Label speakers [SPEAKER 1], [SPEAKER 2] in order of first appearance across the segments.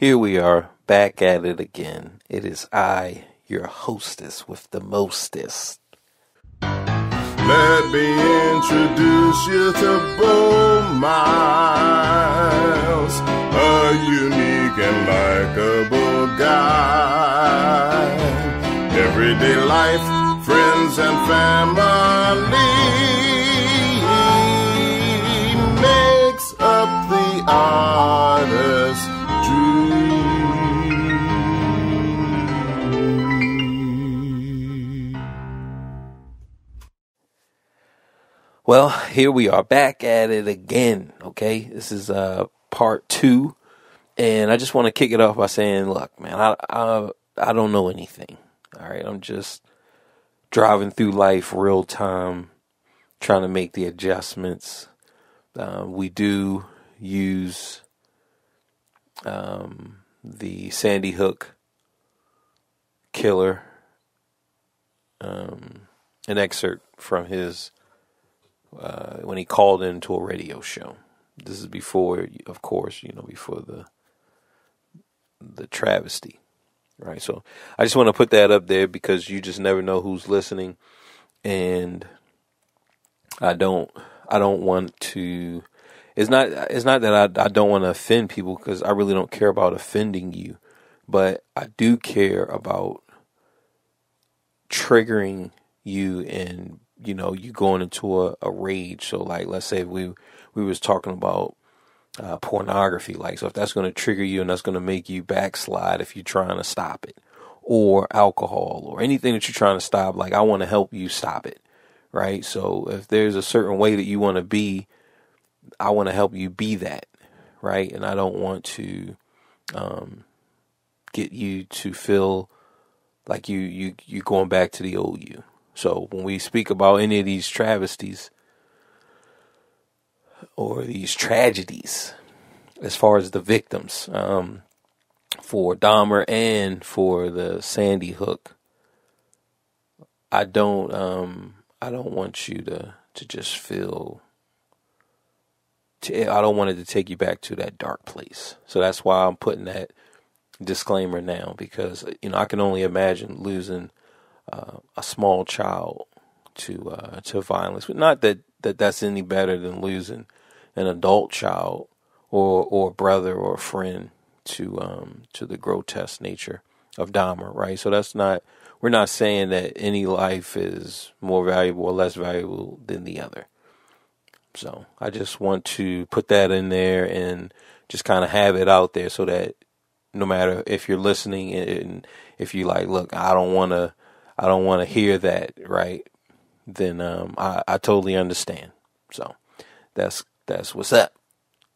[SPEAKER 1] Here we are, back at it again. It is I, your hostess with the mostest.
[SPEAKER 2] Let me introduce you to Bo Miles, a unique and likable guy. Everyday life, friends and family makes up the artist's
[SPEAKER 1] Well, here we are back at it again. Okay, this is uh part two, and I just want to kick it off by saying, look, man, I I I don't know anything. All right, I'm just driving through life real time, trying to make the adjustments. Uh, we do use um, the Sandy Hook killer, um, an excerpt from his uh, when he called into a radio show. This is before, of course, you know, before the the travesty, right? So I just want to put that up there because you just never know who's listening, and I don't, I don't want to. It's not, it's not that I, I don't want to offend people because I really don't care about offending you, but I do care about triggering you and you know you going into a, a rage. So like let's say we we was talking about uh, pornography like so if that's going to trigger you and that's going to make you backslide if you're trying to stop it or alcohol or anything that you're trying to stop like i want to help you stop it right? So if there's a certain way that you want to be i want to help you be that right? And i don't want to um, get you to feel like you you you going back to the old you. So when we speak about any of these travesties or these tragedies, as far as the victims, um, for Dahmer and for the Sandy Hook, I don't um, I don't want you to to just feel. To, I don't want it to take you back to that dark place. So that's why I'm putting that disclaimer now because you know I can only imagine losing uh, a small child to uh, to violence. But not that, that that's any better than losing an adult child or or brother or friend to um, to the grotesque nature of Dahmer, right? So that's not we're not saying that any life is more valuable or less valuable than the other. So I just want to put that in there and just kind of have it out there so that no matter if you're listening and if you like, look, I don't want to, I don't want to hear that, right? Then um, I, I totally understand. So that's that's what's up.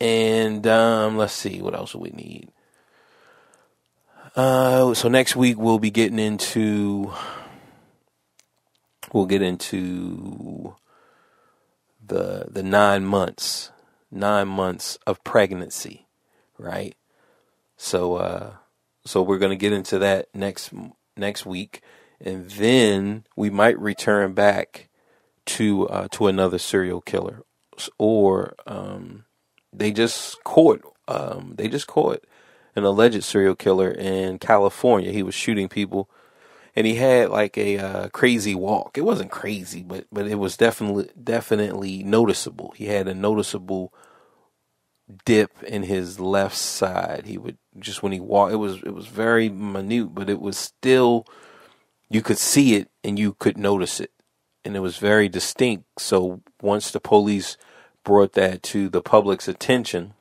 [SPEAKER 1] And um, let's see, what else we need? Uh, so next week we'll be getting into we'll get into the the nine months nine months of pregnancy, right? So uh, so we're gonna get into that next next week, and then we might return back to uh, to another serial killer, or um, they just caught um, they just caught an alleged serial killer in California. He was shooting people, and he had like a uh, crazy walk. It wasn't crazy, but but it was definitely definitely noticeable. He had a noticeable dip in his left side. He would just when he walked, it was it was very minute, but it was still you could see it and you could notice it, and it was very distinct. So once the police brought that to the public's attention,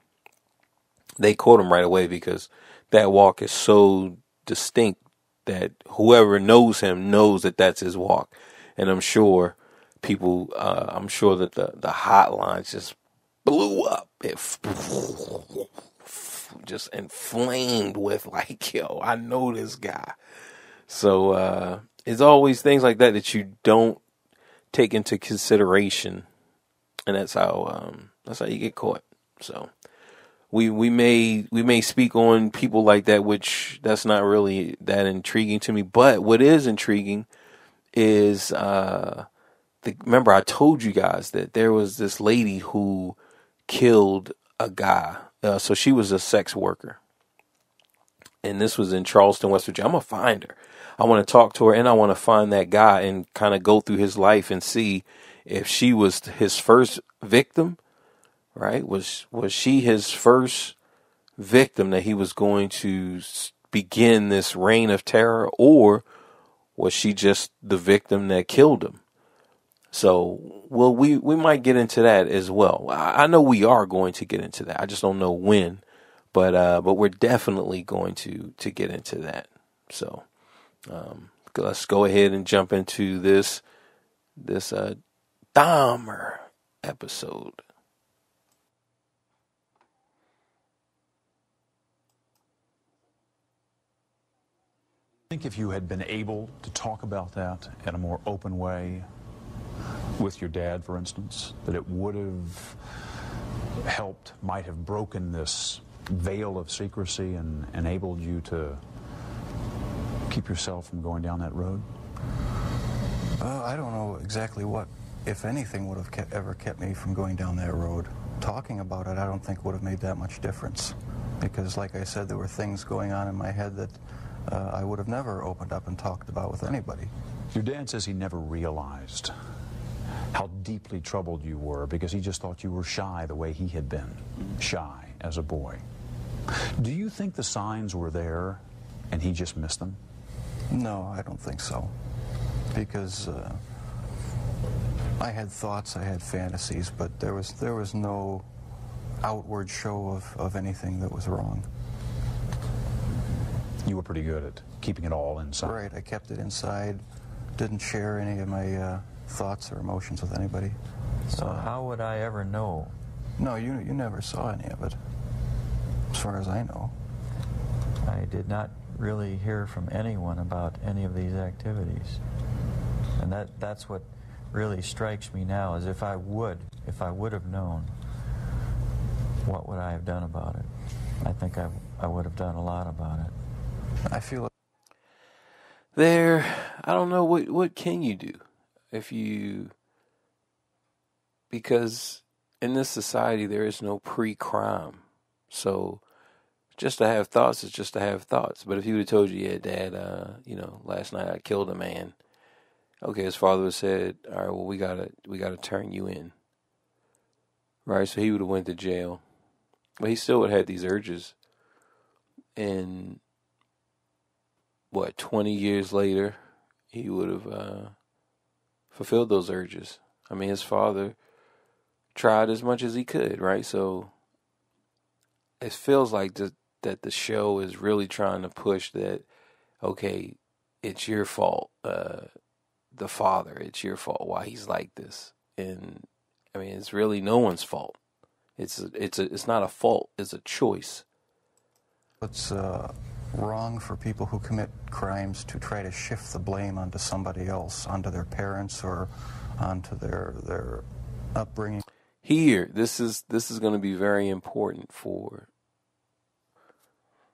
[SPEAKER 1] they caught him right away because that walk is so distinct that whoever knows him knows that that's his walk, and I'm sure people, uh, I'm sure that the the hotlines just blew up. It just inflamed with like, yo, I know this guy. So uh, it's always things like that that you don't take into consideration, and that's how um, that's how you get caught. So we we may we may speak on people like that, which that's not really that intriguing to me. But what is intriguing is uh, the, remember I told you guys that there was this lady who killed a guy. Uh, so she was a sex worker, and this was in Charleston, West Virginia. I'm gonna find her. I want to talk to her, and I want to find that guy and kind of go through his life and see if she was his first victim right? Was was she his first victim that he was going to begin this reign of terror, or was she just the victim that killed him? So, well, we we might get into that as well. I, know we are going to get into that. I just don't know when, but uh, but we're definitely going to to get into that. So, um, let's go ahead and jump into this this uh, Dahmer episode.
[SPEAKER 3] I think if you had been able to talk about that in a more open way with your dad, for instance, that it would have helped, might have broken this veil of secrecy and enabled you to keep yourself from going down that road?
[SPEAKER 4] Uh, I don't know exactly what, if anything, would have kept, ever kept me from going down that road. Talking about it, I don't think would have made that much difference. Because, like I said, there were things going on in my head that uh, I would have never opened up and talked about with anybody.
[SPEAKER 3] Your dad says he never realized how deeply troubled you were because he just thought you were shy the way he had been, shy as a boy. Do you think the signs were there and he just missed them?
[SPEAKER 4] No, I don't think so. Because uh, I had thoughts, I had fantasies, but there was there was no outward show of, of anything that was wrong.
[SPEAKER 3] You were pretty good at keeping it all inside.
[SPEAKER 4] Right, I kept it inside, didn't share any of my uh, thoughts or emotions with anybody.
[SPEAKER 5] So how would I ever know?
[SPEAKER 4] No, you you never saw any of it, as far as I know.
[SPEAKER 5] I did not really hear from anyone about any of these activities. And that, that's what really strikes me now, is if I would, if I would have known, what would I have done about it? I think I, I would have done a lot about it.
[SPEAKER 4] I feel
[SPEAKER 1] there i don't know what what can you do if you because in this society there is no pre-crime so just to have thoughts is just to have thoughts. But if he would have told you yeah dad uh you know last night i killed a man okay his father would have said all right well we gotta we gotta turn you in. Right? So he would have went to jail. But he still would have had these urges. And what 20 years later he would have uh, fulfilled those urges. I mean, his father tried as much as he could, right? So it feels like the, that the show is really trying to push that. Okay, it's your fault, uh, the father. It's your fault why he's like this, and I mean, it's really no one's fault. It's a, it's a, it's not a fault. It's a choice.
[SPEAKER 4] It's uh, wrong for people who commit crimes to try to shift the blame onto somebody else, onto their parents or onto their their upbringing.
[SPEAKER 1] Here, this is this is going to be very important for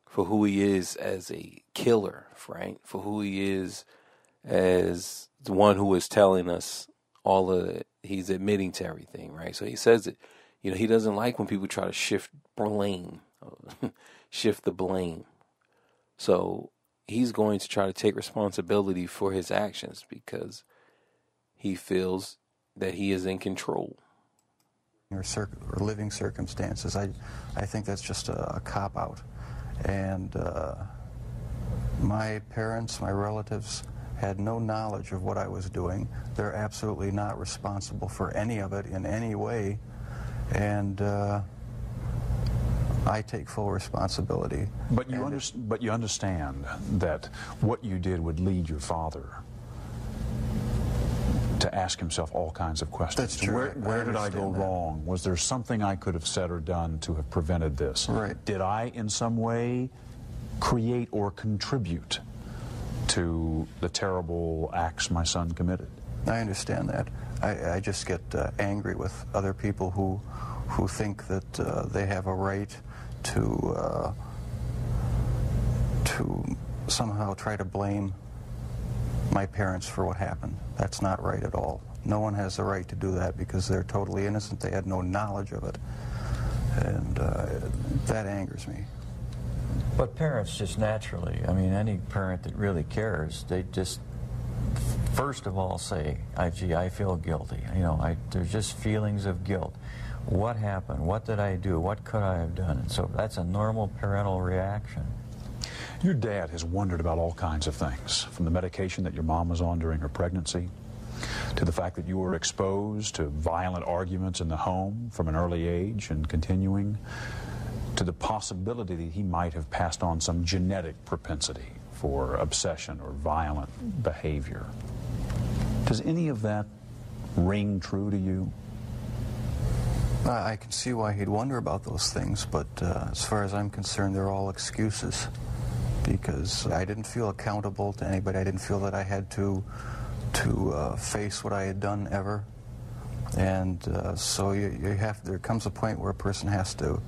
[SPEAKER 1] for who he is as a killer, right? For who he is as the one who is telling us all of it. He's admitting to everything, right? So he says it. You know, he doesn't like when people try to shift blame, shift the blame. So he's going to try to take responsibility for his actions because he feels that he is in control.
[SPEAKER 4] Or, cir- or living circumstances. I, I think that's just a, a cop out. And uh, my parents, my relatives, had no knowledge of what I was doing. They're absolutely not responsible for any of it in any way. And uh, I take full responsibility.
[SPEAKER 3] But you, under, but you understand that what you did would lead your father to ask himself all kinds of questions.
[SPEAKER 4] That's true.
[SPEAKER 3] Where,
[SPEAKER 4] I- I
[SPEAKER 3] did I go
[SPEAKER 4] that.
[SPEAKER 3] wrong? Was there something I could have said or done to have prevented this?
[SPEAKER 4] Right.
[SPEAKER 3] Did I, in some way, create or contribute to the terrible acts my son committed?
[SPEAKER 4] I understand that. I, I just get uh, angry with other people who who think that uh, they have a right to uh, to somehow try to blame my parents for what happened. That's not right at all. No one has the right to do that because they're totally innocent. They had no knowledge of it, and uh, that angers me.
[SPEAKER 5] But parents just naturally, I mean, any parent that really cares, they just first of all say, I, gee, I feel guilty. You know, I, there's just feelings of guilt. What happened? What did I do? What could I have done? And so that's a normal parental reaction.
[SPEAKER 3] Your dad has wondered about all kinds of things, from the medication that your mom was on during her pregnancy, to the fact that you were exposed to violent arguments in the home from an early age and continuing, to the possibility that he might have passed on some genetic propensity for obsession or violent behavior. Does any of that ring true to you?
[SPEAKER 4] I can see why he'd wonder about those things, but uh, as far as I'm concerned, they're all excuses because I didn't feel accountable to anybody. I didn't feel that I had to to uh, face what I had done ever, and uh, so you, you have. There comes a point where a person has to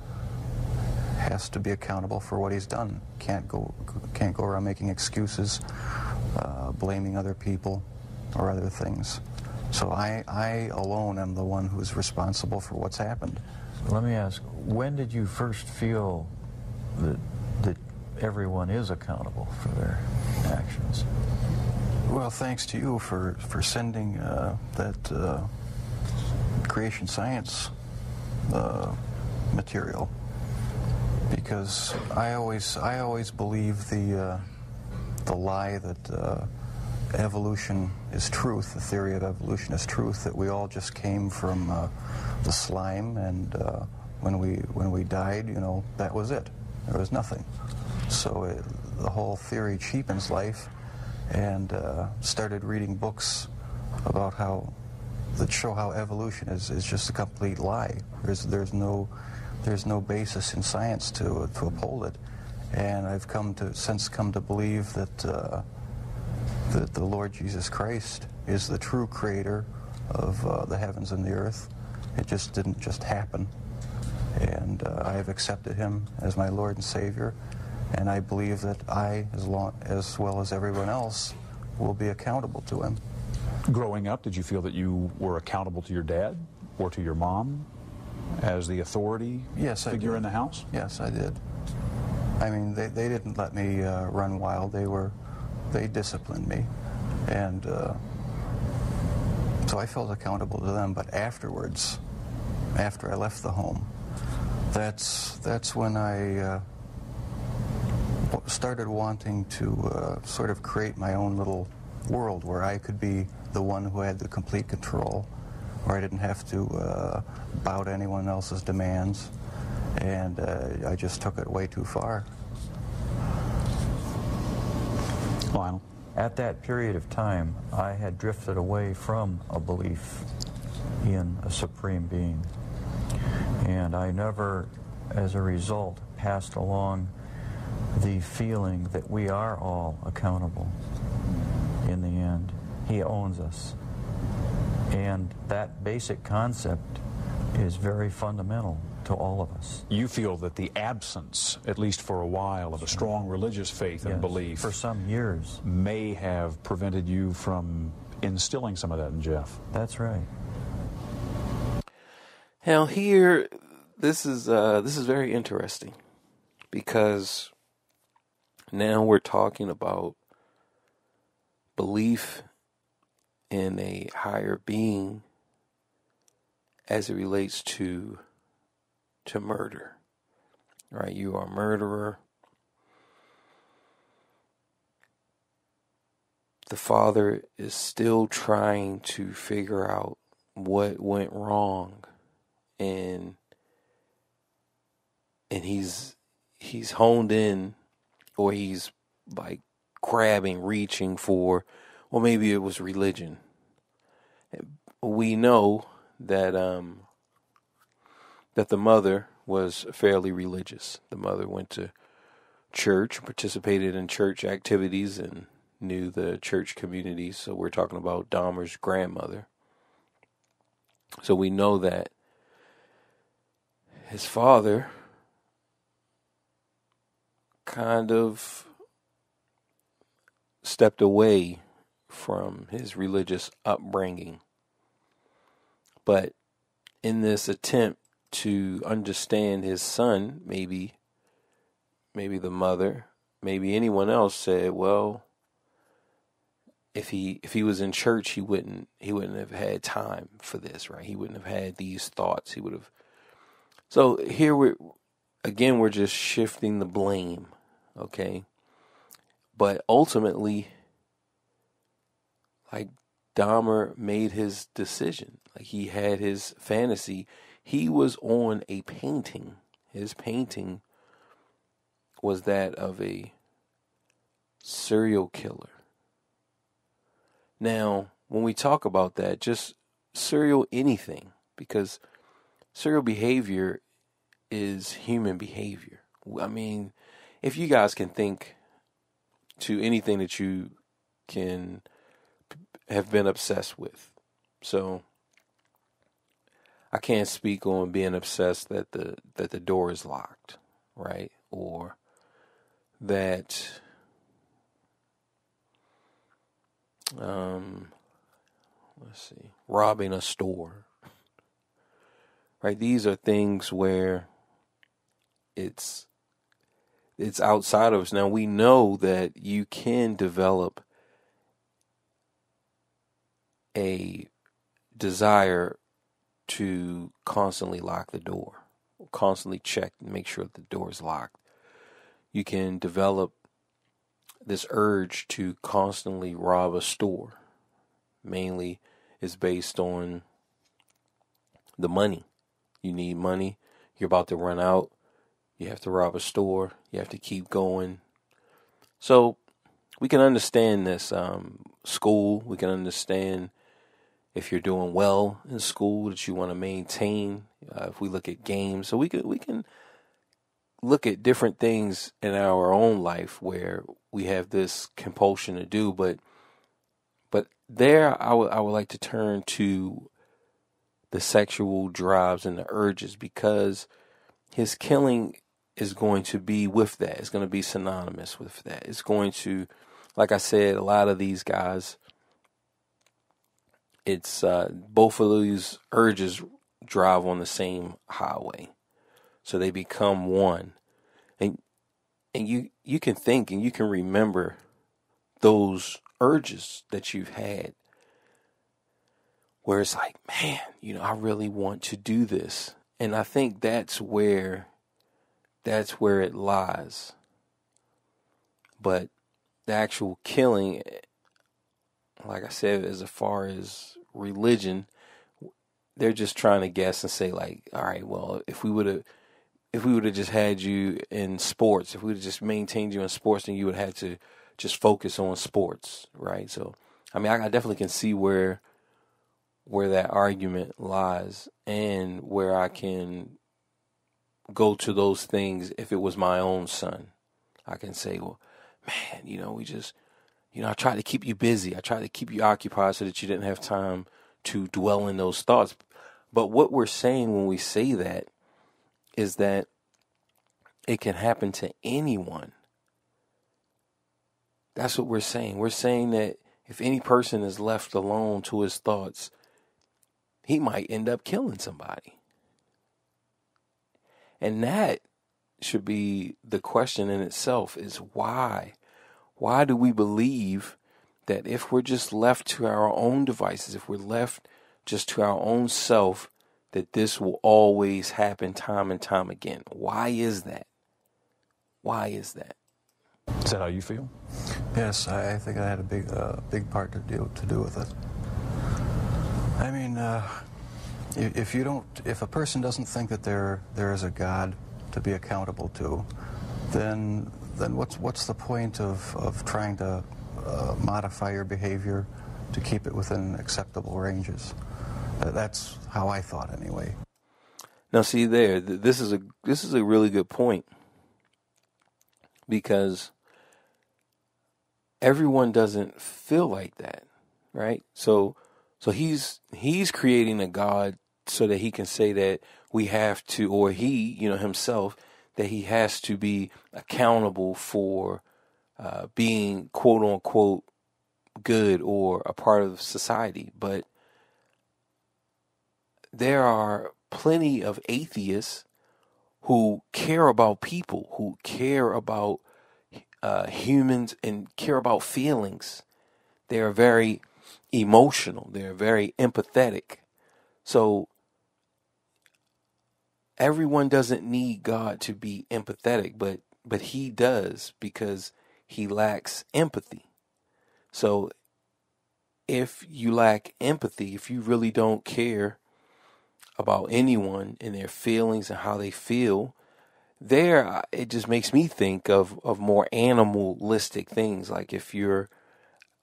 [SPEAKER 4] has to be accountable for what he's done. Can't go can't go around making excuses, uh, blaming other people or other things. So I, I alone am the one who's responsible for what's happened.
[SPEAKER 5] Let me ask, when did you first feel that, that everyone is accountable for their actions?
[SPEAKER 4] Well, thanks to you for, for sending uh, that uh, creation science uh, material because I always I always believe the uh, the lie that uh, evolution is truth, the theory of evolution is truth, that we all just came from uh, the slime, and when we when we died, you know, that was it. There was nothing. So it, the whole theory cheapens life, and uh, started reading books about how that show how evolution is, is just a complete lie. There's there's no there's no basis in science to to uphold it, and I've come to since come to believe that uh, that the Lord Jesus Christ is the true creator of uh, the heavens and the earth. It just didn't just happen, and uh, I have accepted Him as my Lord and Savior, and I believe that I, as long as well as everyone else, will be accountable to Him.
[SPEAKER 3] Growing up, did you feel that you were accountable to your dad or to your mom as the authority
[SPEAKER 4] Yes,
[SPEAKER 3] figure in the house?
[SPEAKER 4] Yes, I did. I mean, they, they didn't let me uh, run wild. They were, they disciplined me, and uh, so I felt accountable to them. But afterwards, after I left the home, that's that's when I uh, started wanting to uh, sort of create my own little world where I could be the one who had the complete control, where I didn't have to uh, bow to anyone else's demands, and uh, I just took it way too far.
[SPEAKER 3] Lionel.
[SPEAKER 5] At that period of time, I had drifted away from a belief in a supreme being. And I never, as a result, passed along the feeling that we are all accountable in the end. He owns us. And that basic concept is very fundamental to all of us.
[SPEAKER 3] You feel that the absence, at least for a while, of a strong religious faith and
[SPEAKER 5] Yes,
[SPEAKER 3] belief
[SPEAKER 5] For some years.
[SPEAKER 3] may have prevented you from instilling some of that in Jeff.
[SPEAKER 5] That's right.
[SPEAKER 1] Now here, this is uh, this is very interesting because now we're talking about belief in a higher being as it relates to to murder. Right? You are a murderer. The father is still trying to figure out what went wrong and and he's he's honed in or he's like grabbing reaching for well maybe it was religion. We know that um that the mother was fairly religious. The mother went to church participated in church activities and knew the church community. So we're talking about Dahmer's grandmother. So we know that his father kind of stepped away from his religious upbringing. But in this attempt to understand his son, maybe maybe the mother, maybe anyone else said, well, if he if he was in church, he wouldn't he wouldn't have had time for this, right? He wouldn't have had these thoughts. He would have so here we're again we're just shifting the blame, okay? But ultimately like Dahmer made his decision. Like he had his fantasy. He was on a painting. His painting was that of a serial killer. Now, when we talk about that, just serial anything, because serial behavior is human behavior. I mean, if you guys can think to anything that you can have been obsessed with. So I can't speak on being obsessed that the that the door is locked, right? Or that um let's see, robbing a store. Right? These are things where it's it's outside of us. Now we know that you can develop a desire to constantly lock the door, constantly check and make sure the door is locked. You can develop this urge to constantly rob a store. Mainly is based on the money. You need money, you're about to run out, you have to rob a store, you have to keep going. So we can understand this um, school, we can understand if you're doing well in school that you want to maintain. Uh, if we look at games, so we can we can look at different things in our own life where we have this compulsion to do, but but there I would I would like to turn to the sexual drives and the urges because his killing is going to be with that. It's going to be synonymous with that. It's going to, like I said, a lot of these guys it's uh, both of these urges drive on the same highway, so they become one, and and you you can think and you can remember those urges that you've had, where it's like, man, you know, I really want to do this, and I think that's where that's where it lies. But the actual killing like I said, as far as religion, they're just trying to guess and say like, all right, well, if we would have, if we would have just had you in sports, if we would have just maintained you in sports, then you would have had to just focus on sports, right? So, I mean, I, I definitely can see where where that argument lies and where I can go to those things if it was my own son. I can say, well, man, you know, we just, you know, I tried to keep you busy. I tried to keep you occupied so that you didn't have time to dwell in those thoughts. But what we're saying when we say that is that it can happen to anyone. That's what we're saying. We're saying that if any person is left alone to his thoughts, he might end up killing somebody. And that should be the question in itself is why? Why do we believe that if we're just left to our own devices, if we're left just to our own self, that this will always happen time and time again? Why is that? Why is that?
[SPEAKER 3] Is that how you feel?
[SPEAKER 4] Yes, I I think I had a big, uh, big part to do to do with it. I mean, uh, if, you don't, if a person doesn't think that there there is a God to be accountable to, then then what's what's the point of of trying to uh, modify your behavior to keep it within acceptable ranges? That's how I thought, anyway.
[SPEAKER 1] Now, see there, th- this is a this is a really good point because everyone doesn't feel like that, right? So, so he's he's creating a God so that he can say that we have to, or he, you know, himself, that he has to be accountable for uh, being quote unquote good or a part of society, but there are plenty of atheists who care about people, who care about uh, humans and care about feelings. They are very emotional. They're very empathetic. So everyone doesn't need God to be empathetic, but but he does because he lacks empathy. So if you lack empathy, if you really don't care about anyone and their feelings and how they feel, there it just makes me think of of more animalistic things like if you're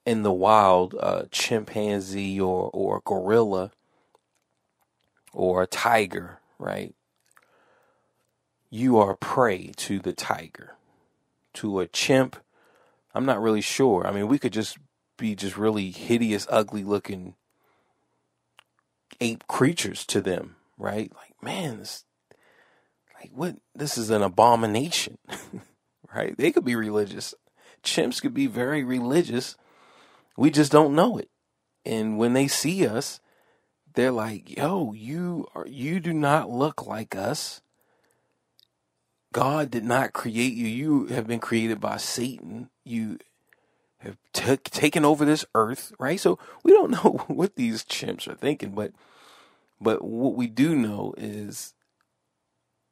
[SPEAKER 1] in the wild a chimpanzee or or a gorilla or a tiger right you are prey to the tiger to a chimp. I'm not really sure. I mean we could just be just really hideous ugly looking ape creatures to them right? Like man this like what? This is an abomination right? They could be religious. Chimps could be very religious. We just don't know it. And when they see us they're like yo you are you do not look like us god did not create you you have been created by satan you have took taken over this earth right so we don't know what these chimps are thinking but but what we do know is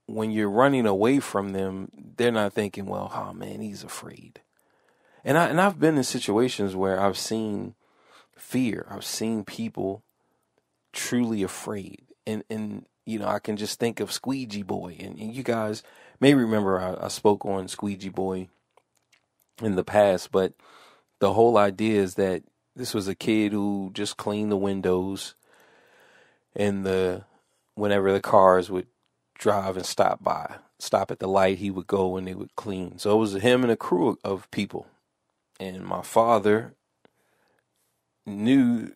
[SPEAKER 1] when you're running away from them, they're not thinking, well, oh man, he's afraid. And I and I've been in situations where I've seen fear. I've seen people truly afraid. And and you know, I can just think of Squeegee Boy. And, and you guys may remember I, I spoke on Squeegee Boy in the past, but the whole idea is that this was a kid who just cleaned the windows and the whenever the cars would drive and stop by, stop at the light, he would go and they would clean. So it was him and a crew of people. And my father knew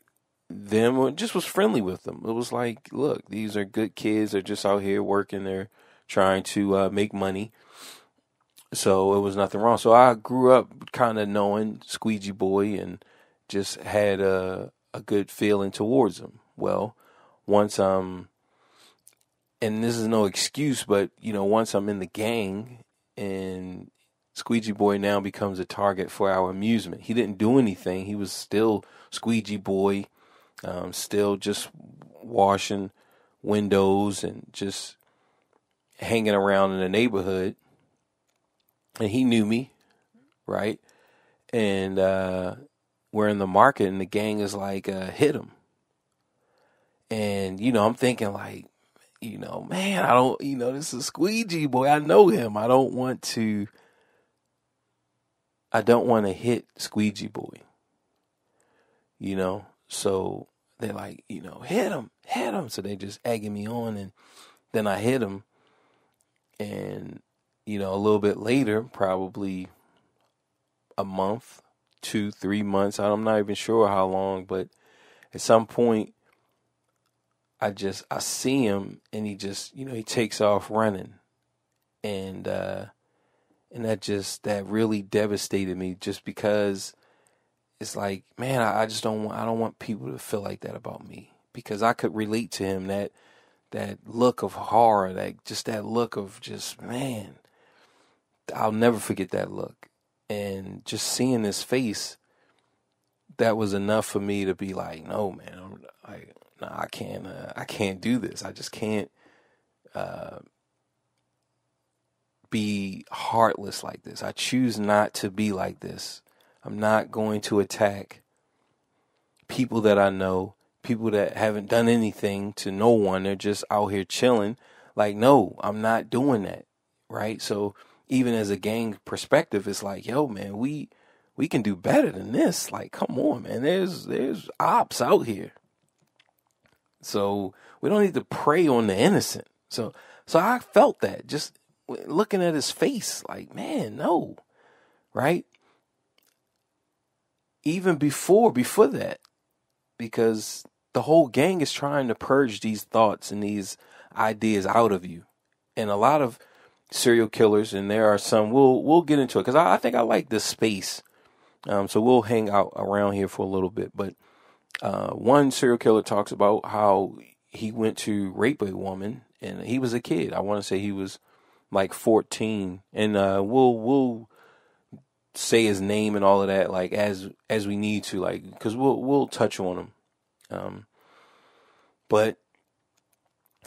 [SPEAKER 1] them or just was friendly with them. It was like, look, these are good kids. They're just out here working. They're trying to uh, make money. So it was nothing wrong. So I grew up kind of knowing Squeegee Boy and just had a a good feeling towards him. Well, once I'm and this is no excuse, but you know, once I'm in the gang and Squeegee Boy now becomes a target for our amusement. He didn't do anything. He was still Squeegee Boy, um, still just washing windows and just hanging around in the neighborhood. And he knew me, right? And uh, we're in the market and the gang is like, uh, hit him. And, you know, I'm thinking like, you know, man, I don't, you know, this is Squeegee boy. I know him. I don't want to, I don't want to hit Squeegee boy. You know, so they're like, you know, hit him, hit him. So they just egging me on, and then I hit him, and you know, a little bit later, probably a month, two, three months. I'm not even sure how long, but at some point, I just I see him, and he just you know he takes off running, and uh, and that just that really devastated me, just because it's like, man, I, I just don't want I don't want people to feel like that about me because I could relate to him that that look of horror, that just that look of just man, I'll never forget that look, and just seeing his face, that was enough for me to be like, no, man, I'm, I no, I can't uh, I can't do this. I just can't uh, be heartless like this. I choose not to be like this. I'm not going to attack people that I know, people that haven't done anything to no one. They're just out here chilling. Like, no, I'm not doing that. Right. So even as a gang perspective, it's like, yo, man, we we can do better than this. Like, come on, man. There's there's ops out here. So we don't need to prey on the innocent. So so I felt that just looking at his face, like, man, no. Right? even before before that because the whole gang is trying to purge these thoughts and these ideas out of you. And a lot of serial killers and there are some we'll we'll get into it because I, I, think i like this space. Um, so we'll hang out around here for a little bit but uh, one serial killer talks about how he went to rape a woman and he was a kid. I want to say he was like 14 and uh, we'll we'll say his name and all of that like as as we need to like because we'll we'll touch on him. Um but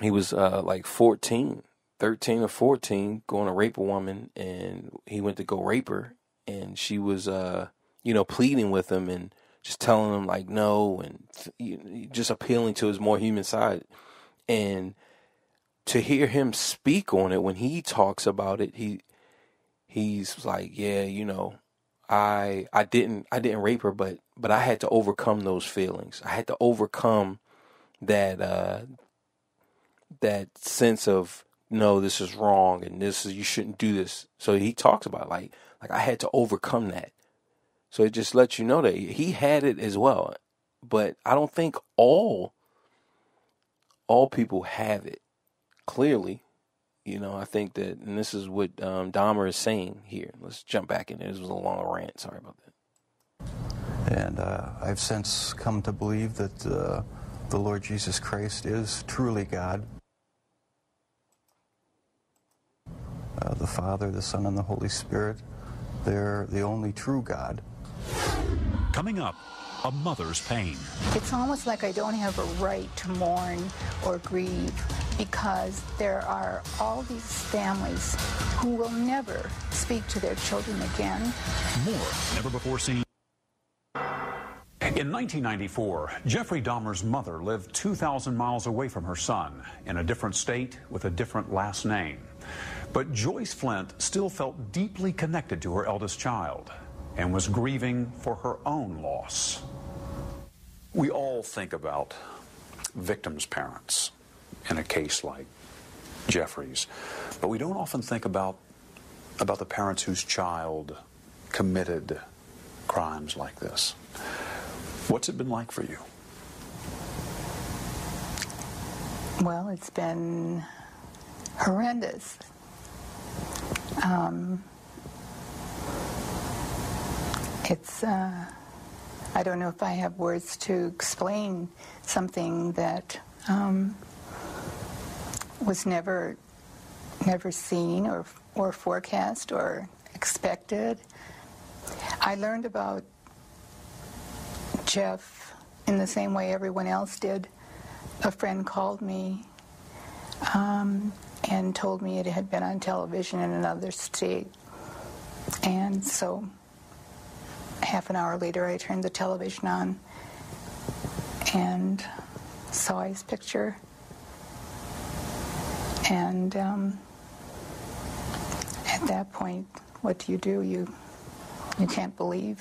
[SPEAKER 1] he was uh like 14 13 or 14 going to rape a woman and he went to go rape her and she was uh you know pleading with him and just telling him like no and just appealing to his more human side. And to hear him speak on it when he talks about it he he's like, yeah, you know, I I didn't I didn't rape her, but but I had to overcome those feelings. I had to overcome that uh, that sense of no, this is wrong and this is you shouldn't do this. So he talks about like like I had to overcome that. So it just lets you know that he had it as well. But I don't think all all people have it. Clearly, you know, I think that, and this is what um, Dahmer is saying here. Let's jump back in. This was a long rant. Sorry about that.
[SPEAKER 4] And uh, I've since come to believe that uh, the Lord Jesus Christ is truly God. Uh, the Father, the Son, and the Holy Spirit. They're the only true God.
[SPEAKER 3] Coming up, a mother's pain.
[SPEAKER 6] It's almost like I don't have a right to mourn or grieve because there are all these families who will never speak to their children again.
[SPEAKER 3] More never before seen. In 1994, Jeffrey Dahmer's mother lived 2,000 miles away from her son in a different state with a different last name. But Joyce Flint still felt deeply connected to her eldest child and was grieving for her own loss. We all think about victims' parents in a case like Jeffrey's, but we don't often think about about the parents whose child committed crimes like this. What's it been like for you?
[SPEAKER 6] Well, it's been horrendous. Um, it's, uh, I don't know if I have words to explain something that um, was never, never seen or, or forecast or expected. I learned about Jeff in the same way everyone else did. A friend called me um, and told me it had been on television in another state. And so half an hour later, I turned the television on and saw his picture. And um, at that point, what do you do? You you can't believe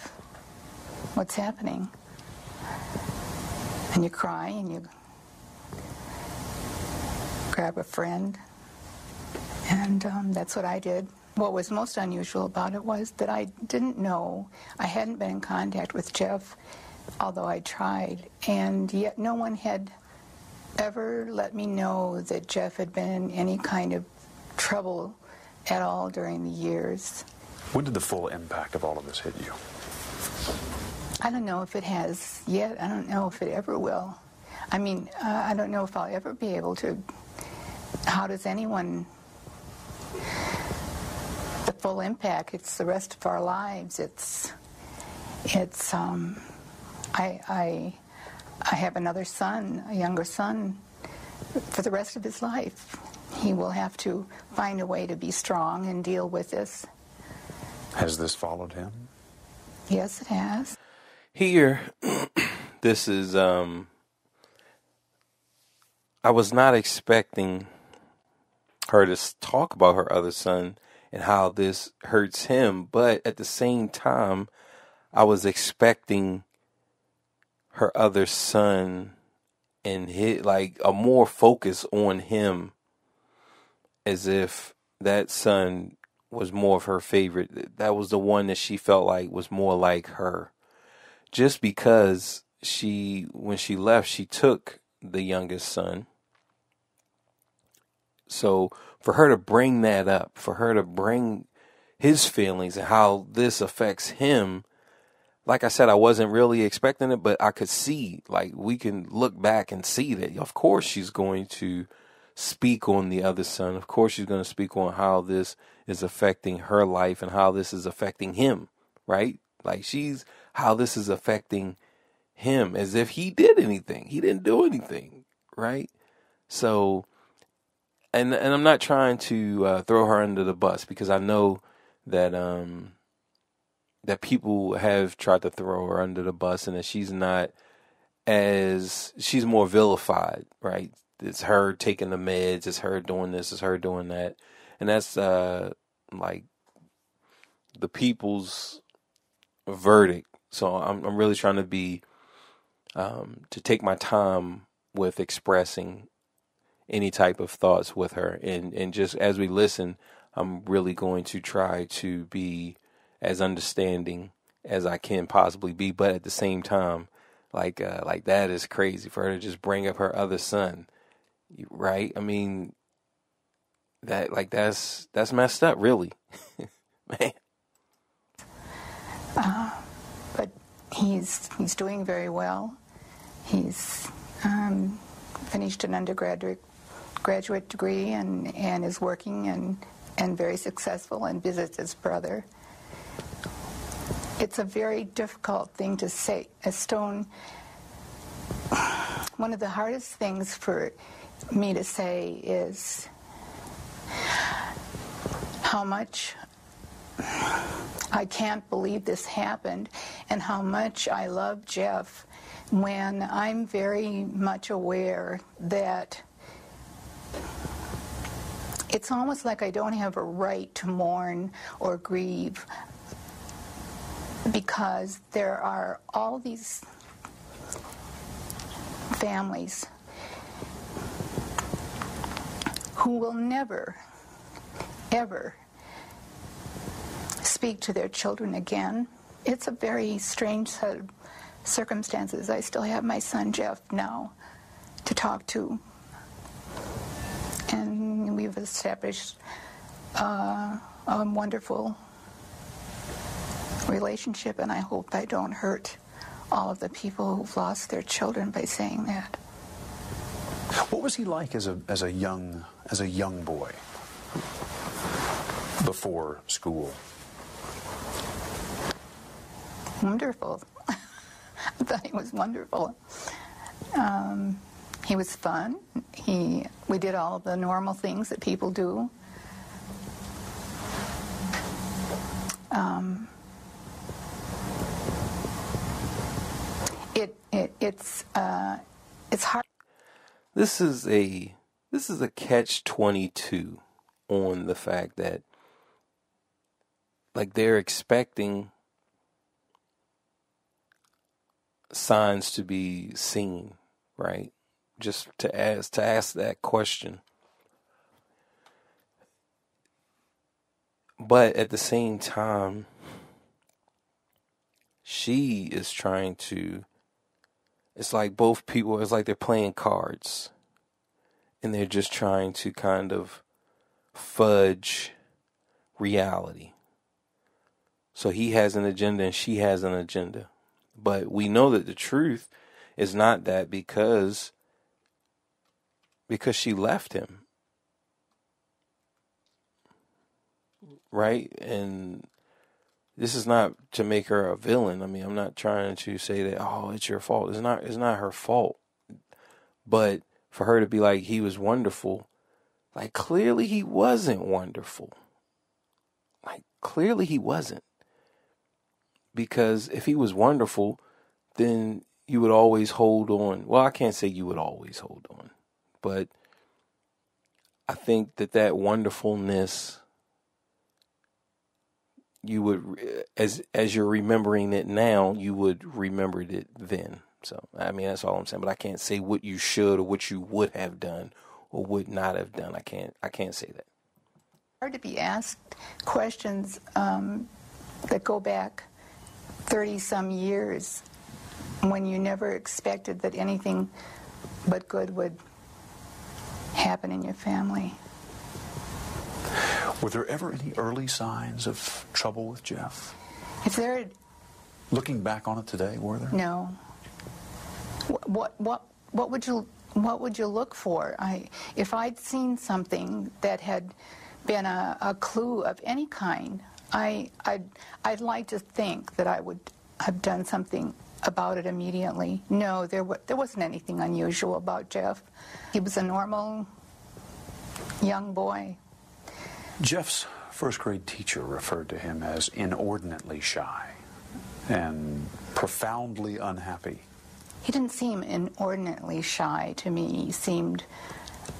[SPEAKER 6] what's happening, and you cry and you grab a friend, and um, that's what I did. What was most unusual about it was that I didn't know, I hadn't been in contact with Jeff, although I tried, and yet no one had ever let me know that Jeff had been in any kind of trouble at all during the years.
[SPEAKER 3] When did the full impact of all of this hit you?
[SPEAKER 6] I don't know if it has yet. I don't know if it ever will. I mean, uh, I don't know if I'll ever be able to. How does anyone. The full impact, it's the rest of our lives. It's. It's. Um, I, I, I have another son, a younger son, for the rest of his life. He will have to find a way to be strong and deal with this.
[SPEAKER 3] Has this followed him?
[SPEAKER 6] Yes, it has.
[SPEAKER 1] Here, this is, um, I was not expecting her to talk about her other son and how this hurts him, but at the same time, I was expecting her other son and hit like a more focus on him as if that son was more of her favorite. That was the one that she felt like was more like her. Just because she, when she left, she took the youngest son. So for her to bring that up, for her to bring his feelings and how this affects him, like I said, I wasn't really expecting it, but I could see, like, we can look back and see that, of course, she's going to speak on the other son. Of course, she's going to speak on how this is affecting her life and how this is affecting him, right? Like, she's how this is affecting him as if he did anything. He didn't do anything, right? So, and and I'm not trying to uh, throw her under the bus because I know that um that people have tried to throw her under the bus and that she's not as she's more vilified, right? It's her taking the meds, it's her doing this, it's her doing that. And that's uh like the people's verdict. So I'm I'm really trying to be um to take my time with expressing any type of thoughts with her and and just as we listen, I'm really going to try to be as understanding as I can possibly be, but at the same time, like uh, like that is crazy for her to just bring up her other son, right? I mean, that like that's that's messed up, really, man.
[SPEAKER 6] but he's he's doing very well. He's um, finished an undergraduate graduate degree and, and is working and and very successful and visits his brother. It's a very difficult thing to say. A stone. One of the hardest things for me to say is how much I can't believe this happened and how much I love Jeff when I'm very much aware that it's almost like I don't have a right to mourn or grieve because there are all these families who will never, ever speak to their children again. It's a very strange set of circumstances. I still have my son Jeff now to talk to. And we've established uh, a wonderful relationship, and I hope I don't hurt all of the people who've lost their children by saying that.
[SPEAKER 3] What was he like as a as a young as a young boy before school?
[SPEAKER 6] Wonderful. I thought he was wonderful. Um, he was fun. He we did all the normal things that people do. Um, it, it it's uh, it's hard.
[SPEAKER 1] This is a this is a catch twenty two on the fact that like they're expecting signs to be seen, right? Just to ask to ask that question. But at the same time, she is trying to it's like both people it's like they're playing cards and they're just trying to kind of fudge reality so he has an agenda and she has an agenda but we know that the truth is not that because because she left him right and this is not to make her a villain. I mean, I'm not trying to say that oh, it's your fault. It's not it's not her fault. But for her to be like he was wonderful, like clearly he wasn't wonderful. Like clearly he wasn't. Because if he was wonderful, then you would always hold on. Well, I can't say you would always hold on, but I think that that wonderfulness you would as as you're remembering it now, you would remembered it then. So I mean that's all I'm saying. But I can't say what you should or what you would have done or would not have done. I can't I can't say that.
[SPEAKER 6] Hard to be asked questions um, that go back thirty some years when you never expected that anything but good would happen in your family.
[SPEAKER 3] Were there ever any early signs of trouble with Jeff?
[SPEAKER 6] If there had,
[SPEAKER 3] Looking back on it today, were there?
[SPEAKER 6] no. What, what, what, what would you, what would you look for? I, if I'd seen something that had been a, a clue of any kind, I, I'd, I'd like to think that I would have done something about it immediately. No, there, wa- there wasn't anything unusual about Jeff. He was a normal young boy.
[SPEAKER 3] Jeff's first grade teacher referred to him as inordinately shy and profoundly unhappy.
[SPEAKER 6] He didn't seem inordinately shy to me. He seemed,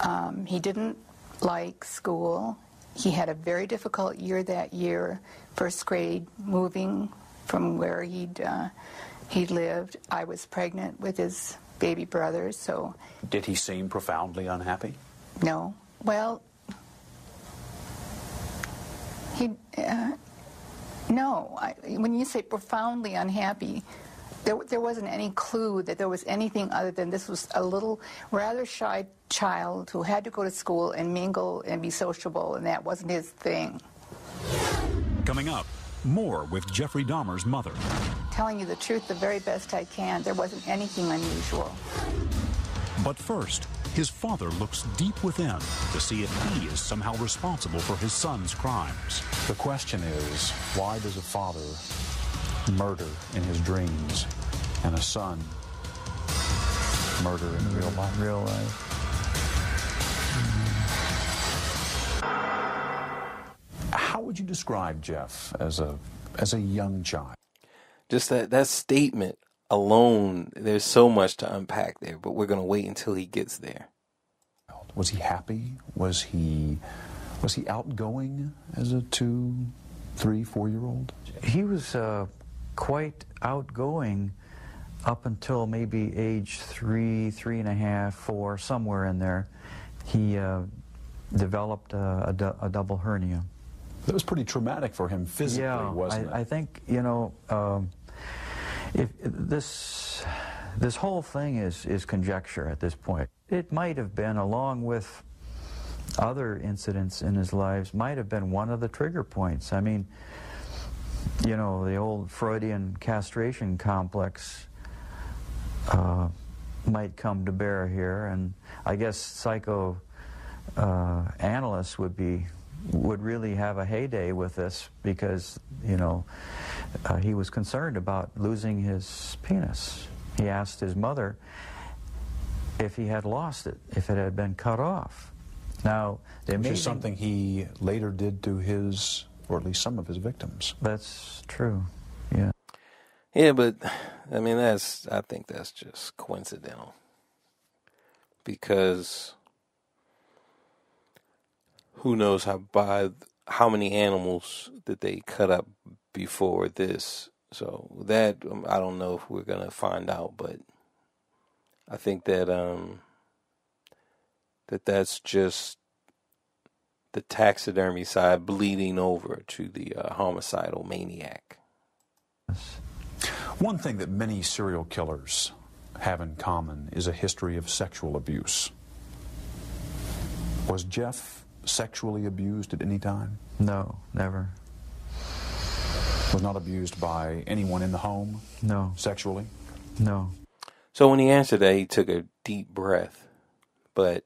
[SPEAKER 6] um, he didn't like school. He had a very difficult year that year, first grade, moving from where he'd, uh, he lived. I was pregnant with his baby brother, so
[SPEAKER 3] Did he seem profoundly unhappy?
[SPEAKER 6] no. Well, he, uh, no. I, when you say profoundly unhappy, there, there wasn't any clue that there was anything other than this was a little rather shy child who had to go to school and mingle and be sociable, and that wasn't his thing.
[SPEAKER 7] Coming up, more with Jeffrey Dahmer's mother.
[SPEAKER 6] Telling you the truth the very best I can, there wasn't anything unusual.
[SPEAKER 7] But first, his father looks deep within to see if he is somehow responsible for his son's crimes.
[SPEAKER 3] The question is, why does a father murder in his dreams and a son murder in real life?
[SPEAKER 5] Real life.
[SPEAKER 3] How would you describe Jeff as a as a young child?
[SPEAKER 1] Just that that statement alone, there's so much to unpack there, but we're gonna wait until he gets there.
[SPEAKER 3] Was he happy? Was he was he outgoing as a two, three, four year old?
[SPEAKER 5] He was uh, quite outgoing up until maybe age three, three and a half, four, somewhere in there. He uh, developed a, a, du- a double hernia.
[SPEAKER 3] That was pretty traumatic for him physically,
[SPEAKER 5] yeah,
[SPEAKER 3] wasn't
[SPEAKER 5] I,
[SPEAKER 3] it?
[SPEAKER 5] I think you know um, if this this whole thing is is conjecture at this point. It might have been, along with other incidents in his lives, might have been one of the trigger points. I mean, you know, the old Freudian castration complex uh, might come to bear here, and I guess psycho uh, analysts would be would really have a heyday with this because you know uh, he was concerned about losing his penis. He asked his mother if he had lost it, if it had been cut off. Now, the
[SPEAKER 3] Which
[SPEAKER 5] amazing,
[SPEAKER 3] is something he later did to his, or at least some of his victims.
[SPEAKER 5] That's true. Yeah.
[SPEAKER 1] Yeah, but I mean, that's I think that's just coincidental because who knows how by how many animals did they cut up before this? So that um, I don't know if we're gonna find out, but I think that um that that's just the taxidermy side bleeding over to the uh, homicidal maniac.
[SPEAKER 3] One thing that many serial killers have in common is a history of sexual abuse. Was Jeff sexually abused at any time?
[SPEAKER 5] No, never.
[SPEAKER 3] Was not abused by anyone in the home
[SPEAKER 5] No,
[SPEAKER 3] sexually?
[SPEAKER 5] no.
[SPEAKER 1] So when he answered that, he took a deep breath, but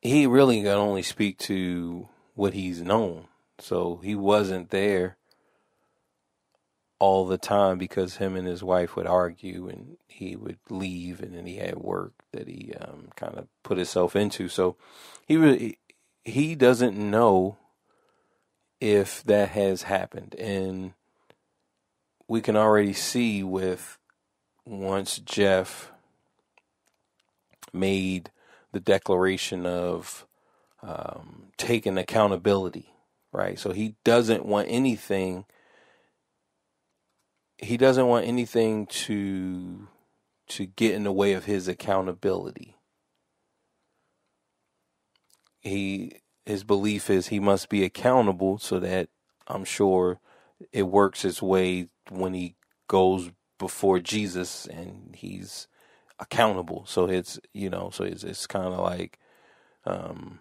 [SPEAKER 1] he really can only speak to what he's known. So he wasn't there all the time because him and his wife would argue and he would leave and then he had work that he um, kind of put himself into. So he really he doesn't know if that has happened and we can already see with once Jeff made the declaration of um, taking accountability, right? So he doesn't want anything. He doesn't want anything to to get in the way of his accountability. He his belief is he must be accountable so that I'm sure it works its way when he goes before Jesus and he's accountable. So it's you know, so it's it's kind of like um,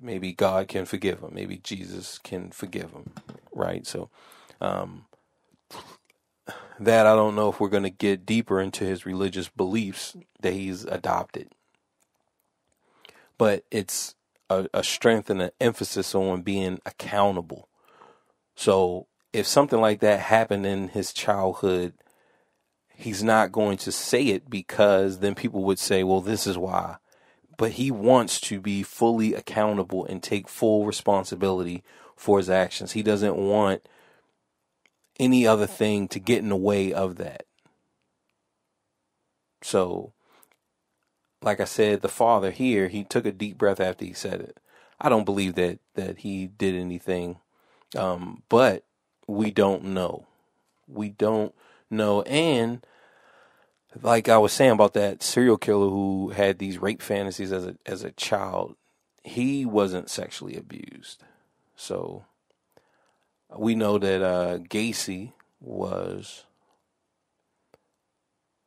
[SPEAKER 1] maybe God can forgive him, maybe Jesus can forgive him, right? So um, that I don't know if we're going to get deeper into his religious beliefs that he's adopted, but it's a, a strength and an emphasis on being accountable. So if something like that happened in his childhood, he's not going to say it because then people would say, well, this is why. But he wants to be fully accountable and take full responsibility for his actions. He doesn't want any other thing to get in the way of that. So, like I said, the father here, he took a deep breath after he said it. I don't believe that that he did anything, um, but we don't know. We don't know, and like I was saying about that serial killer who had these rape fantasies as a as a child, he wasn't sexually abused. So we know that uh, Gacy was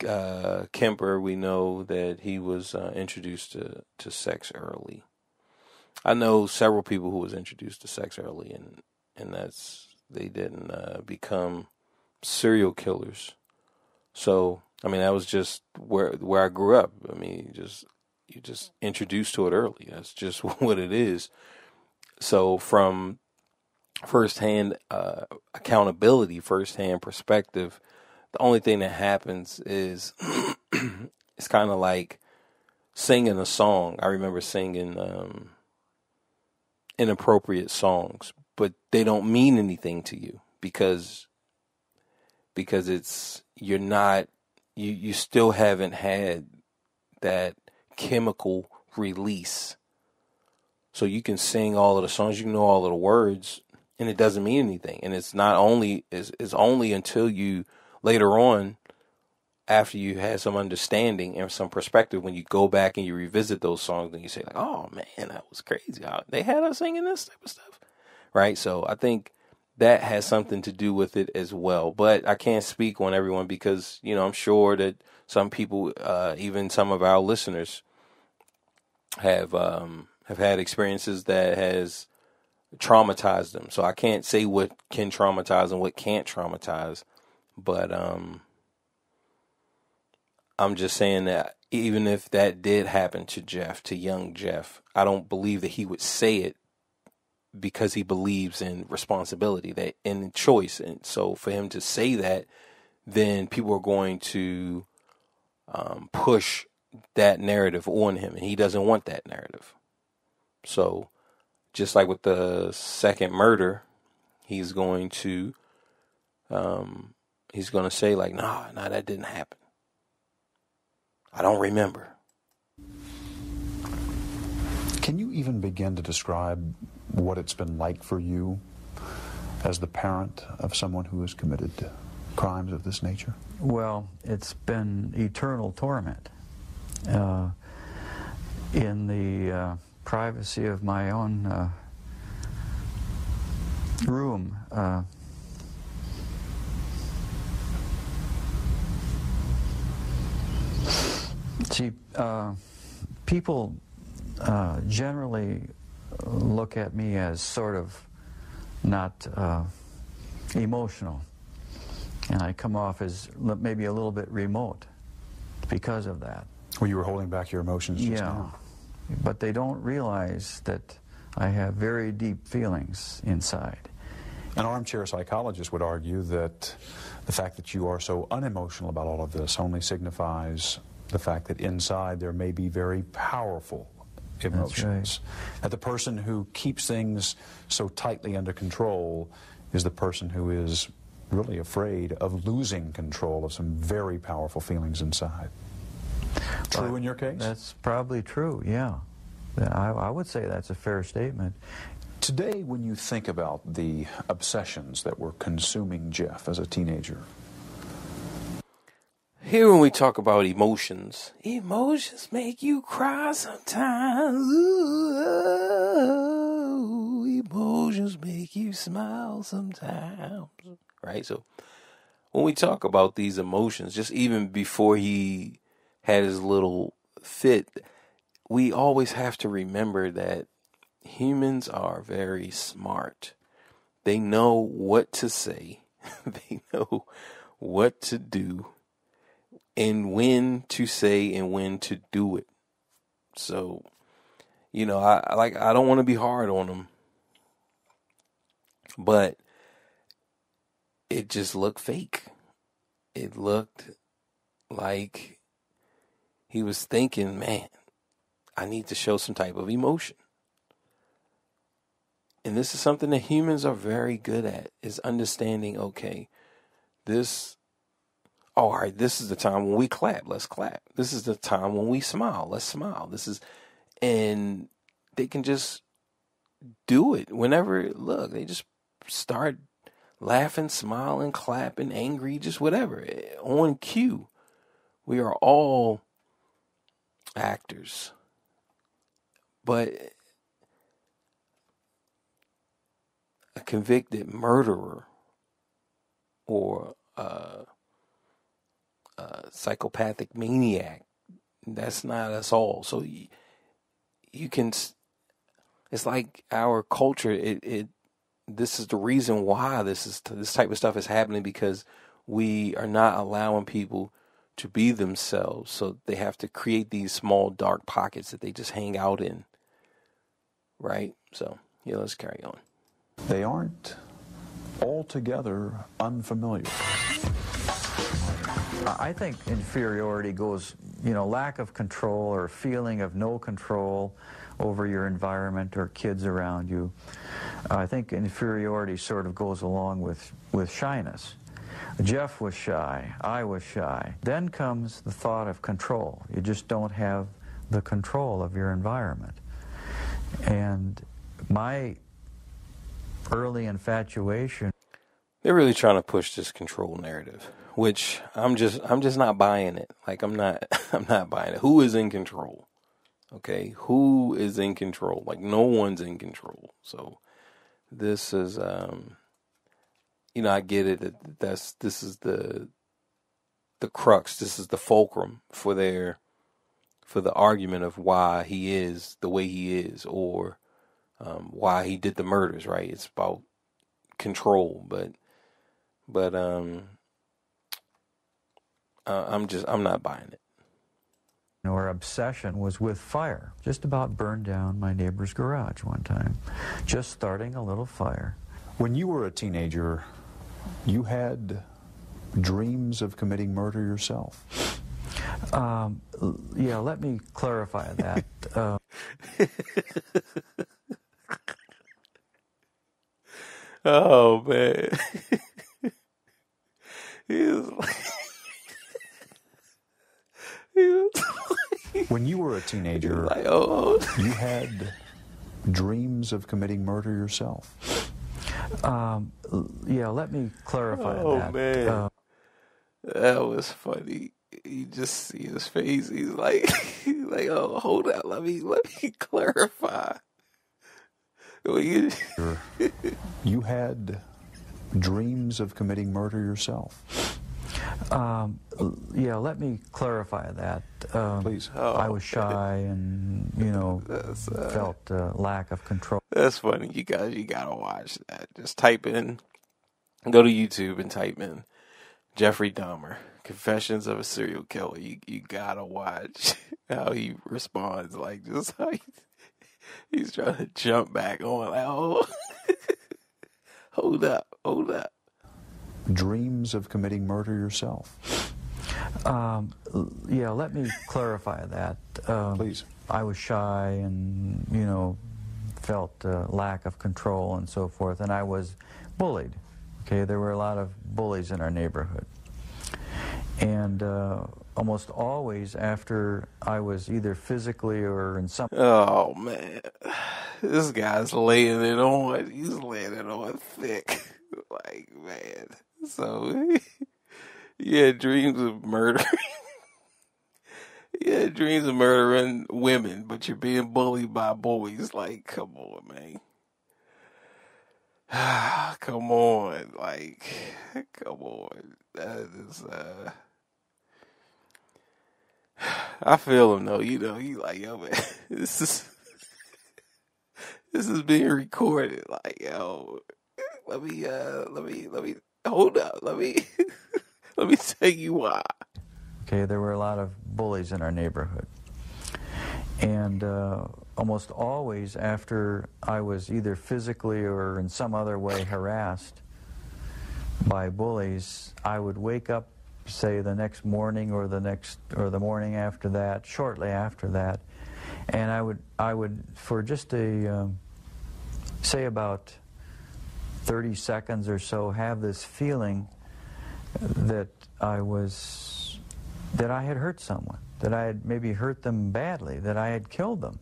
[SPEAKER 1] uh, Kemper. We know that he was uh, introduced to, to sex early. I know several people who was introduced to sex early, and and that's they didn't uh, become serial killers. So I mean, that was just where where I grew up. I mean, just you just introduced to it early. That's just what it is. So from firsthand uh, accountability, firsthand perspective, the only thing that happens is it's kind of like singing a song. I remember singing um, inappropriate songs, but they don't mean anything to you because because it's you're not you you still haven't had that chemical release. So you can sing all of the songs, you know all of the words, and it doesn't mean anything. And it's not only is it's only until you later on after you had some understanding and some perspective when you go back and you revisit those songs and you say like, "Oh man, that was crazy! They had us singing this type of stuff." Right? So I think that has something to do with it as well. But I can't speak on everyone because, you know, I'm sure that some people, uh, even some of our listeners, have um, have had experiences that has traumatized them. So I can't say what can traumatize and what can't traumatize. But um, I'm just saying that even if that did happen to Jeff, to young Jeff, I don't believe that he would say it because he believes in responsibility that in choice and so for him to say that then people are going to um, push that narrative on him and he doesn't want that narrative so just like with the second murder he's going to um, he's going to say like, "Nah, nah, that didn't happen. I don't remember."
[SPEAKER 3] Can you even begin to describe what it's been like for you as the parent of someone who has committed crimes of this nature?
[SPEAKER 5] Well, it's been eternal torment. Uh, in the uh, privacy of my own uh, room, uh, see, uh, people uh, generally look at me as sort of not uh, emotional. And I come off as maybe a little bit remote because of that.
[SPEAKER 3] Well, you were holding back your emotions just
[SPEAKER 5] yeah.
[SPEAKER 3] now.
[SPEAKER 5] But they don't realize that I have very deep feelings inside.
[SPEAKER 3] An armchair psychologist would argue that the fact that you are so unemotional about all of this only signifies the fact that inside there may be very powerful emotions. That the person who keeps things so tightly under control is the person who is really afraid of losing control of some very powerful feelings inside. True in your case?
[SPEAKER 5] That's probably true, yeah. I, I would say that's a fair statement.
[SPEAKER 3] Today, when you think about the obsessions that were consuming Jeff as a teenager,
[SPEAKER 1] Here, when we talk about emotions, emotions make you cry sometimes. Ooh, emotions make you smile sometimes. Right? So, when we talk about these emotions, just even before he had his little fit, we always have to remember that humans are very smart. They know what to say, they know what to do and when to say and when to do it. So, you know, I, like I don't want to be hard on them, but it just looked fake. It looked like he was thinking, man, I need to show some type of emotion. And this is something that humans are very good at is understanding, okay, this oh, all right, this is the time when we clap. Let's clap. This is the time when we smile. Let's smile. This is, and they can just do it whenever. Look, they just start laughing, smiling, clapping, angry, just whatever eh, on cue. We are all actors, but a convicted murderer or a, uh, psychopathic maniac. That's not us all. So you, you can. It's like our culture. It, it. This is the reason why this is this type of stuff is happening because we are not allowing people to be themselves. So they have to create these small dark pockets that they just hang out in. Right. So yeah, let's carry on.
[SPEAKER 3] they aren't altogether unfamiliar.
[SPEAKER 5] I think inferiority goes, you know, lack of control or feeling of no control over your environment or kids around you. I think inferiority sort of goes along with, with shyness. Jeff was shy. I was shy. Then comes the thought of control. You just don't have the control of your environment. And my early infatuation
[SPEAKER 1] they're really trying to push this control narrative, which I'm just I'm just not buying it. Like I'm not I'm not buying it. Who is in control? Okay, who is in control? Like no one's in control. So this is um you know, I get it that that's this is the the crux, this is the fulcrum for their for the argument of why he is the way he is or um, why he did the murders, right? It's about control, but but um, uh, I'm just I'm not buying it.
[SPEAKER 5] Our obsession was with fire. Just about burned down my neighbor's garage one time. Just starting a little fire.
[SPEAKER 3] When you were a teenager, you had dreams of committing murder yourself.
[SPEAKER 5] Um, yeah, let me clarify that. uh,
[SPEAKER 1] Oh man. he was like, he was
[SPEAKER 3] When you were a teenager,
[SPEAKER 1] like, oh,
[SPEAKER 3] you had dreams of committing murder yourself.
[SPEAKER 5] Um, yeah, let me clarify
[SPEAKER 1] oh
[SPEAKER 5] that.
[SPEAKER 1] man,
[SPEAKER 5] Uh,
[SPEAKER 1] that was funny. You just see his face. He's like, he's like, oh, hold up, let me let me clarify. You,
[SPEAKER 3] You had dreams of committing murder yourself.
[SPEAKER 5] Um, yeah, let me clarify that. Um,
[SPEAKER 3] Please.
[SPEAKER 5] I
[SPEAKER 1] Oh,
[SPEAKER 5] was shy and, you know,
[SPEAKER 1] uh,
[SPEAKER 5] felt uh, lack of control.
[SPEAKER 1] That's funny. You guys, you gotta watch that. Just type in, go to YouTube and type in Jeffrey Dahmer, Confessions of a Serial Killer. You you gotta watch how he responds. Like just how he, he's trying to jump back on. Like, oh, hold up, hold up.
[SPEAKER 3] Dreams of committing murder yourself.
[SPEAKER 5] Um, yeah, let me clarify that. Um,
[SPEAKER 3] Please.
[SPEAKER 5] I was shy and, you know, felt uh, lack of control and so forth, and I was bullied. Okay, there were a lot of bullies in our neighborhood. And uh, almost always after I was either physically or in some
[SPEAKER 1] Oh man, this guy's laying it on. He's laying it on thick. Like man, so yeah, dreams of murder. yeah, dreams of murdering women, but you're being bullied by boys. Like, come on, man. come on, like, come on. That is uh. I feel him though. You know, he like, yo, man, this is this is being recorded. Like, yo, let me, uh, let me, let me hold up. Let me, let me tell you why.
[SPEAKER 5] Okay, there were a lot of bullies in our neighborhood. And uh, almost always after I was either physically or in some other way harassed by bullies, I would wake up, say, the next morning or the next or the morning after that, shortly after that, and I would I would for just a um, say about 30 seconds or so have this feeling that I was that I had hurt someone, that I had maybe hurt them badly, that I had killed them.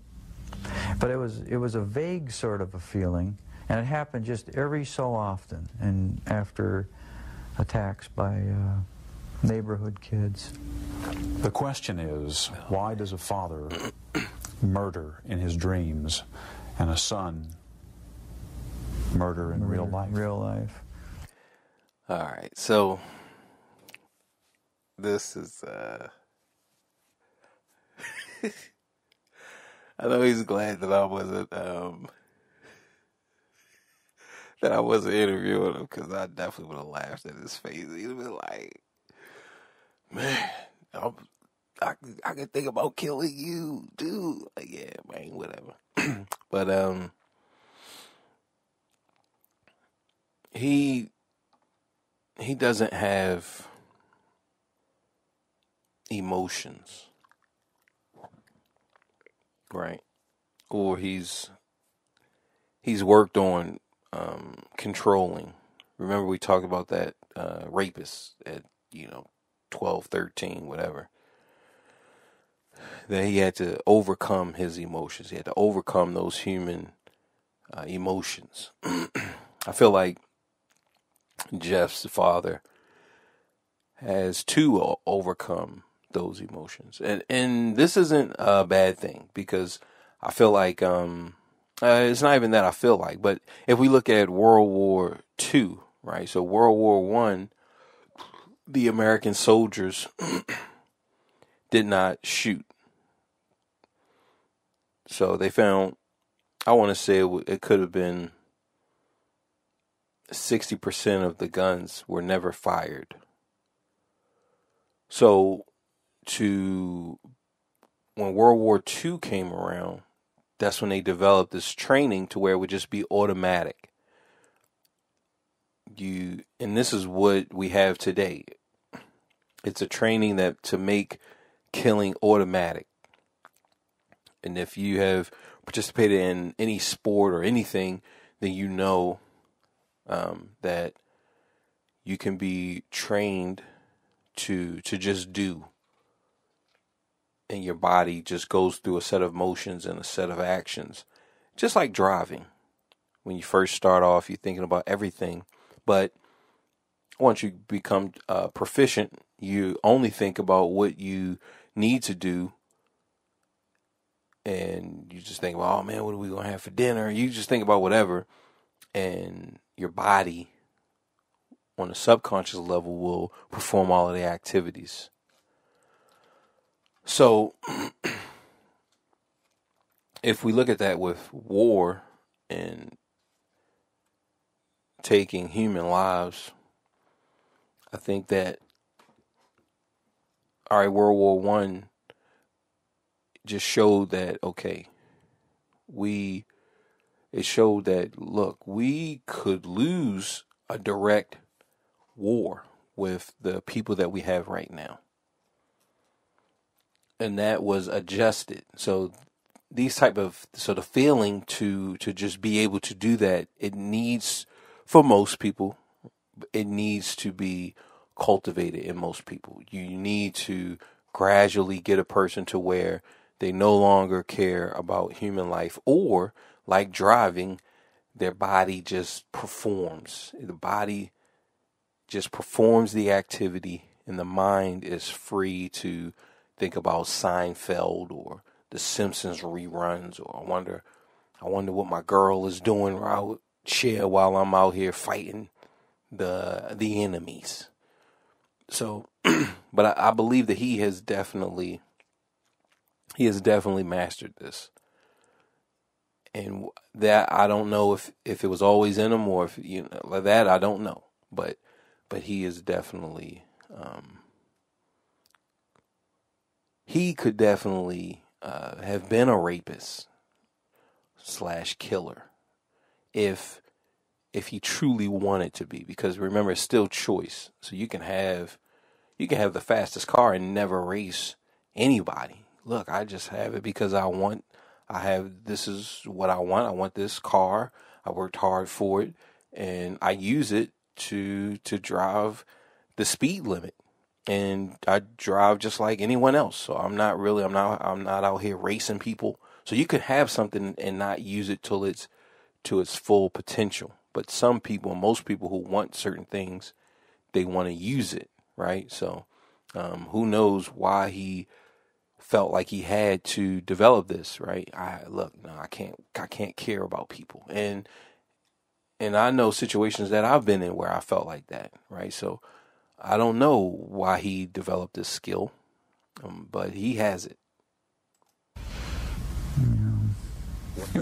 [SPEAKER 5] But it was it was a vague sort of a feeling, and it happened just every so often, and after attacks by uh, neighborhood kids.
[SPEAKER 3] The question is why does a father murder in his dreams and a son murder in real life?
[SPEAKER 5] Real life.
[SPEAKER 1] All right, so this is. uh I know he's glad that I wasn't um that I wasn't interviewing him because I definitely would have laughed at his face. He'd have been like, "Man, I'm, I I can think about killing you, dude." Like, yeah, man, whatever. but um, he he doesn't have emotions, right? Or he's he's worked on um, controlling. Remember we talked about that uh, rapist at you know 12, 13, whatever. That he had to overcome his emotions. He had to overcome those human uh, emotions. I feel like Jeff's father has to overcome those emotions, and and this isn't a bad thing because I feel like um, uh, it's not even that I feel like, but if we look at World War Two, right? So World War One, the American soldiers did not shoot, so they found. I want to say it, it could have been sixty percent of the guns were never fired. So, to when World War II came around, that's when they developed this training to where it would just be automatic. You and this is what we have today. It's a training that to make killing automatic. And if you have participated in any sport or anything, then you know um, that you can be trained to to just do. And your body just goes through a set of motions and a set of actions. Just like driving. When you first start off you're thinking about everything. But once you become uh, proficient you only think about what you need to do. And you just think about oh man what are we going to have for dinner? You just think about whatever. And your body on a subconscious level will perform all of the activities. So if we look at that with war and taking human lives, I think that all right, World War One just showed that okay, we it showed that look, we could lose a direct war with the people that we have right now. And that was adjusted. So these type of so the feeling to to just be able to do that, it needs for most people, it needs to be cultivated in most people. You need to gradually get a person to where they no longer care about human life or like driving, their body just performs. The body just performs the activity, and the mind is free to think about Seinfeld or the Simpsons reruns, or I wonder, I wonder what my girl is doing share while I'm out here fighting the the enemies. So, but I, I believe that he has definitely he has definitely mastered this and that I don't know if if it was always in him or if you know like that I don't know, but but he is definitely um, he could definitely uh, have been a rapist slash killer if if he truly wanted to be. Because remember it's still choice. So you can have you can have the fastest car and never race anybody. Look i just have it because i want I have this is what I want. I want this car. I worked hard for it and I use it to to drive the speed limit. And I drive just like anyone else. So I'm not really I'm not I'm not out here racing people. So you could have something and not use it till it's to its full potential. But some people, most people who want certain things, they want to use it, right? So um, who knows why he felt like he had to develop this, right? I look, no, I can't I can't care about people. And and I know situations that I've been in where I felt like that, right? So I don't know why he developed this skill, um, but he has it.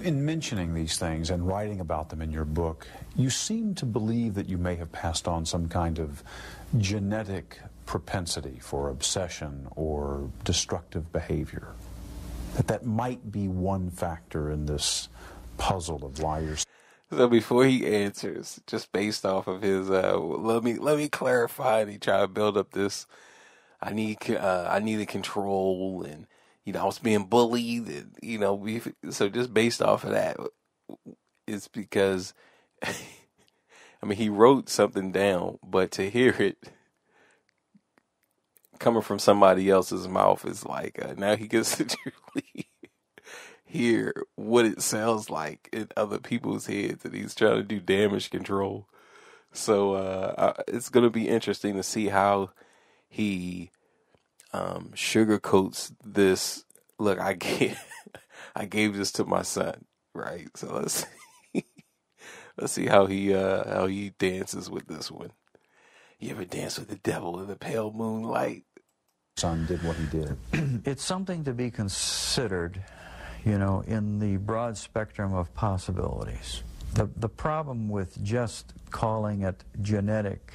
[SPEAKER 3] In mentioning these things and writing about them in your book, you seem to believe that you may have passed on some kind of genetic propensity for obsession or destructive behavior. That that might be one factor in this puzzle of why you're.
[SPEAKER 1] So before he answers, just based off of his, uh, let me let me clarify. And he try to build up this. I need uh, I needed control, and you know I was being bullied, and you know so just based off of that, it's because. I mean, he wrote something down, but to hear it coming from somebody else's mouth is like uh, now he gets to hear what it sounds like in other people's heads, and he's trying to do damage control. So uh, it's going to be interesting to see how he um, sugarcoats this. Look, I gave I gave this to my son, right? So let's see, let's see how he uh, how he dances with this one. You ever dance with the devil in the pale moonlight?
[SPEAKER 3] Son did what he did.
[SPEAKER 5] it's something to be considered, you know, in the broad spectrum of possibilities. The, the problem with just calling it genetic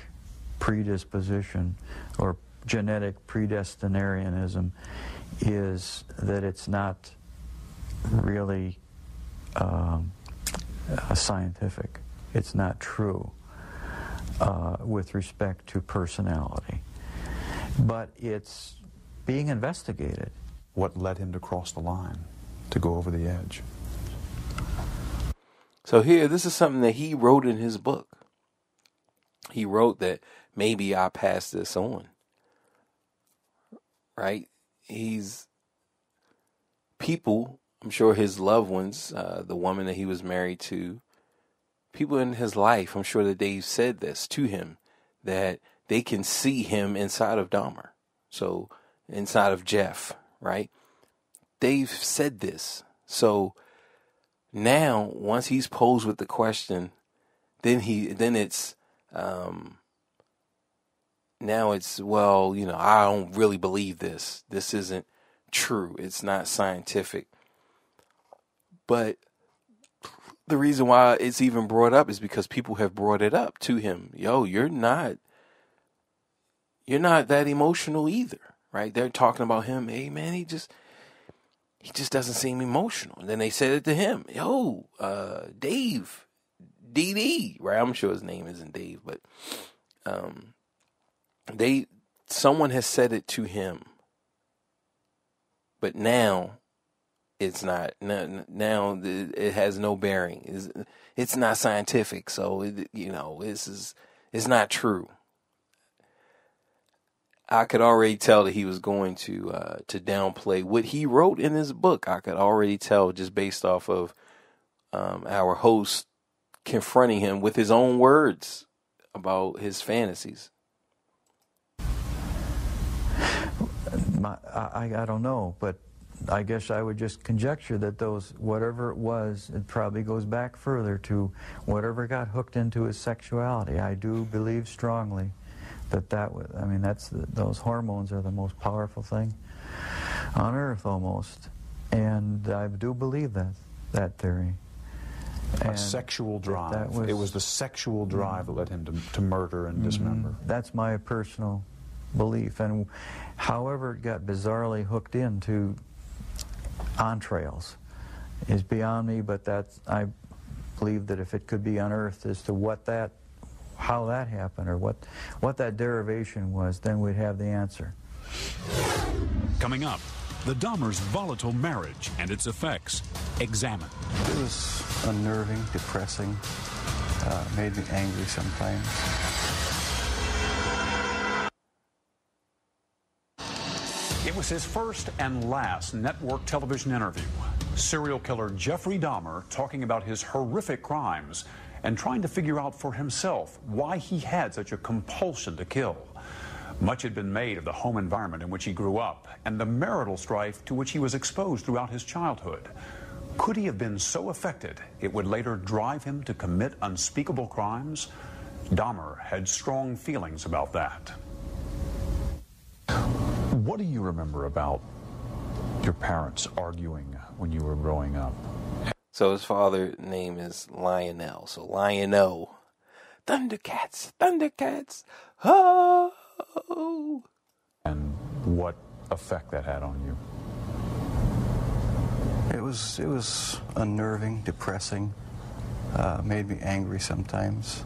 [SPEAKER 5] predisposition or genetic predestinarianism is that it's not really um, scientific. It's not true uh, with respect to personality. But it's being investigated.
[SPEAKER 3] What led him to cross the line, to go over the edge?
[SPEAKER 1] So here, this is something that he wrote in his book. He wrote that maybe I pass this on. Right? He's people, I'm sure his loved ones, uh, the woman that he was married to, people in his life, I'm sure that they've said this to him that they can see him inside of Dahmer. So, inside of Jeff, right? They've said this. So, now once he's posed with the question, then he then it's um now it's well, you know, I don't really believe this. This isn't true. It's not scientific. But the reason why it's even brought up is because people have brought it up to him. Yo, you're not you're not that emotional either, right? They're talking about him. Hey man, he just he just doesn't seem emotional. And then they said it to him. Yo, uh, Dave, DD, right? I'm sure his name isn't Dave, but um, they someone has said it to him, but now it's not. Now, it has no bearing. It's, it's not scientific, so it, you know this is it's not true. I could already tell that he was going to uh, to downplay what he wrote in his book. I could already tell just based off of um, our host confronting him with his own words about his fantasies.
[SPEAKER 5] My, I, I don't know, but I guess I would just conjecture that those, whatever it was, it probably goes back further to whatever got hooked into his sexuality. I do believe strongly that that was, I mean, that's the, those hormones are the most powerful thing on earth almost. And I do believe that, that theory.
[SPEAKER 3] A sexual drive.
[SPEAKER 5] that was-
[SPEAKER 3] it was the sexual drive that led him to, to murder and mm-hmm. dismember.
[SPEAKER 5] That's my personal belief. And however it got bizarrely hooked into entrails is beyond me, but that's, I believe that if it could be unearthed as to what that, how that happened or what, what that derivation was, then we'd have the answer.
[SPEAKER 7] Coming up, the Dahmer's volatile marriage and its effects examined.
[SPEAKER 4] It was unnerving, depressing, uh, made me angry sometimes.
[SPEAKER 3] It was his first and last network television interview. Serial killer Jeffrey Dahmer talking about his horrific crimes and trying to figure out for himself why he had such a compulsion to kill. Much had been made of the home environment in which he grew up and the marital strife to which he was exposed throughout his childhood. Could he have been so affected it would later drive him to commit unspeakable crimes? Dahmer had strong feelings about that. What do you remember about your parents arguing when you were growing up?
[SPEAKER 1] So his father name is Lionel. So Lionel, Thundercats, Thundercats, oh!
[SPEAKER 3] And what effect that had on you?
[SPEAKER 4] It was it was unnerving, depressing, uh, made me angry sometimes.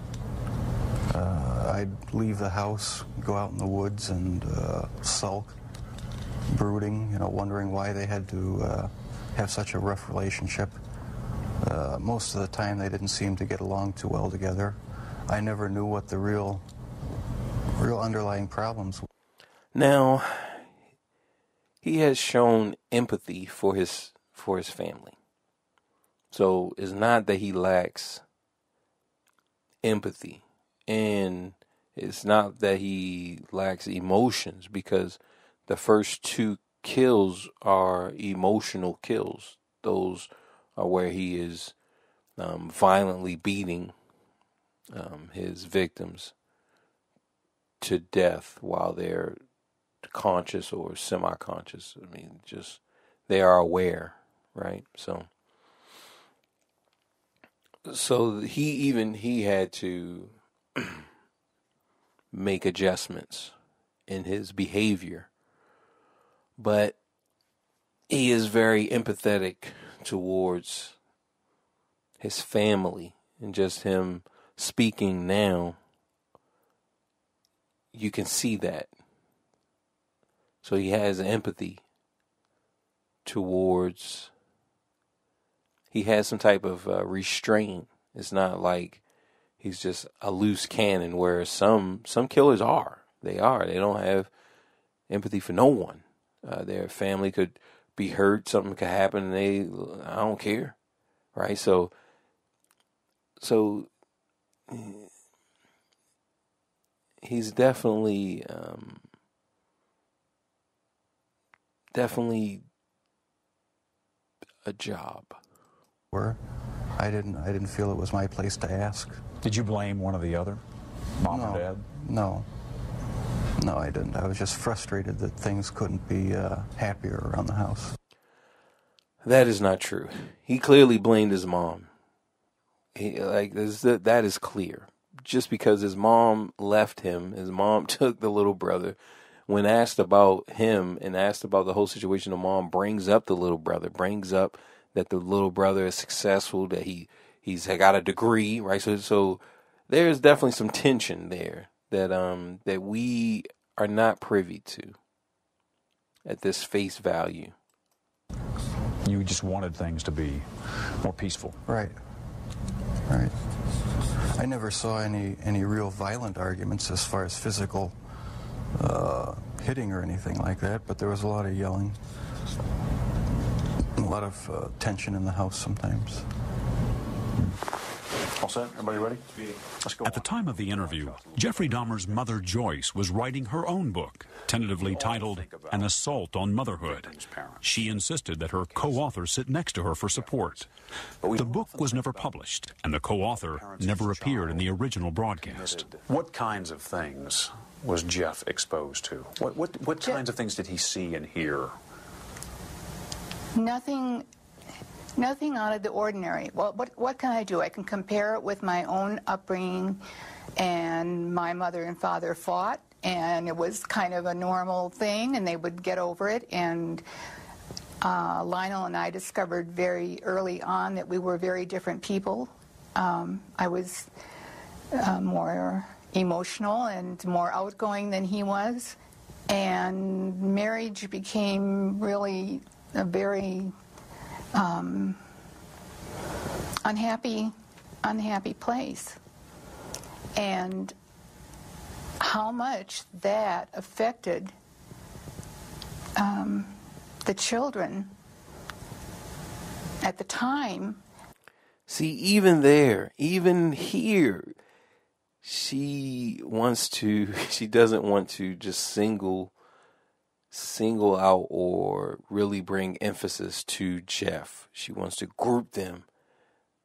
[SPEAKER 4] I'd leave the house, go out in the woods, and uh, sulk, brooding, you know, wondering why they had to uh, have such a rough relationship. Uh, most of the time, they didn't seem to get along too well together. I never knew what the real, real underlying problems. were.
[SPEAKER 1] Now, he has shown empathy for his for his family. So it's not that he lacks empathy, and it's not that he lacks emotions because the first two kills are emotional kills. Those are where he is um, violently beating um, his victims to death while they're conscious or semi-conscious. I mean, just they are aware, right? So, so he even he had to make adjustments in his behavior, but he is very empathetic towards his family and just him speaking now. You can see that. So he has empathy towards he has some type of uh, restraint. It's not like he's just a loose cannon. Whereas some some killers are, they are. They don't have empathy for no one. Uh, their family could be hurt, something could happen, and they I don't care, right? So so he's definitely um, definitely a job.
[SPEAKER 4] Were I didn't I didn't feel it was my place to ask.
[SPEAKER 3] Did you blame one or the other, mom
[SPEAKER 4] no,
[SPEAKER 3] or dad?
[SPEAKER 4] No. No, I didn't. I was just frustrated that things couldn't be uh, happier around the house.
[SPEAKER 1] That is not true. He clearly blamed his mom. He, like this, that is clear. Just because his mom left him, his mom took the little brother. When asked about him and asked about the whole situation, the mom brings up the little brother, brings up that the little brother is successful, that he he's got a degree, right? So so there's definitely some tension there that um that we are not privy to at this face value.
[SPEAKER 3] You just wanted things to be more peaceful.
[SPEAKER 4] Right. Right. I never saw any any real violent arguments as far as physical uh, hitting or anything like that, but there was a lot of yelling, a lot of uh, tension in the house sometimes.
[SPEAKER 3] All set? Everybody ready? Let's go.
[SPEAKER 7] At the time of the interview, Jeffrey Dahmer's mother Joyce was writing her own book, tentatively titled An Assault on Motherhood. She insisted that her co author sit next to her for support. The book was never published, and the co author never appeared in the original broadcast.
[SPEAKER 3] What kinds of things was Jeff exposed to? What, what, what kinds of things did he see and hear?
[SPEAKER 6] Nothing, nothing out of the ordinary. Well, what, what can I do? I can compare it with my own upbringing, and my mother and father fought, and it was kind of a normal thing, and they would get over it. And uh, Lionel and I discovered very early on that we were very different people. Um, I was uh, more emotional and more outgoing than he was. And marriage became really a very um, unhappy, unhappy place. And how much that affected um, the children at the time
[SPEAKER 1] See, even there, even here, she wants to, she doesn't want to just single, single out or really bring emphasis to Jeff. She wants to group them.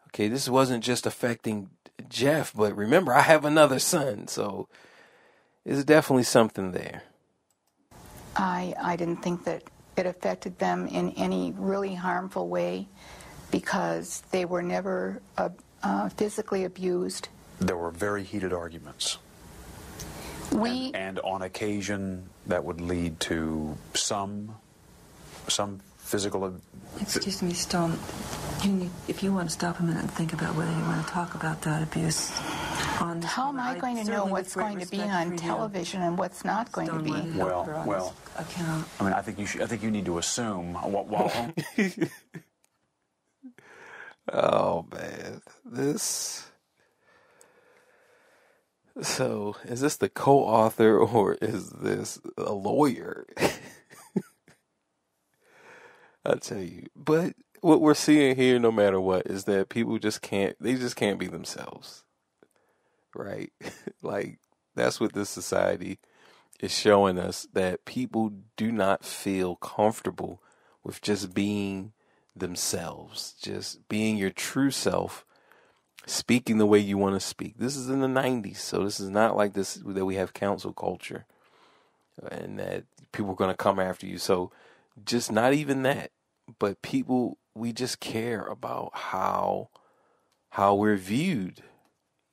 [SPEAKER 1] Okay, this wasn't just affecting Jeff, but remember, I have another son, so there's definitely something there.
[SPEAKER 6] I, I didn't think that it affected them in any really harmful way because they were never uh, uh, physically abused.
[SPEAKER 3] There were very heated arguments.
[SPEAKER 6] We,
[SPEAKER 3] And on occasion, that would lead to some, some physical.
[SPEAKER 8] Excuse me, Stone. You need, if you want to stop a minute and think about whether you want to talk about that abuse on
[SPEAKER 6] how am I going to know what's going to be on television and what's not going to
[SPEAKER 8] Stone
[SPEAKER 6] be?
[SPEAKER 8] to help
[SPEAKER 3] Well,
[SPEAKER 8] her on
[SPEAKER 3] well.
[SPEAKER 8] account.
[SPEAKER 3] I mean, I think you should. I think you need to assume while. while
[SPEAKER 1] Oh man, this. So, is this the co-author or is this a lawyer? I tell you, but what we're seeing here, no matter what, is that people just can't. They just can't be themselves, right? like that's what this society is showing us that people do not feel comfortable with just being themselves, just being your true self, speaking the way you want to speak. This is in the 90s, so this is not like this that we have cancel culture and that people are going to come after you. So just not even that, but people we just care about how how we're viewed.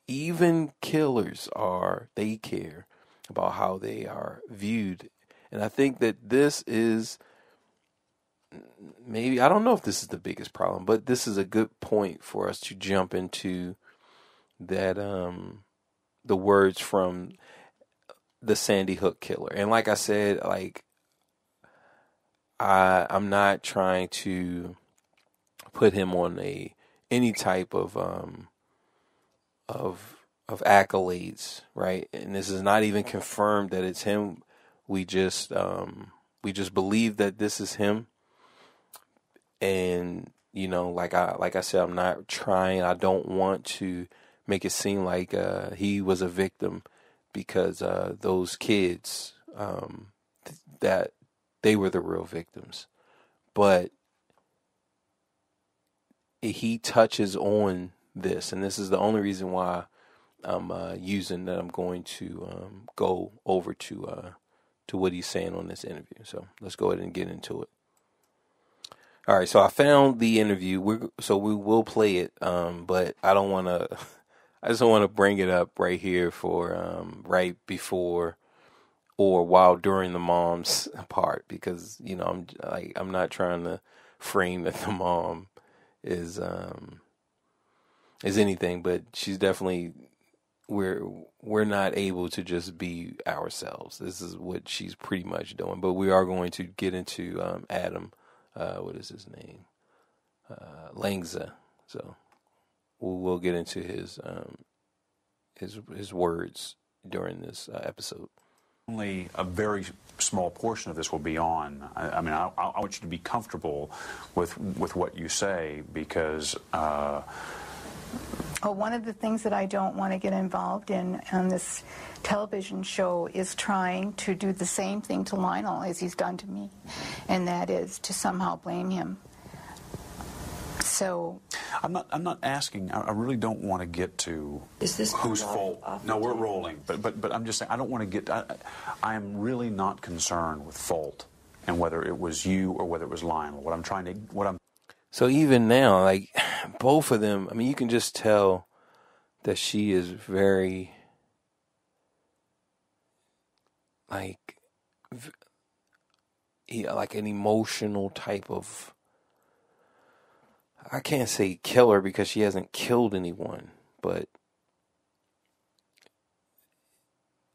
[SPEAKER 1] Even killers are they care about how they are viewed. And I think that this is maybe I don't know if this is the biggest problem, but this is a good point for us to jump into that um the words from the Sandy Hook killer. And like I said, like I I'm not trying to put him on a any type of um of of accolades, right? And this is not even confirmed that it's him. We just um, we just believe that this is him. And you know, like I like I said, I'm not trying. I don't want to make it seem like uh, he was a victim because uh, those kids um, th- that they were the real victims. But he touches on this, and this is the only reason why I'm uh, using that. I'm going to um, go over to uh, to what he's saying on this interview. So let's go ahead and get into it. All right, so I found the interview. We so we will play it, um, but I don't want to. I just don't want to bring it up right here for um, right before or while during the mom's part because you know I'm like I'm not trying to frame that the mom is um is anything, but she's definitely we're we're not able to just be ourselves. This is what she's pretty much doing. But we are going to get into um, Adam. Uh, what is his name? Uh, Lanza. So we'll, we'll get into his um, his his words during this uh, episode.
[SPEAKER 3] Only a very small portion of this will be on. I, I mean, I, I, want you to be comfortable with with what you say because. Uh,
[SPEAKER 6] well, one of the things that I don't want to get involved in on this television show is trying to do the same thing to Lionel as he's done to me, and that is to somehow blame him. So
[SPEAKER 3] I'm not. I'm not asking. I, I really don't want to get to
[SPEAKER 8] is this
[SPEAKER 3] whose fault. No, we're rolling. But but but I'm just saying. I don't want to get. I, I am really not concerned with fault and whether it was you or whether it was Lionel. What I'm trying to. What I'm.
[SPEAKER 1] So even now, like both of them, I mean, you can just tell that she is very like like an emotional type of I can't say killer because she hasn't killed anyone, but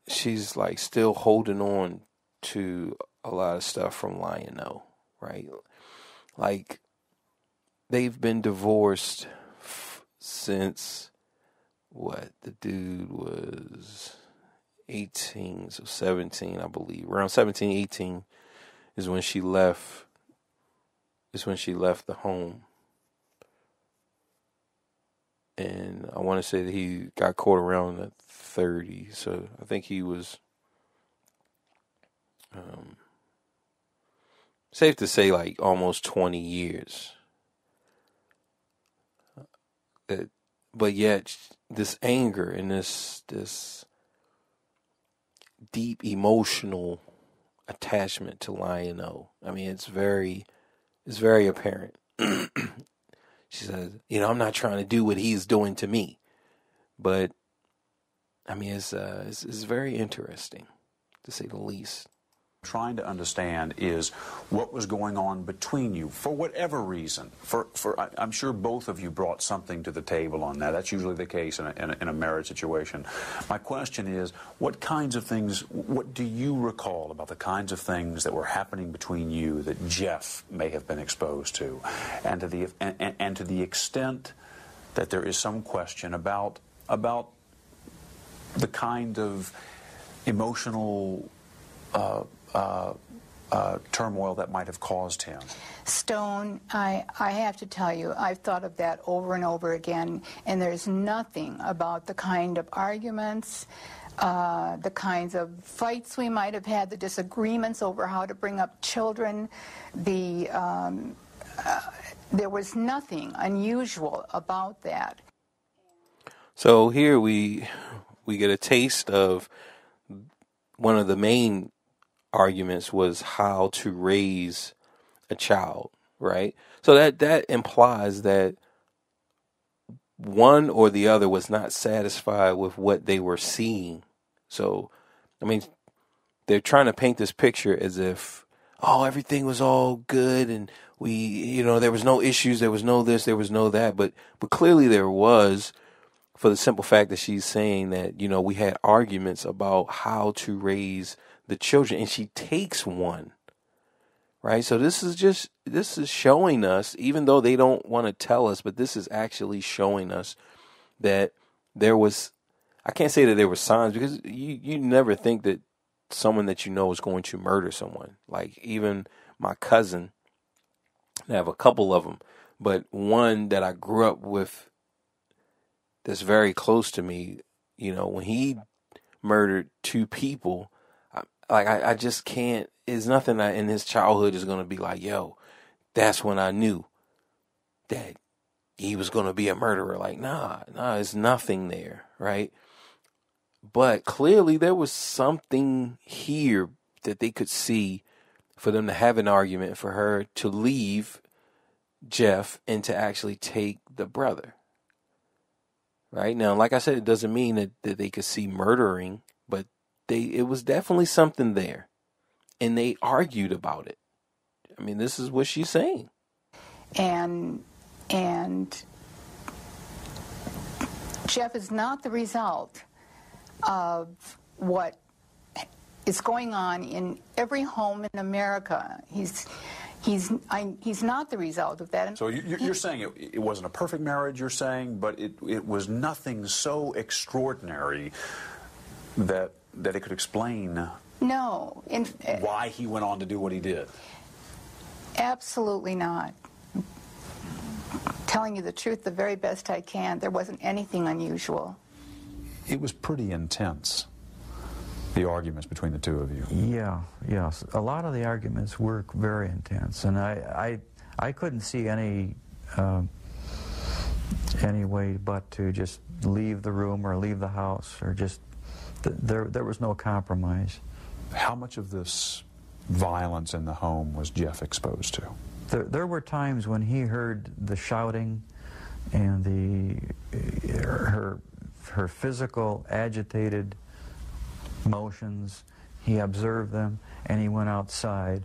[SPEAKER 1] she's like still holding on to a lot of stuff from Lionel, right? Like they've been divorced f- since what the dude was 18 so 17 i believe. Around 17 18 is when she left is when she left the home. And i want to say that he got caught around at 30 so i think he was um, safe to say like almost 20 years but yet this anger and this this deep emotional attachment to Lionel. I mean, it's very it's very apparent. she says, "You know, I'm not trying to do what he's doing to me," but I mean, it's uh, it's, it's very interesting to say the least
[SPEAKER 3] trying to understand is what was going on between you for whatever reason. For, for I, am sure both of you brought something to the table on that. That's usually the case in a, in a, in a marriage situation. My question is, what kinds of things, what do you recall about the kinds of things that were happening between you that Jeff may have been exposed to? And to the, and, and, to the extent that there is some question about, about the kind of emotional uh, uh, uh, turmoil that might have caused him?
[SPEAKER 6] Stone, I, I have to tell you, I've thought of that over and over again, and there's nothing about the kind of arguments, uh, the kinds of fights we might have had, the disagreements over how to bring up children, the um, uh, there was nothing unusual about that.
[SPEAKER 1] So here we we get a taste of one of the main arguments was how to raise a child, right? So that that implies that one or the other was not satisfied with what they were seeing. So, I mean, they're trying to paint this picture as if oh everything was all good and we you know there was no issues there was no this there was no that but but clearly there was for the simple fact that she's saying that you know we had arguments about how to raise the children and she takes one right so this is just this is showing us even though they don't want to tell us but this is actually showing us that there was I can't say that there were signs because you you never think that someone that you know is going to murder someone. Like even my cousin, I have a couple of them, but one that I grew up with that's very close to me. You know, when he murdered two people, like I, I just can't. It's nothing that in his childhood is going to be like, yo, that's when I knew that he was going to be a murderer. Like, nah, nah, it's nothing there, right? But clearly there was something here that they could see for them to have an argument for her to leave Jeff and to actually take the brother. Right now, like I said, it doesn't mean that, that they could see murdering, they it was definitely something there. And they argued about it. I mean, this is what she's saying.
[SPEAKER 6] And and Jeff is not the result of what is going on in every home in America. He's he's I, he's not the result of that.
[SPEAKER 3] So you, you're saying it, it wasn't a perfect marriage. You're saying, but it it was nothing so extraordinary that that it could explain
[SPEAKER 6] no, in,
[SPEAKER 3] why he went on to do what he did.
[SPEAKER 6] Absolutely not. Telling you the truth the very best I can, there wasn't anything unusual.
[SPEAKER 3] It was pretty intense, the arguments between the two of you.
[SPEAKER 5] Yeah, yes. A lot of the arguments were very intense, and I, I, I couldn't see any, uh, any way but to just leave the room or leave the house or just, th there, there was no compromise.
[SPEAKER 3] How much of this violence in the home was Jeff exposed to?
[SPEAKER 5] There, there were times when he heard the shouting and the her her physical agitated motions. He observed them and he went outside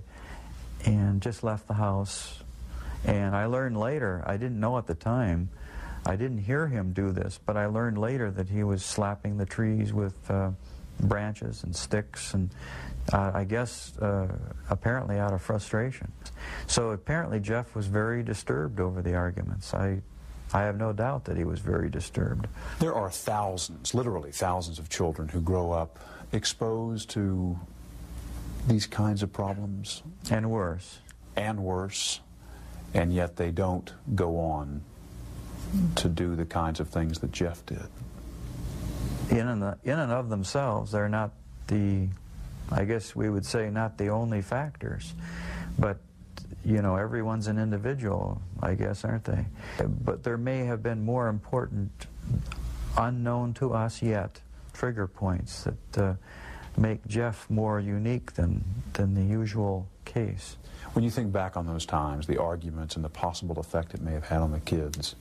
[SPEAKER 5] and just left the house. And I learned later, I didn't know at the time, I didn't hear him do this, but I learned later that he was slapping the trees with uh, branches and sticks and uh, I guess uh, apparently out of frustration. So apparently Jeff was very disturbed over the arguments. I, I have no doubt that he was very disturbed.
[SPEAKER 3] There are thousands, literally thousands of children who grow up exposed to these kinds of problems.
[SPEAKER 5] And worse.
[SPEAKER 3] And worse. And yet they don't go on to do the kinds of things that Jeff did.
[SPEAKER 5] In and, in and of themselves, they're not the I guess we would say not the only factors, but you know, everyone's an individual, I guess, aren't they? But there may have been more important, unknown to us yet, trigger points that uh, make Jeff more unique than, than the usual case.
[SPEAKER 3] When you think back on those times, the arguments and the possible effect it may have had on the kids,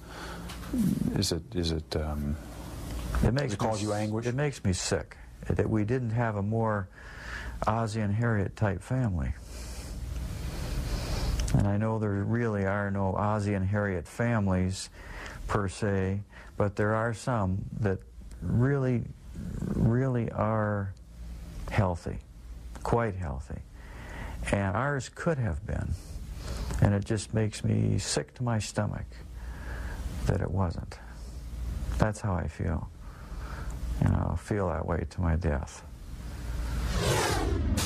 [SPEAKER 3] is it, is it, um,
[SPEAKER 5] it makes
[SPEAKER 3] it cause you anguish?
[SPEAKER 5] It makes me sick that we didn't have a more Ozzie and Harriet type family. And I know there really are no Ozzie and Harriet families per se, but there are some that really, really are healthy, quite healthy. And ours could have been. And it just makes me sick to my stomach that it wasn't. That's how I feel. And I'll feel that way to my death.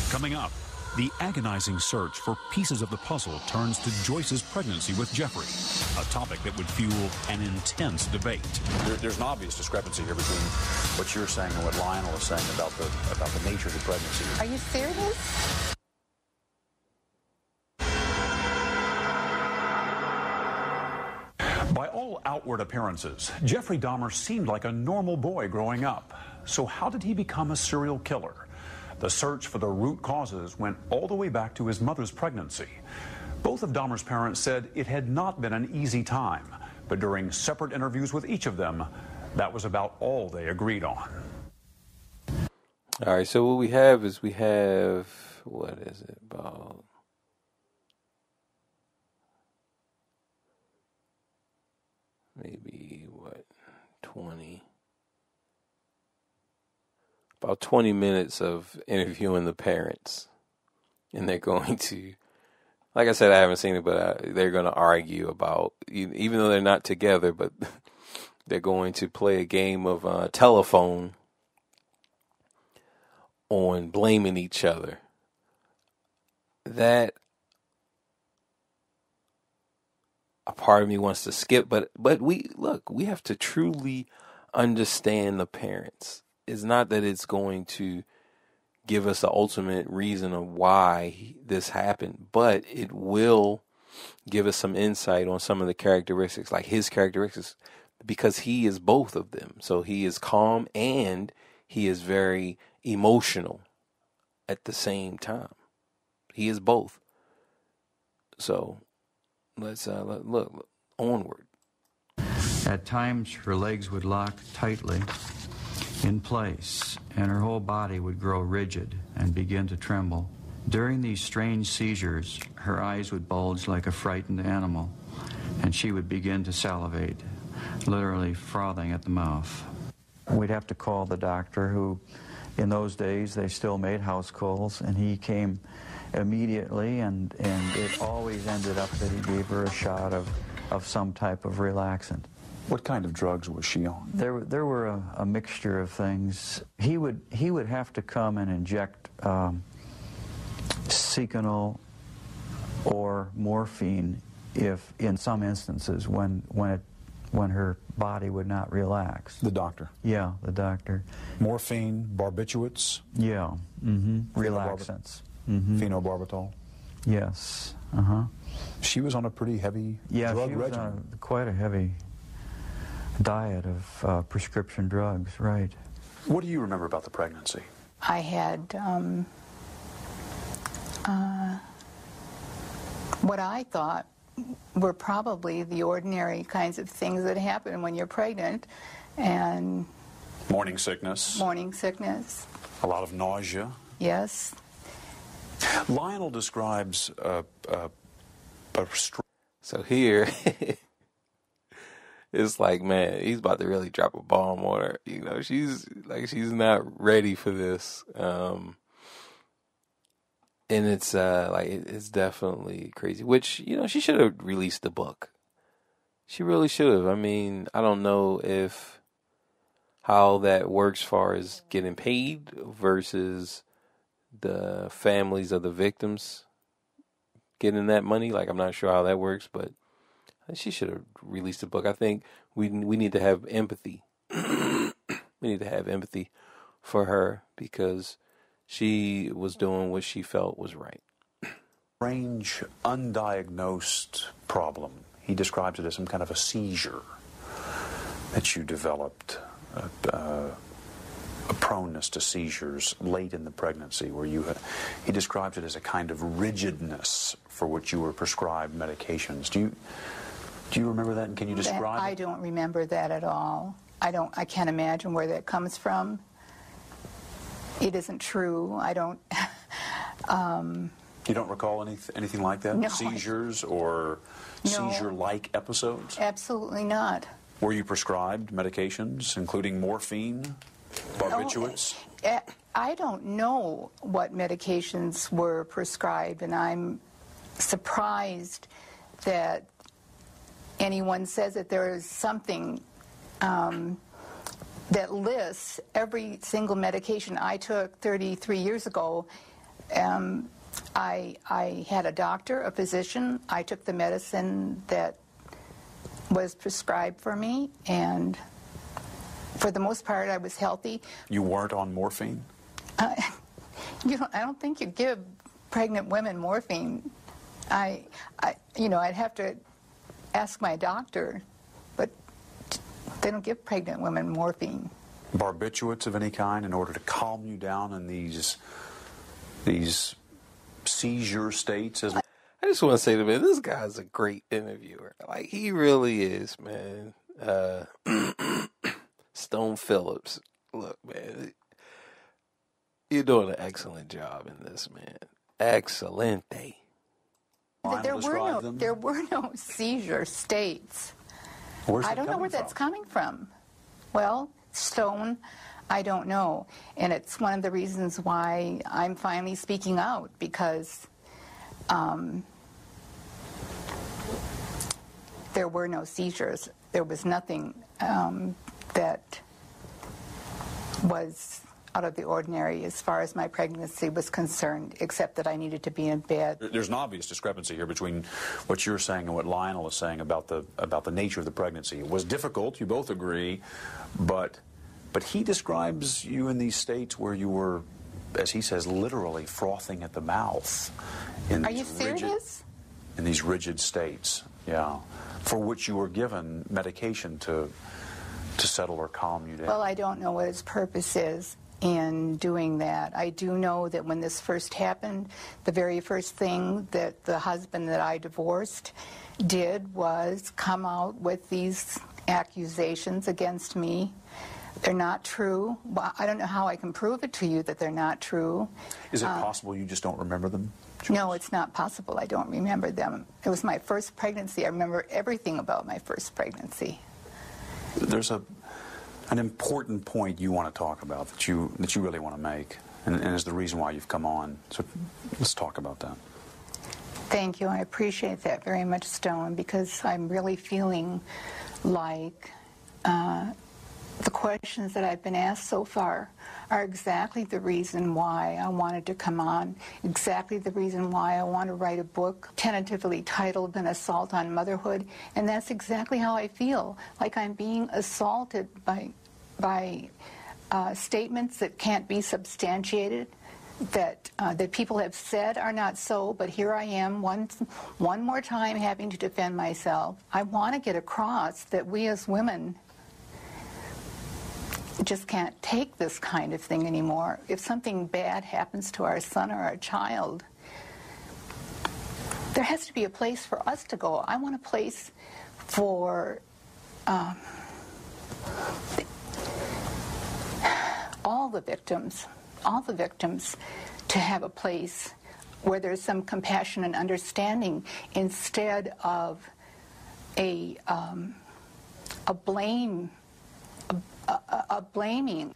[SPEAKER 7] Coming up, the agonizing search for pieces of the puzzle turns to Joyce's pregnancy with Jeffrey, a topic that would fuel an intense debate.
[SPEAKER 3] There, there's an obvious discrepancy here between what you're saying and what Lionel is saying about the about the nature of the pregnancy.
[SPEAKER 6] Are you serious?
[SPEAKER 7] By all outward appearances, Jeffrey Dahmer seemed like a normal boy growing up. So how did he become a serial killer? The search for the root causes went all the way back to his mother's pregnancy. Both of Dahmer's parents said it had not been an easy time, but during separate interviews with each of them, that was about all they agreed on.
[SPEAKER 1] All right, so what we have is we have, what is it, about maybe, what, 20 about 20 minutes of interviewing the parents. And they're going to, like I said, I haven't seen it, but uh, they're going to argue about, even though they're not together, but they're going to play a game of uh, telephone on blaming each other. That a part of me wants to skip, but but we look, we have to truly understand the parents. It's not that it's going to give us the ultimate reason of why this happened, but it will give us some insight on some of the characteristics, like his characteristics, because he is both of them. So he is calm and he is very emotional at the same time. He is both. So let's uh, look onward.
[SPEAKER 5] At times, her legs would lock tightly in place, and her whole body would grow rigid and begin to tremble. During these strange seizures, her eyes would bulge like a frightened animal, and she would begin to salivate, literally frothing at the mouth. We'd have to call the doctor, who, in those days, they still made house calls, and he came immediately, and, and it always ended up that he gave her a shot of, of some type of relaxant.
[SPEAKER 3] What kind of drugs was she on?
[SPEAKER 5] There, there were a, a mixture of things. He would, he would have to come and inject um, Seconal or morphine if, in some instances, when, when, it, when her body would not relax.
[SPEAKER 3] The doctor?
[SPEAKER 5] Yeah, the doctor.
[SPEAKER 3] Morphine, barbiturates?
[SPEAKER 5] Yeah, mm-hmm. relaxants. Mm-hmm.
[SPEAKER 3] Phenobarbital?
[SPEAKER 5] Yes, uh-huh.
[SPEAKER 3] She was on a pretty heavy
[SPEAKER 5] yeah,
[SPEAKER 3] drug
[SPEAKER 5] she was
[SPEAKER 3] regimen.
[SPEAKER 5] on a, quite a heavy diet of uh, prescription drugs, right.
[SPEAKER 3] What do you remember about the pregnancy?
[SPEAKER 6] I had um, uh, what I thought were probably the ordinary kinds of things that happen when you're pregnant, and
[SPEAKER 3] Morning sickness,
[SPEAKER 6] morning sickness.
[SPEAKER 3] a lot of nausea.
[SPEAKER 6] Yes,
[SPEAKER 3] Lionel describes uh, uh, a str-
[SPEAKER 1] So here, it's like, man, he's about to really drop a bomb on her. You know, she's like, she's not ready for this. Um, and it's uh, like, it- it's definitely crazy. Which you know, she should have released the book. She really should have. I mean, I don't know if how that works, far as getting paid versus the families of the victims getting that money. Like, I'm not sure how that works, but she should have released a book. I think we we need to have empathy. we need to have empathy for her because she was doing what she felt was right.
[SPEAKER 3] strange, undiagnosed problem. He describes it as some kind of a seizure that you developed, uh, a proneness to seizures late in the pregnancy, where you had, he describes it as a kind of rigidness for which you were prescribed medications. Do you do you remember that, and can you describe
[SPEAKER 6] I don't remember that at all. I don't. I can't imagine where that comes from. It isn't true. I don't. um,
[SPEAKER 3] You don't recall any, anything like that?
[SPEAKER 6] No.
[SPEAKER 3] Seizures or
[SPEAKER 6] No.
[SPEAKER 3] seizure-like episodes?
[SPEAKER 6] absolutely not.
[SPEAKER 3] Were you prescribed medications, including morphine, barbiturates?
[SPEAKER 6] Eh, I don't know what medications were prescribed, and I'm surprised that anyone says that there is something um, that lists every single medication I took 33 years ago. Um, I, I had a doctor, a physician. I took the medicine that was prescribed for me, and for the most part, I was healthy.
[SPEAKER 3] You weren't on morphine?
[SPEAKER 6] Uh, you don't, I don't think you'd give pregnant women morphine. I, I, you know, I'd have to ask my doctor, but they don't give pregnant women morphine.
[SPEAKER 3] barbiturates of any kind in order to calm you down in these these seizure states as
[SPEAKER 1] I just want to say to man, this guy's a great interviewer. Like he really is, man. Uh, Stone Phillips, look, man, you're doing an excellent job in this, man. Excelente.
[SPEAKER 3] Lionel
[SPEAKER 6] there were no,
[SPEAKER 3] them?
[SPEAKER 6] there were no seizure states.
[SPEAKER 3] Where's
[SPEAKER 6] I don't know
[SPEAKER 3] coming
[SPEAKER 6] where that's coming from. Well, Stone, I don't know. And it's one of the reasons why I'm finally speaking out because um, there were no seizures. There was nothing um, that was out of the ordinary as far as my pregnancy was concerned, except that I needed to be in bed.
[SPEAKER 3] There's an obvious discrepancy here between what you're saying and what Lionel is saying about the about the nature of the pregnancy. It was difficult, you both agree, but but he describes you in these states where you were, as he says, literally frothing at the mouth. In
[SPEAKER 6] Are you
[SPEAKER 3] these rigid-
[SPEAKER 6] serious?
[SPEAKER 3] in these rigid states, yeah, for which you were given medication to to settle or calm you down.
[SPEAKER 6] Well, I don't know what its purpose is in doing that. I do know that when this first happened, the very first thing that the husband that I divorced did was come out with these accusations against me. They're not true. Well, I don't know how I can prove it to you that they're not true.
[SPEAKER 3] Is it uh, possible you just don't remember them?
[SPEAKER 6] No, it's not possible. I don't remember them. It was my first pregnancy. I remember everything about my first pregnancy.
[SPEAKER 3] There's a an important point you want to talk about that you that you really want to make, and, and is the reason why you've come on. So let's talk about that.
[SPEAKER 6] Thank you. I appreciate that very much, Stone, because I'm really feeling like uh, the questions that I've been asked so far are exactly the reason why I wanted to come on, exactly the reason why I want to write a book tentatively titled An Assault on Motherhood, and that's exactly how I feel, like I'm being assaulted by, by uh, statements that can't be substantiated, that uh, that people have said are not so, but here I am once one more time having to defend myself. I want to get across that we as women just can't take this kind of thing anymore. If something bad happens to our son or our child, there has to be a place for us to go. I want a place for um, all the victims, all the victims, to have a place where there's some compassion and understanding instead of a um, a blame, a, blaming.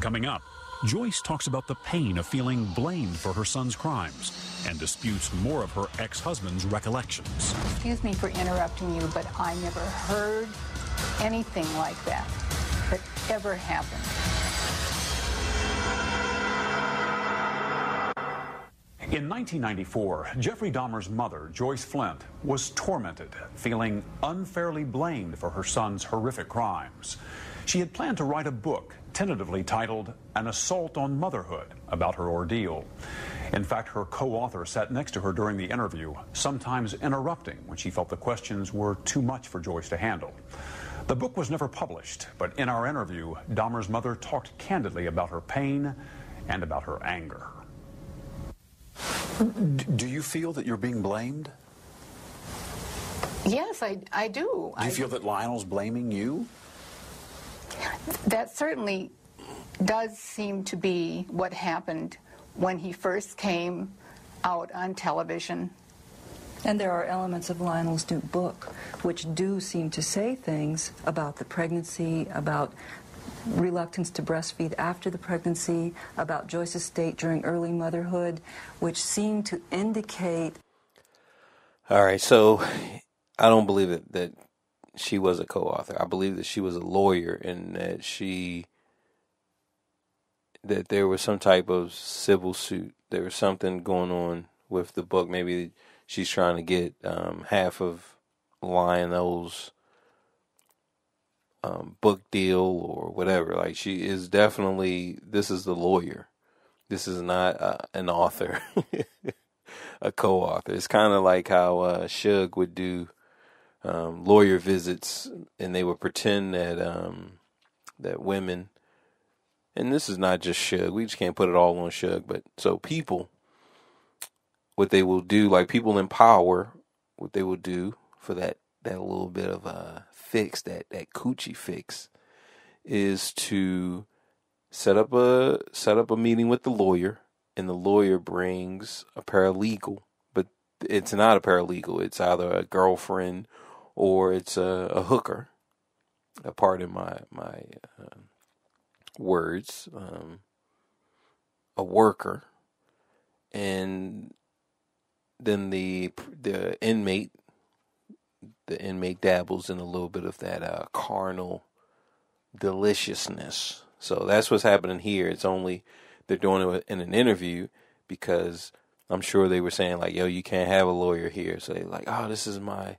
[SPEAKER 7] Coming up, Joyce talks about the pain of feeling blamed for her son's crimes and disputes more of her ex husband's recollections.
[SPEAKER 6] Excuse me for interrupting you, but I never heard anything like that that ever happened.
[SPEAKER 3] In 1994, Jeffrey Dahmer's mother, Joyce Flint, was tormented, feeling unfairly blamed for her son's horrific crimes. She had planned to write a book tentatively titled An Assault on Motherhood about her ordeal. In fact, her co author sat next to her during the interview, sometimes interrupting when she felt the questions were too much for Joyce to handle. The book was never published, but in our interview, Dahmer's mother talked candidly about her pain and about her anger. Do you feel that you're being blamed?
[SPEAKER 6] Yes, I, I do.
[SPEAKER 3] Do
[SPEAKER 6] I,
[SPEAKER 3] you feel that Lionel's blaming you?
[SPEAKER 6] That certainly does seem to be what happened when he first came out on television.
[SPEAKER 8] And there are elements of Lionel's new book which do seem to say things about the pregnancy, about reluctance to breastfeed after the pregnancy, about Joyce's state during early motherhood, which seem to indicate
[SPEAKER 1] All right, so I don't believe that that she was a co-author. I believe that she was a lawyer and that she that there was some type of civil suit. There was something going on with the book. Maybe she's trying to get um, half of Lionel's um, book deal or whatever. Like she is definitely. This is the lawyer. This is not uh, an author, a co-author. It's kind of like how uh, Suge would do um, lawyer visits, and they would pretend that um, that women. And this is not just Suge. We just can't put it all on Suge. But so people, what they will do, like people in power, what they will do for that that little bit of a fix, that that coochie fix, is to set up a set up a meeting with the lawyer, and the lawyer brings a paralegal, but it's not a paralegal. It's either a girlfriend or it's a, a hooker. A part of my my uh, words, um, a worker, and then the the inmate the inmate dabbles in a little bit of that uh, carnal deliciousness. So that's what's happening here. It's only they're doing it in an interview because I'm sure they were saying like, "Yo, you can't have a lawyer here." So they're like, "Oh, this is my,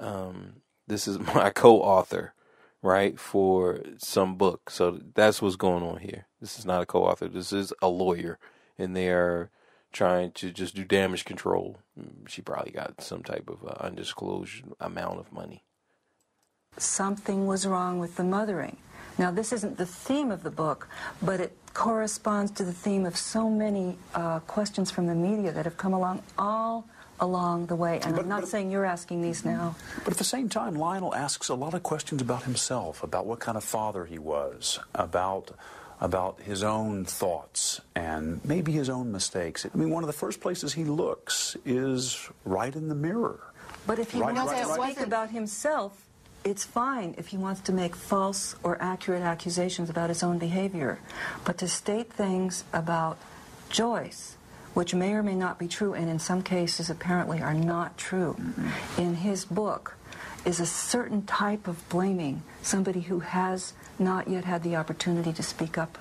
[SPEAKER 1] um, this is my co-author, right, for some book." So that's what's going on here. This is not a co-author. This is a lawyer, and they are trying to just do damage control. She probably got some type of uh, undisclosed amount of money.
[SPEAKER 8] Something was wrong with the mothering. Now, this isn't the theme of the book, but it corresponds to the theme of so many uh, questions from the media that have come along all along the way. And
[SPEAKER 3] But-
[SPEAKER 8] I'm not
[SPEAKER 3] but-
[SPEAKER 8] saying you're asking these now.
[SPEAKER 3] But at the same time, Lionel asks a lot of questions about himself, about what kind of father he was, about about his own thoughts and maybe his own mistakes. I mean, one of the first places he looks is right in the mirror.
[SPEAKER 8] But if he
[SPEAKER 3] Right,
[SPEAKER 8] wants
[SPEAKER 3] right,
[SPEAKER 8] to
[SPEAKER 3] right.
[SPEAKER 8] speak about himself, it's fine if he wants to make false or accurate accusations about his own behavior. But to state things about Joyce, which may or may not be true, and in some cases apparently are not true, mm-hmm. in his book, is a certain type of blaming somebody who has not yet had the opportunity to speak up.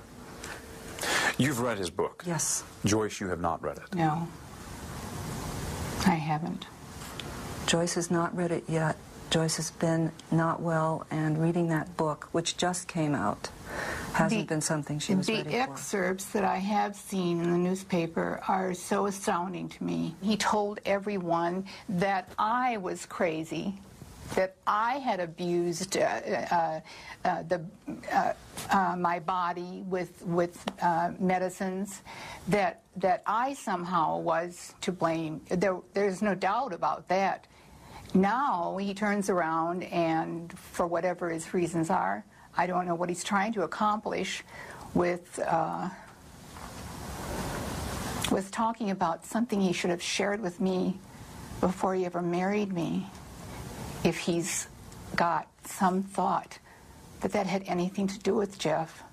[SPEAKER 3] You've read his book.
[SPEAKER 8] Yes.
[SPEAKER 3] Joyce, you have not read it.
[SPEAKER 6] No, I haven't.
[SPEAKER 8] Joyce has not read it yet. Joyce has been not well, and reading that book, which just came out, hasn't
[SPEAKER 6] The-
[SPEAKER 8] been something she was
[SPEAKER 6] the
[SPEAKER 8] ready for.
[SPEAKER 6] excerpts that I have seen in the newspaper are so astounding to me. He told everyone that I was crazy, that I had abused uh, uh, uh, the, uh, uh, my body with with uh, medicines, that that I somehow was to blame. There, there's no doubt about that. Now he turns around and, for whatever his reasons are, I don't know what he's trying to accomplish with uh, with talking about something he should have shared with me before he ever married me. If he's got some thought that that had anything to do with Jeff.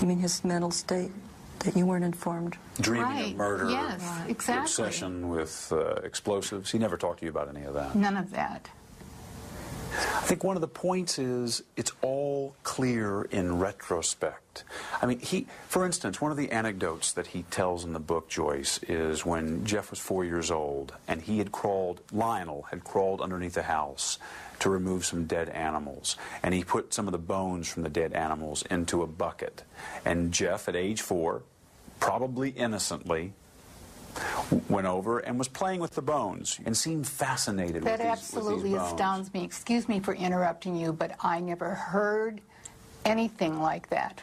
[SPEAKER 8] You mean his mental state that you weren't informed?
[SPEAKER 3] Dreaming
[SPEAKER 6] Right,
[SPEAKER 3] of murder,
[SPEAKER 6] yes, Right. exactly.
[SPEAKER 3] obsession with uh, explosives. He never talked to you about any of that.
[SPEAKER 6] None of that.
[SPEAKER 3] I think one of the points is it's all clear in retrospect. I mean, he, for instance, one of the anecdotes that he tells in the book, Joyce, is when Jeff was four years old and he had crawled, Lionel had crawled underneath the house to remove some dead animals. And he put some of the bones from the dead animals into a bucket. And Jeff, at age four, probably innocently, went over and was playing with the bones and seemed fascinated
[SPEAKER 6] That
[SPEAKER 3] with these,
[SPEAKER 6] absolutely
[SPEAKER 3] with these bones.
[SPEAKER 6] astounds me. Excuse me for interrupting you, but I never heard anything like that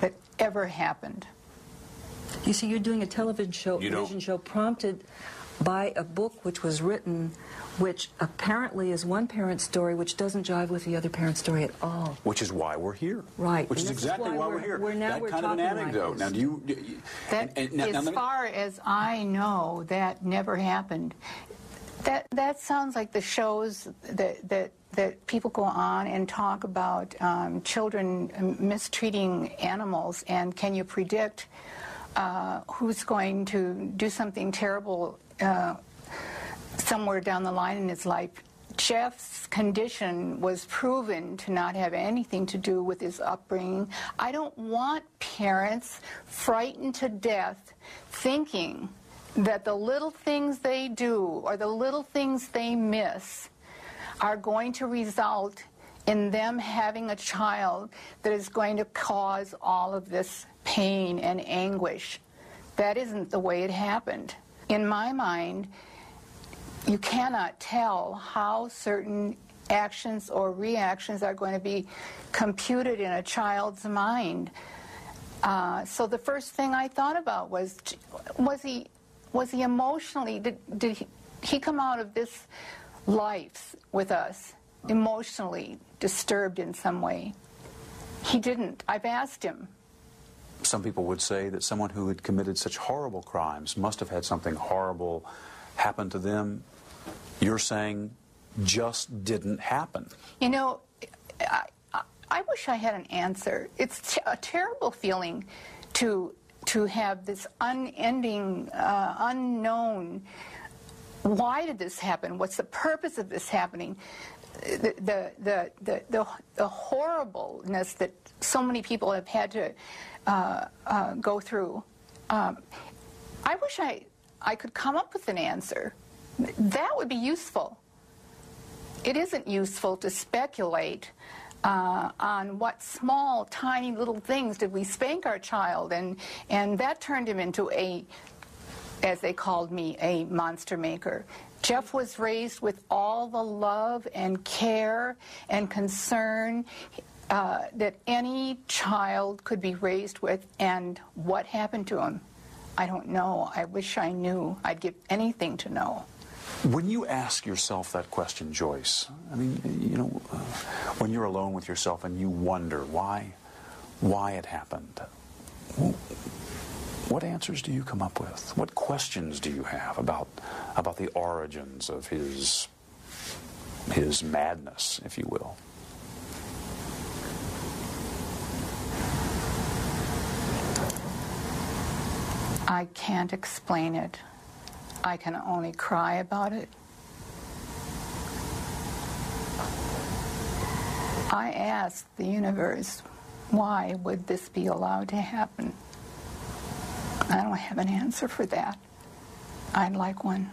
[SPEAKER 6] that ever happened.
[SPEAKER 8] You see, you're doing a television show,
[SPEAKER 3] You don't-
[SPEAKER 8] show prompted by a book which was written, which apparently is one parent's story, which doesn't jive with the other parent's story at all.
[SPEAKER 3] Which is why we're here.
[SPEAKER 8] Right,
[SPEAKER 3] Which
[SPEAKER 8] and
[SPEAKER 3] is
[SPEAKER 8] this is
[SPEAKER 3] exactly
[SPEAKER 8] why
[SPEAKER 3] why
[SPEAKER 8] we're-
[SPEAKER 3] we're here.
[SPEAKER 8] we're now-
[SPEAKER 3] that
[SPEAKER 8] we're
[SPEAKER 3] kind of an anecdote. now, do you? you-
[SPEAKER 6] That,
[SPEAKER 3] and- and now- now
[SPEAKER 6] as
[SPEAKER 3] let me-
[SPEAKER 6] far as I know, that never happened. That that sounds like the shows that that that people go on and talk about um, children mistreating animals, and can you predict uh, who's going to do something terrible uh, somewhere down the line in his life? Jeff's condition was proven to not have anything to do with his upbringing. I don't want parents frightened to death thinking that the little things they do or the little things they miss are going to result in them having a child that is going to cause all of this pain and anguish. That isn't the way it happened. In my mind, you cannot tell how certain actions or reactions are going to be computed in a child's mind. Uh, so the first thing I thought about was, was he, was he emotionally, did, did he, he come out of this life with us emotionally disturbed in some way? He didn't. I've asked him.
[SPEAKER 3] Some people would say that someone who had committed such horrible crimes must have had something horrible happen to them. You're saying just didn't happen.
[SPEAKER 6] You know, I, I, wish I had an answer. It's a terrible feeling to to have this unending, uh, unknown why did this happen? What's the purpose of this happening? The, the, the, the, the horribleness that so many people have had to uh, uh, go through. Um, I wish I, I could come up with an answer. That would be useful. It isn't useful to speculate uh, on what small, tiny little things did we spank our child, and, and that turned him into a as they called me, a monster maker. Jeff was raised with all the love and care and concern uh, that any child could be raised with, and what happened to him? I don't know. I wish I knew. I'd give anything to know.
[SPEAKER 3] When you ask yourself that question, Joyce, I mean, you know, when you're alone with yourself and you wonder why, why it happened, what answers do you come up with? What questions do you have about about the origins of his his madness, if you will?
[SPEAKER 6] I can't explain it. I can only cry about it. I asked the universe, why would this be allowed to happen? I don't have an answer for that. I'd like one.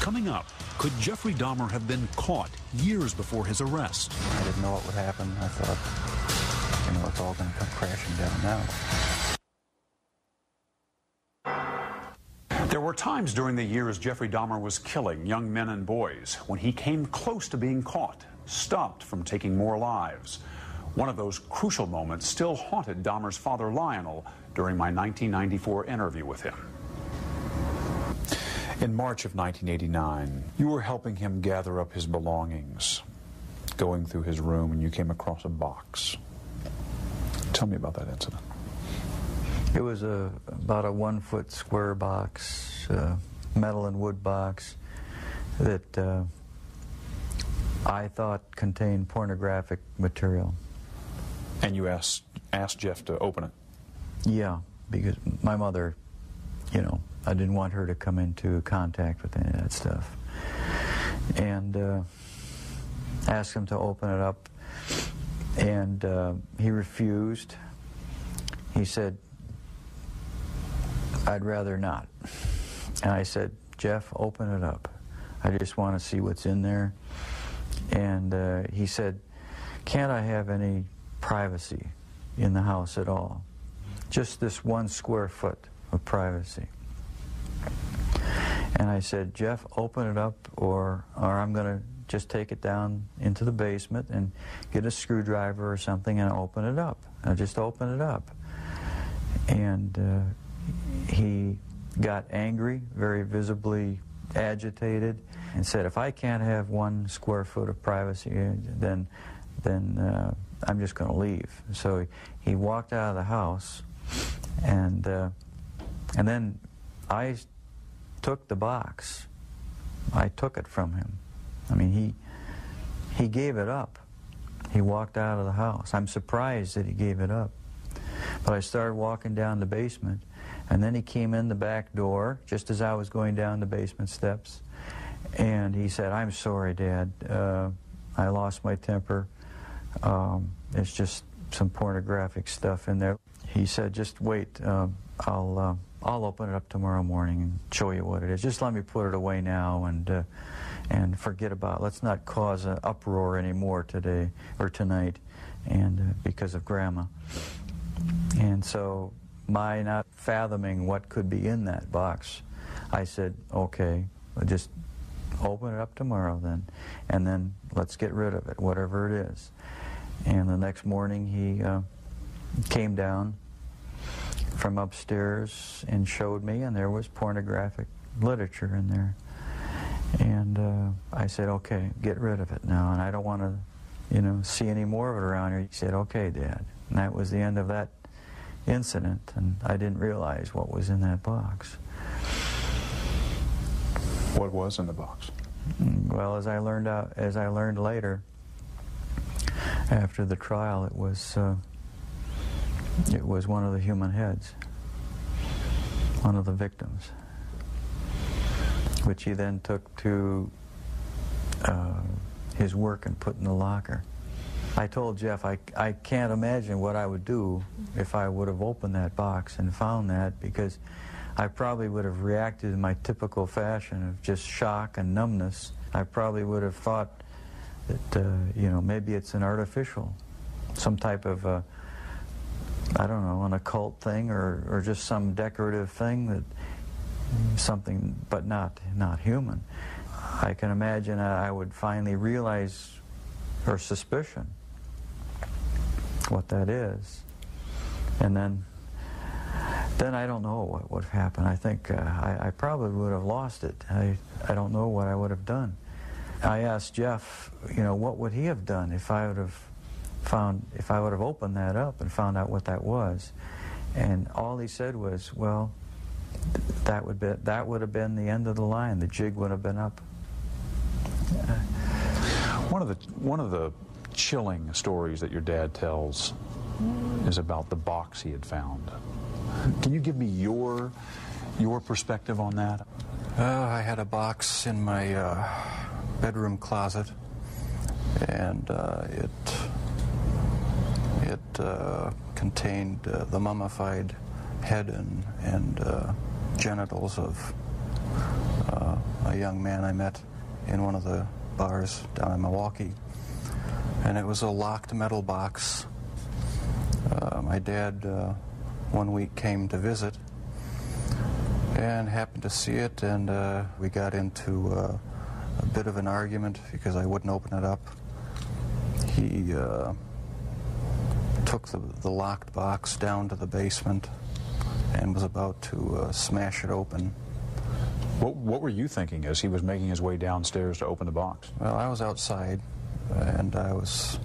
[SPEAKER 7] Coming up, could Jeffrey Dahmer have been caught years before his arrest?
[SPEAKER 4] I didn't know what would happen. I thought, know, it's all going to come crashing down
[SPEAKER 3] now. There were times during the years Jeffrey Dahmer was killing young men and boys when he came close to being caught, stopped from taking more lives. One of those crucial moments still haunted Dahmer's father, Lionel, during my 1994 interview with him. In March of 1989, you were helping him gather up his belongings, going through his room, and you came across a box. Tell me about that incident.
[SPEAKER 5] It was a about a one foot square box, uh, metal and wood box, that uh, I thought contained pornographic material.
[SPEAKER 3] And you asked asked Jeff to open it.
[SPEAKER 5] Yeah, because my mother, you know, I didn't want her to come into contact with any of that stuff, and uh, asked him to open it up, and uh, he refused. He said, "I'd rather not," and I said, "Jeff, open it up. I just want to see what's in there." And uh, he said, "Can't I have any privacy in the house at all. Just this one square foot of privacy. And I said, Jeff, open it up or, or I'm going to just take it down into the basement and get a screwdriver or something and open it up. I just open it up. And uh, he got angry, very visibly agitated, and said, if I can't have one square foot of privacy, then, then uh, I'm just going to leave. So he walked out of the house, and uh, and then I took the box. I took it from him. I mean, he he gave it up. He walked out of the house. I'm surprised that he gave it up. But I started walking down the basement, and then he came in the back door just as I was going down the basement steps, and he said, "I'm sorry, Dad. Uh, I lost my temper." Um, it's just some pornographic stuff in there. He said, just wait, um, I'll, uh, I'll open it up tomorrow morning and show you what it is. Just let me put it away now and, uh, and forget about. Let's not cause an uproar anymore today or tonight and uh, because of Grandma. And so my not fathoming what could be in that box, I said, okay, just open it up tomorrow then, and then let's get rid of it, whatever it is. And the next morning he uh, came down from upstairs and showed me, and there was pornographic literature in there. And uh, I said, okay, get rid of it now, and I don't want to, you know, see any more of it around here. He said, okay, Dad. And that was the end of that incident, and I didn't realize what was in that box.
[SPEAKER 3] What was in the box?
[SPEAKER 5] Well, as I learned out, as I learned later, after the trial, it was uh, it was one of the human heads, one of the victims, which he then took to uh, his work and put in the locker. I told Jeff I, I can't imagine what I would do if I would have opened that box and found that because I probably would have reacted in my typical fashion of just shock and numbness. I probably would have thought that, uh, you know, maybe it's an artificial, some type of, uh, I don't know, an occult thing or, or just some decorative thing that something, but not, not human. I can imagine I would finally realize or suspicion what that is. And then then I don't know what would happen. I think uh, I, I, probably would have lost it. I, I don't know what I would have done. I asked Jeff, you know, what would he have done if I would have found, if I would have opened that up and found out what that was. And all he said was, well, that would be, that would have been the end of the line. The jig would have been up.
[SPEAKER 3] One of the one of the chilling stories that your dad tells is about the box he had found. Can you give me your your perspective on that?
[SPEAKER 4] Uh, I had a box in my uh, bedroom closet, and uh, it it uh, contained uh, the mummified head and and uh, genitals of a young man I met in one of the bars down in Milwaukee, and it was a locked metal box. my dad one week came to visit and happened to see it, and uh, we got into uh, a bit of an argument because I wouldn't open it up. He uh, took the, the, locked box down to the basement and was about to uh, smash it open.
[SPEAKER 3] What, what were you thinking as he was making his way downstairs to open the box?
[SPEAKER 4] Well, I was outside, and I was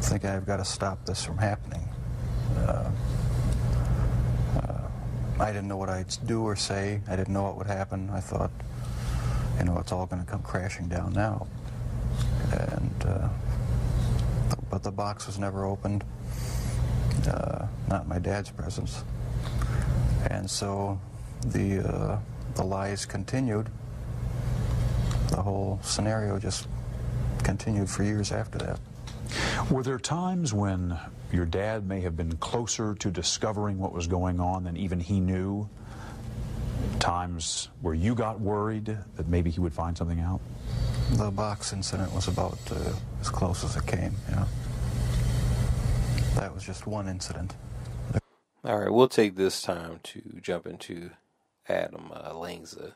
[SPEAKER 4] thinking I've got to stop this from happening. Uh, I didn't know what I'd do or say. I didn't know what would happen. I thought, you know, it's all going to come crashing down now. And, uh, but the box was never opened, uh, not in my dad's presence. And so the, uh, the lies continued. The whole scenario just continued for years after that.
[SPEAKER 3] Were there times when your dad may have been closer to discovering what was going on than even he knew? Times where you got worried that maybe he would find something out?
[SPEAKER 4] The box incident was about uh, as close as it came, yeah. That was just one incident.
[SPEAKER 1] All right, we'll take this time to jump into Adam uh, Lanza,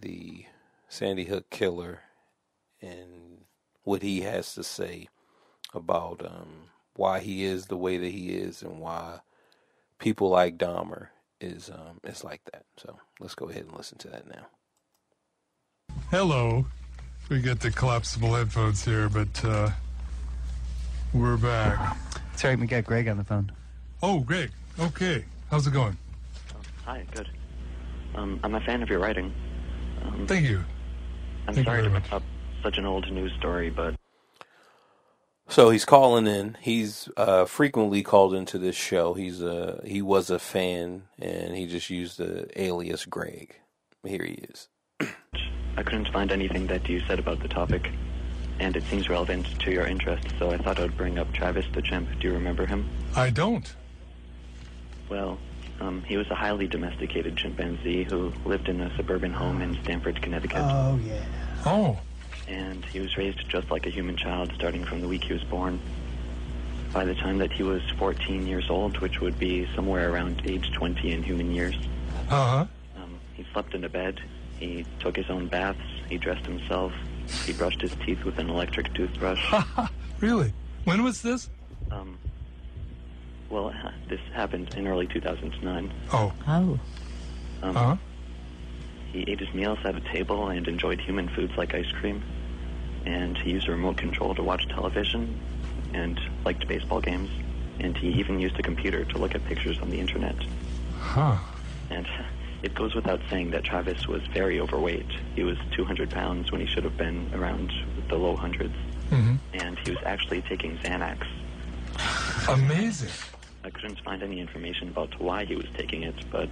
[SPEAKER 1] the Sandy Hook killer, and what he has to say about um, why he is the way that he is and why people like Dahmer is um, is like that. So let's go ahead and listen to that now.
[SPEAKER 9] Hello, we get the collapsible headphones here, but uh, we're back.
[SPEAKER 10] Sorry, we got Greg on the phone.
[SPEAKER 9] Oh, Greg. Okay, how's it going?
[SPEAKER 11] Hi, good. Um, I'm a fan of your writing. Um,
[SPEAKER 9] Thank you.
[SPEAKER 11] I'm
[SPEAKER 9] Thank
[SPEAKER 11] sorry
[SPEAKER 9] you
[SPEAKER 11] to
[SPEAKER 9] very
[SPEAKER 11] bring up such an old news story, but
[SPEAKER 1] So he's calling in. He's uh, frequently called into this show. He's a he was a fan, and he just used the alias Greg. Here he is.
[SPEAKER 11] I couldn't find anything that you said about the topic, and it seems relevant to your interests, so I thought I would bring up Travis the chimp. Do you remember him?
[SPEAKER 9] I don't.
[SPEAKER 11] Well, um, he was a highly domesticated chimpanzee who lived in a suburban home in Stamford, Connecticut.
[SPEAKER 9] Oh, yeah. Oh.
[SPEAKER 11] And he was raised just like a human child starting from the week he was born. By the time that he was 14 years old, which would be somewhere around age 20 in human years,
[SPEAKER 9] Uh-huh.
[SPEAKER 11] um, he slept in a bed, he took his own baths, he dressed himself, he brushed his teeth with an electric toothbrush.
[SPEAKER 9] really? When was this?
[SPEAKER 11] Um, well, this happened in early 2009.
[SPEAKER 9] Oh.
[SPEAKER 10] Oh.
[SPEAKER 11] Um,
[SPEAKER 9] Uh-huh.
[SPEAKER 11] He ate his meals at a table and enjoyed human foods like ice cream. And he used a remote control to watch television and liked baseball games. And he even used a computer to look at pictures on the internet.
[SPEAKER 9] Huh.
[SPEAKER 11] And it goes without saying that Travis was very overweight. He was 200 pounds when he should have been around the low hundreds.
[SPEAKER 9] Mm-hmm.
[SPEAKER 11] And he was actually taking Xanax.
[SPEAKER 9] Amazing.
[SPEAKER 11] I couldn't find any information about why he was taking it, but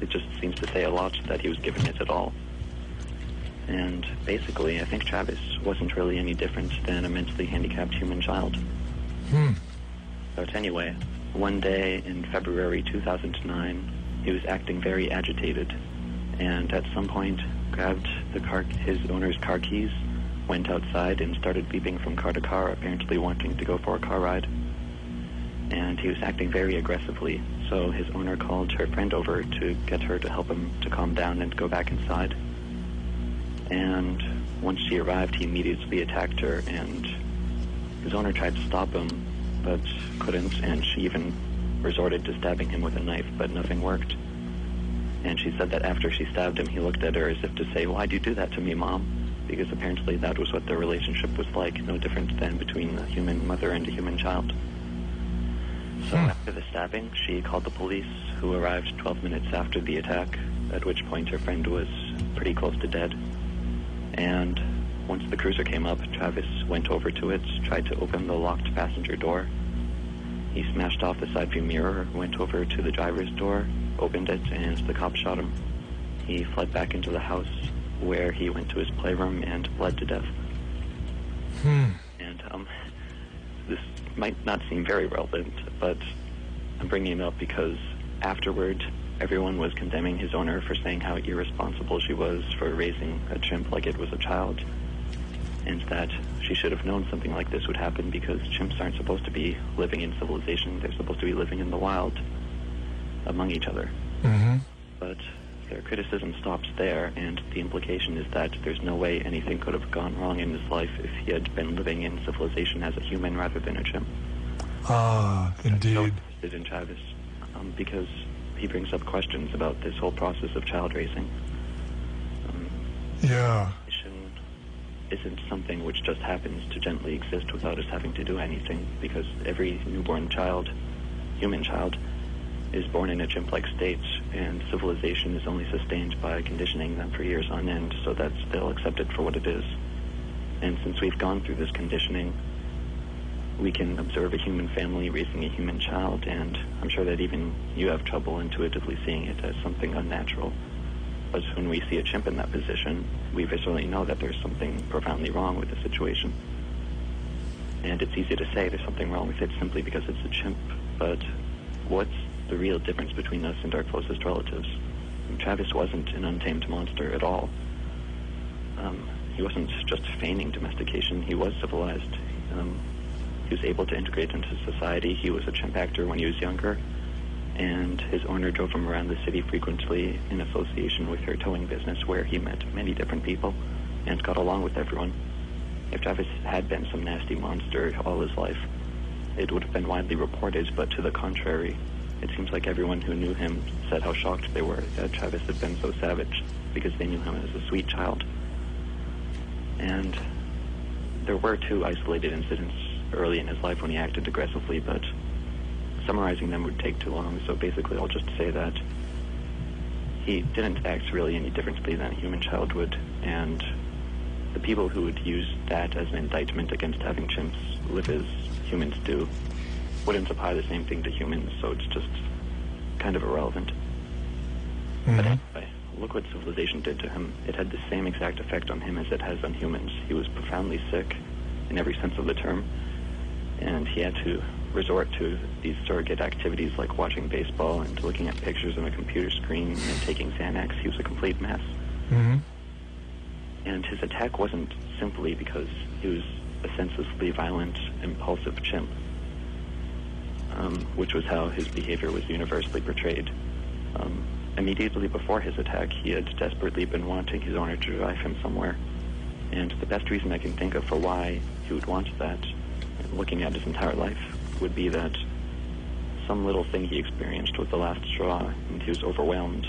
[SPEAKER 11] it just seems to say a lot that he was giving it at all. And basically, I think Travis wasn't really any different than a mentally handicapped human child.
[SPEAKER 9] Hmm.
[SPEAKER 11] But anyway, one day in February 2009, he was acting very agitated, and at some point grabbed the car, his owner's car keys, went outside, and started beeping from car to car, apparently wanting to go for a car ride. And he was acting very aggressively, so his owner called her friend over to get her to help him to calm down and go back inside. And once she arrived, he immediately attacked her, and his owner tried to stop him, but couldn't, and she even resorted to stabbing him with a knife, but nothing worked. And she said that after she stabbed him, he looked at her as if to say, Why'd you do that to me, Mom? Because apparently that was what their relationship was like, no different than between a human mother and a human child. So after the stabbing, she called the police, who arrived 12 minutes after the attack, at which point her friend was pretty close to dead. And once the cruiser came up, Travis went over to it, tried to open the locked passenger door. He smashed off the side view mirror, went over to the driver's door, opened it, and the cop shot him. He fled back into the house, where he went to his playroom and bled to death.
[SPEAKER 9] Hmm.
[SPEAKER 11] And um, this might not seem very relevant, but I'm bringing him up because afterward, everyone was condemning his owner for saying how irresponsible she was for raising a chimp like it was a child, and that she should have known something like this would happen because chimps aren't supposed to be living in civilization; they're supposed to be living in the wild among each other.
[SPEAKER 9] Mm-hmm.
[SPEAKER 11] But their criticism stops there, and the implication is that there's no way anything could have gone wrong in his life if he had been living in civilization as a human rather than a chimp.
[SPEAKER 9] Ah, indeed.
[SPEAKER 11] Interested in Travis, um, because he brings up questions about this whole process of child raising.
[SPEAKER 9] Yeah.
[SPEAKER 11] Isn't something which just happens to gently exist without us having to do anything, because every newborn child, human child, is born in a chimp-like state, and civilization is only sustained by conditioning them for years on end so that they'll accept it for what it is. And since we've gone through this conditioning, we can observe a human family raising a human child, and I'm sure that even you have trouble intuitively seeing it as something unnatural. But when we see a chimp in that position, we viscerally know that there's something profoundly wrong with the situation. And it's easy to say there's something wrong with it simply because it's a chimp, but what's the real difference between us and our closest relatives? Travis wasn't an untamed monster at all. Um, he wasn't just feigning domestication, he was civilized. Um, he was able to integrate into society. He was a chimp actor when he was younger, and his owner drove him around the city frequently in association with her towing business, where he met many different people and got along with everyone. If Travis had been some nasty monster all his life, it would have been widely reported, but to the contrary, it seems like everyone who knew him said how shocked they were that Travis had been so savage because they knew him as a sweet child. And there were two isolated incidents early in his life when he acted aggressively, but summarizing them would take too long, so basically I'll just say that he didn't act really any differently than a human child would, and the people who would use that as an indictment against having chimps live as humans do wouldn't apply the same thing to humans, so it's just kind of irrelevant. But mm-hmm. anyway, look what civilization did to him. It had the same exact effect on him as it has on humans. He was profoundly sick in every sense of the term, and he had to resort to these surrogate activities like watching baseball and looking at pictures on a computer screen and taking Xanax. He was a complete mess.
[SPEAKER 9] Mm-hmm.
[SPEAKER 11] And his attack wasn't simply because he was a senselessly violent, impulsive chimp, um, which was how his behavior was universally portrayed. Um, immediately before his attack, he had desperately been wanting his owner to drive him somewhere. And the best reason I can think of for why he would want that, looking at his entire life, would be that some little thing he experienced was the last straw, and he was overwhelmed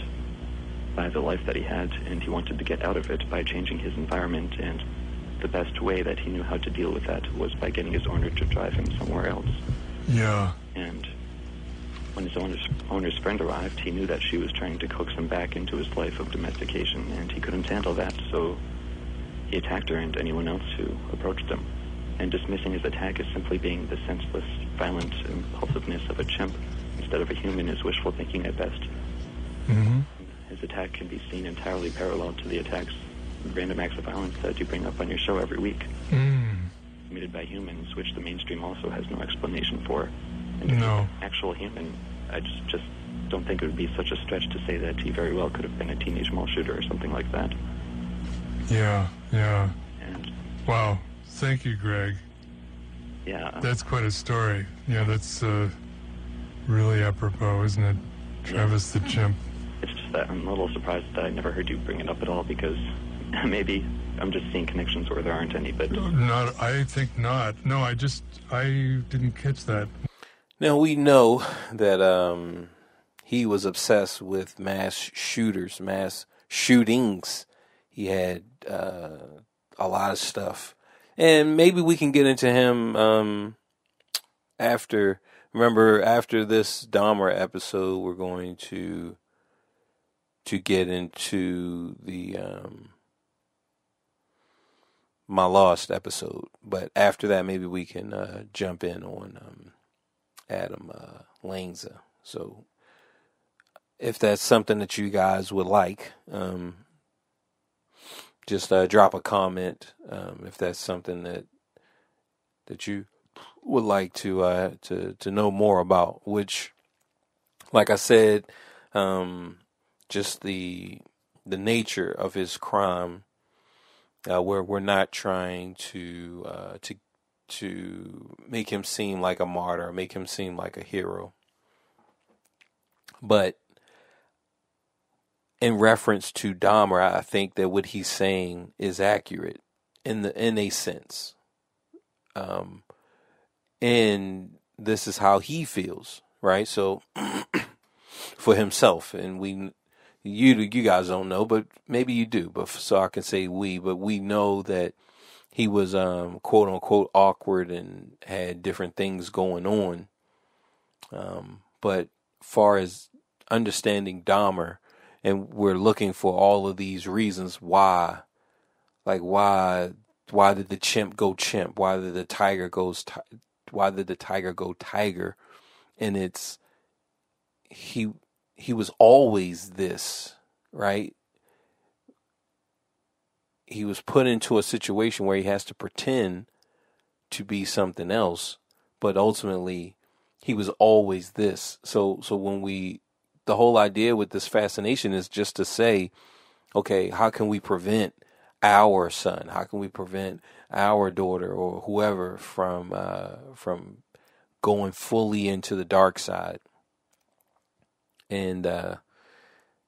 [SPEAKER 11] by the life that he had, and he wanted to get out of it by changing his environment. And the best way that he knew how to deal with that was by getting his owner to drive him somewhere else.
[SPEAKER 9] Yeah.
[SPEAKER 11] And when his owner's, owner's friend arrived, he knew that she was trying to coax him back into his life of domestication, and he couldn't handle that, so he attacked her and anyone else who approached him. And dismissing his attack as simply being the senseless, violent impulsiveness of a chimp instead of a human is wishful thinking at best.
[SPEAKER 9] Mm-hmm.
[SPEAKER 11] His attack can be seen entirely parallel to the attacks random acts of violence that you bring up on your show every week,
[SPEAKER 9] Mm.
[SPEAKER 11] committed by humans, which the mainstream also has no explanation for. And
[SPEAKER 9] No.
[SPEAKER 11] actual human, I just just don't think it would be such a stretch to say that he very well could have been a teenage mall shooter or something like that.
[SPEAKER 9] Yeah, yeah.
[SPEAKER 11] And
[SPEAKER 9] Wow. Thank you, Greg.
[SPEAKER 11] yeah,
[SPEAKER 9] That's quite a story. Yeah, that's uh, really apropos, isn't it? Travis the chimp.
[SPEAKER 11] it's just that I'm a little surprised that I never heard you bring it up at all because maybe I'm just seeing connections where there aren't any. But
[SPEAKER 9] Not. I think not. No, I just I didn't catch that.
[SPEAKER 1] Now we know that um, he was obsessed with mass shooters, mass shootings. He had uh, a lot of stuff, and maybe we can get into him um, after. Remember, after this Dahmer episode, we're going to to get into the um, my lost episode. But after that, maybe we can uh, jump in on um, Adam uh, Lanza. So if that's something that you guys would like, um, just uh, drop a comment um, if that's something that that you would like to uh, to to know more about. Which, like I said, um, just the the nature of his crime, uh, where we're not trying to uh, to to make him seem like a martyr, make him seem like a hero. But in reference to Dahmer, I think that what he's saying is accurate in the in a sense. Um, and this is how he feels, right? So for himself, and we, you you guys don't know, but maybe you do. But so I can say we, but we know that he was um, quote unquote awkward and had different things going on. Um, but far as understanding Dahmer, and we're looking for all of these reasons why, like why why did the chimp go chimp? Why did the tiger goes ti- why did the tiger go tiger? And it's he he was always this, right? He was put into a situation where he has to pretend to be something else, but ultimately he was always this. So so when we the whole idea with this fascination is just to say, okay, how can we prevent our son? How can we prevent our daughter or whoever from uh, from going fully into the dark side? And uh,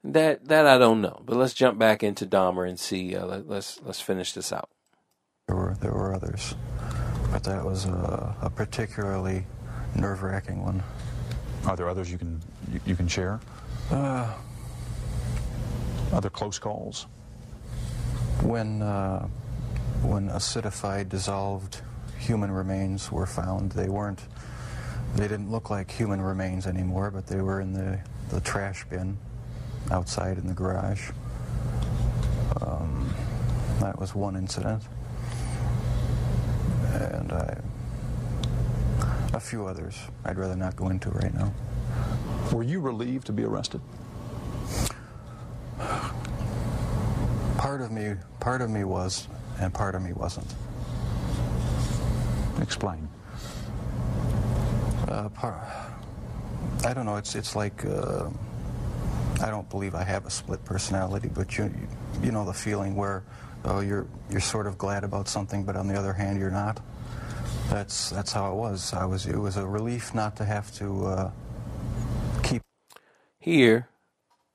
[SPEAKER 1] that that I don't know, but let's jump back into Dahmer and see. Uh, let, let's let's finish this out.
[SPEAKER 4] There were there were others, but that was a, a particularly nerve-wracking one.
[SPEAKER 3] Are there others you can you, you can share?
[SPEAKER 4] Uh,
[SPEAKER 3] Other close calls?
[SPEAKER 4] when uh, when acidified, dissolved human remains were found, they weren't. They didn't look like human remains anymore, but they were in the, the trash bin outside in the garage. Um, that was one incident. And I, a few others I'd rather not go into right now.
[SPEAKER 3] Were you relieved to be arrested?
[SPEAKER 4] Part of me, part of me was, and part of me wasn't.
[SPEAKER 3] Explain.
[SPEAKER 4] Uh, part, I don't know. It's it's like uh, I don't believe I have a split personality, but you you know the feeling where oh you're you're sort of glad about something, but on the other hand you're not. That's that's how it was. I was. It was a relief not to have to uh, keep.
[SPEAKER 1] Here,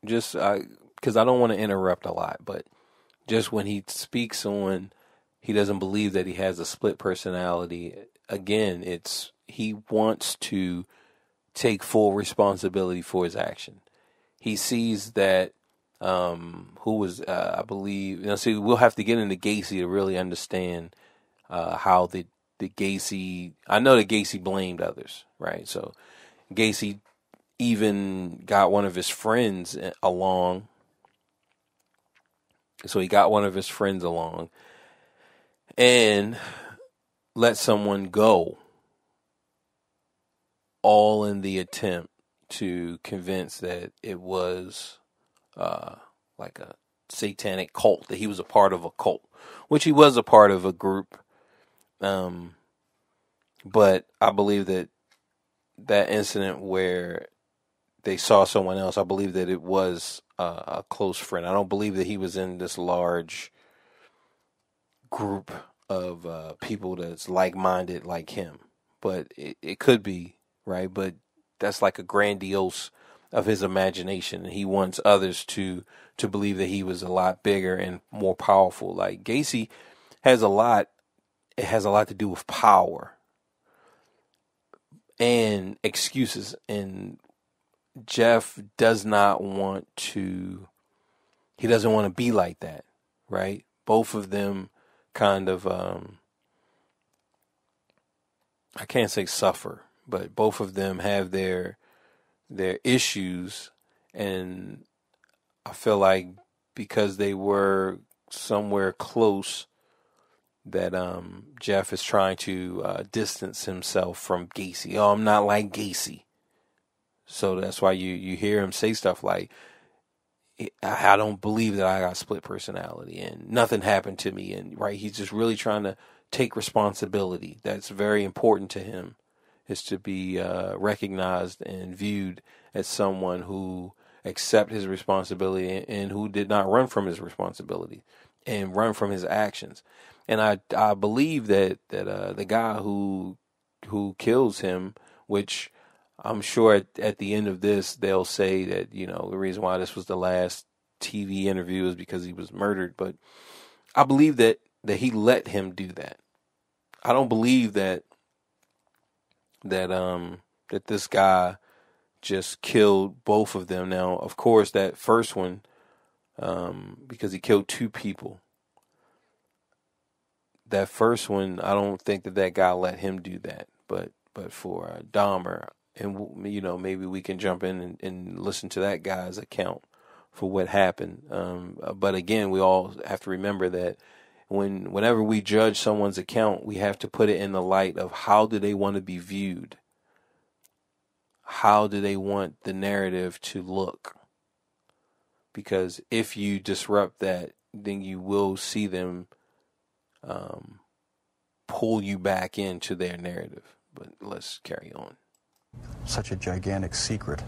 [SPEAKER 1] just because I don't want to interrupt a lot, but just when he speaks on he doesn't believe that he has a split personality again it's he wants to take full responsibility for his action he sees that um who was uh, i believe you know see we'll have to get into gacy to really understand uh how the the gacy i know that gacy blamed others right so gacy even got one of his friends along so he got one of his friends along and let someone go, all in the attempt to convince that it was uh, like a satanic cult, that he was a part of a cult, which he was a part of a group. Um, but I believe that that incident where they saw someone else, I believe that it was uh, a close friend. I don't believe that he was in this large group of uh, people that's like minded like him. But it, it could be, right? But that's like a grandiose of his imagination and he wants others to to believe that he was a lot bigger and more powerful. Like Gacy has a lot it has a lot to do with power and excuses and Jeff does not want to he doesn't want to be like that, right? Both of them kind of um I can't say suffer, but both of them have their their issues and I feel like because they were somewhere close that um, Jeff is trying to uh, distance himself from Gacy. Oh, I'm not like Gacy. So that's why you, you hear him say stuff like, I don't believe that I got split personality and nothing happened to me. And right, he's just really trying to take responsibility. That's very important to him is to be uh, recognized and viewed as someone who accept his responsibility and who did not run from his responsibility and run from his actions. And I I believe that that uh, the guy who who kills him, which I'm sure at, at the end of this they'll say that you know the reason why this was the last TV interview is because he was murdered. But I believe that that he let him do that. I don't believe that that um that this guy just killed both of them. Now, of course, that first one, um, because he killed two people. That first one, I don't think that that guy let him do that. But but for uh, Dahmer, and you know, maybe we can jump in and, and listen to that guy's account for what happened. Um, but again, we all have to remember that when whenever we judge someone's account, we have to put it in the light of how do they want to be viewed how do they want the narrative to look? Because if you disrupt that, then you will see them um, pull you back into their narrative. But let's carry on.
[SPEAKER 4] Such a gigantic secret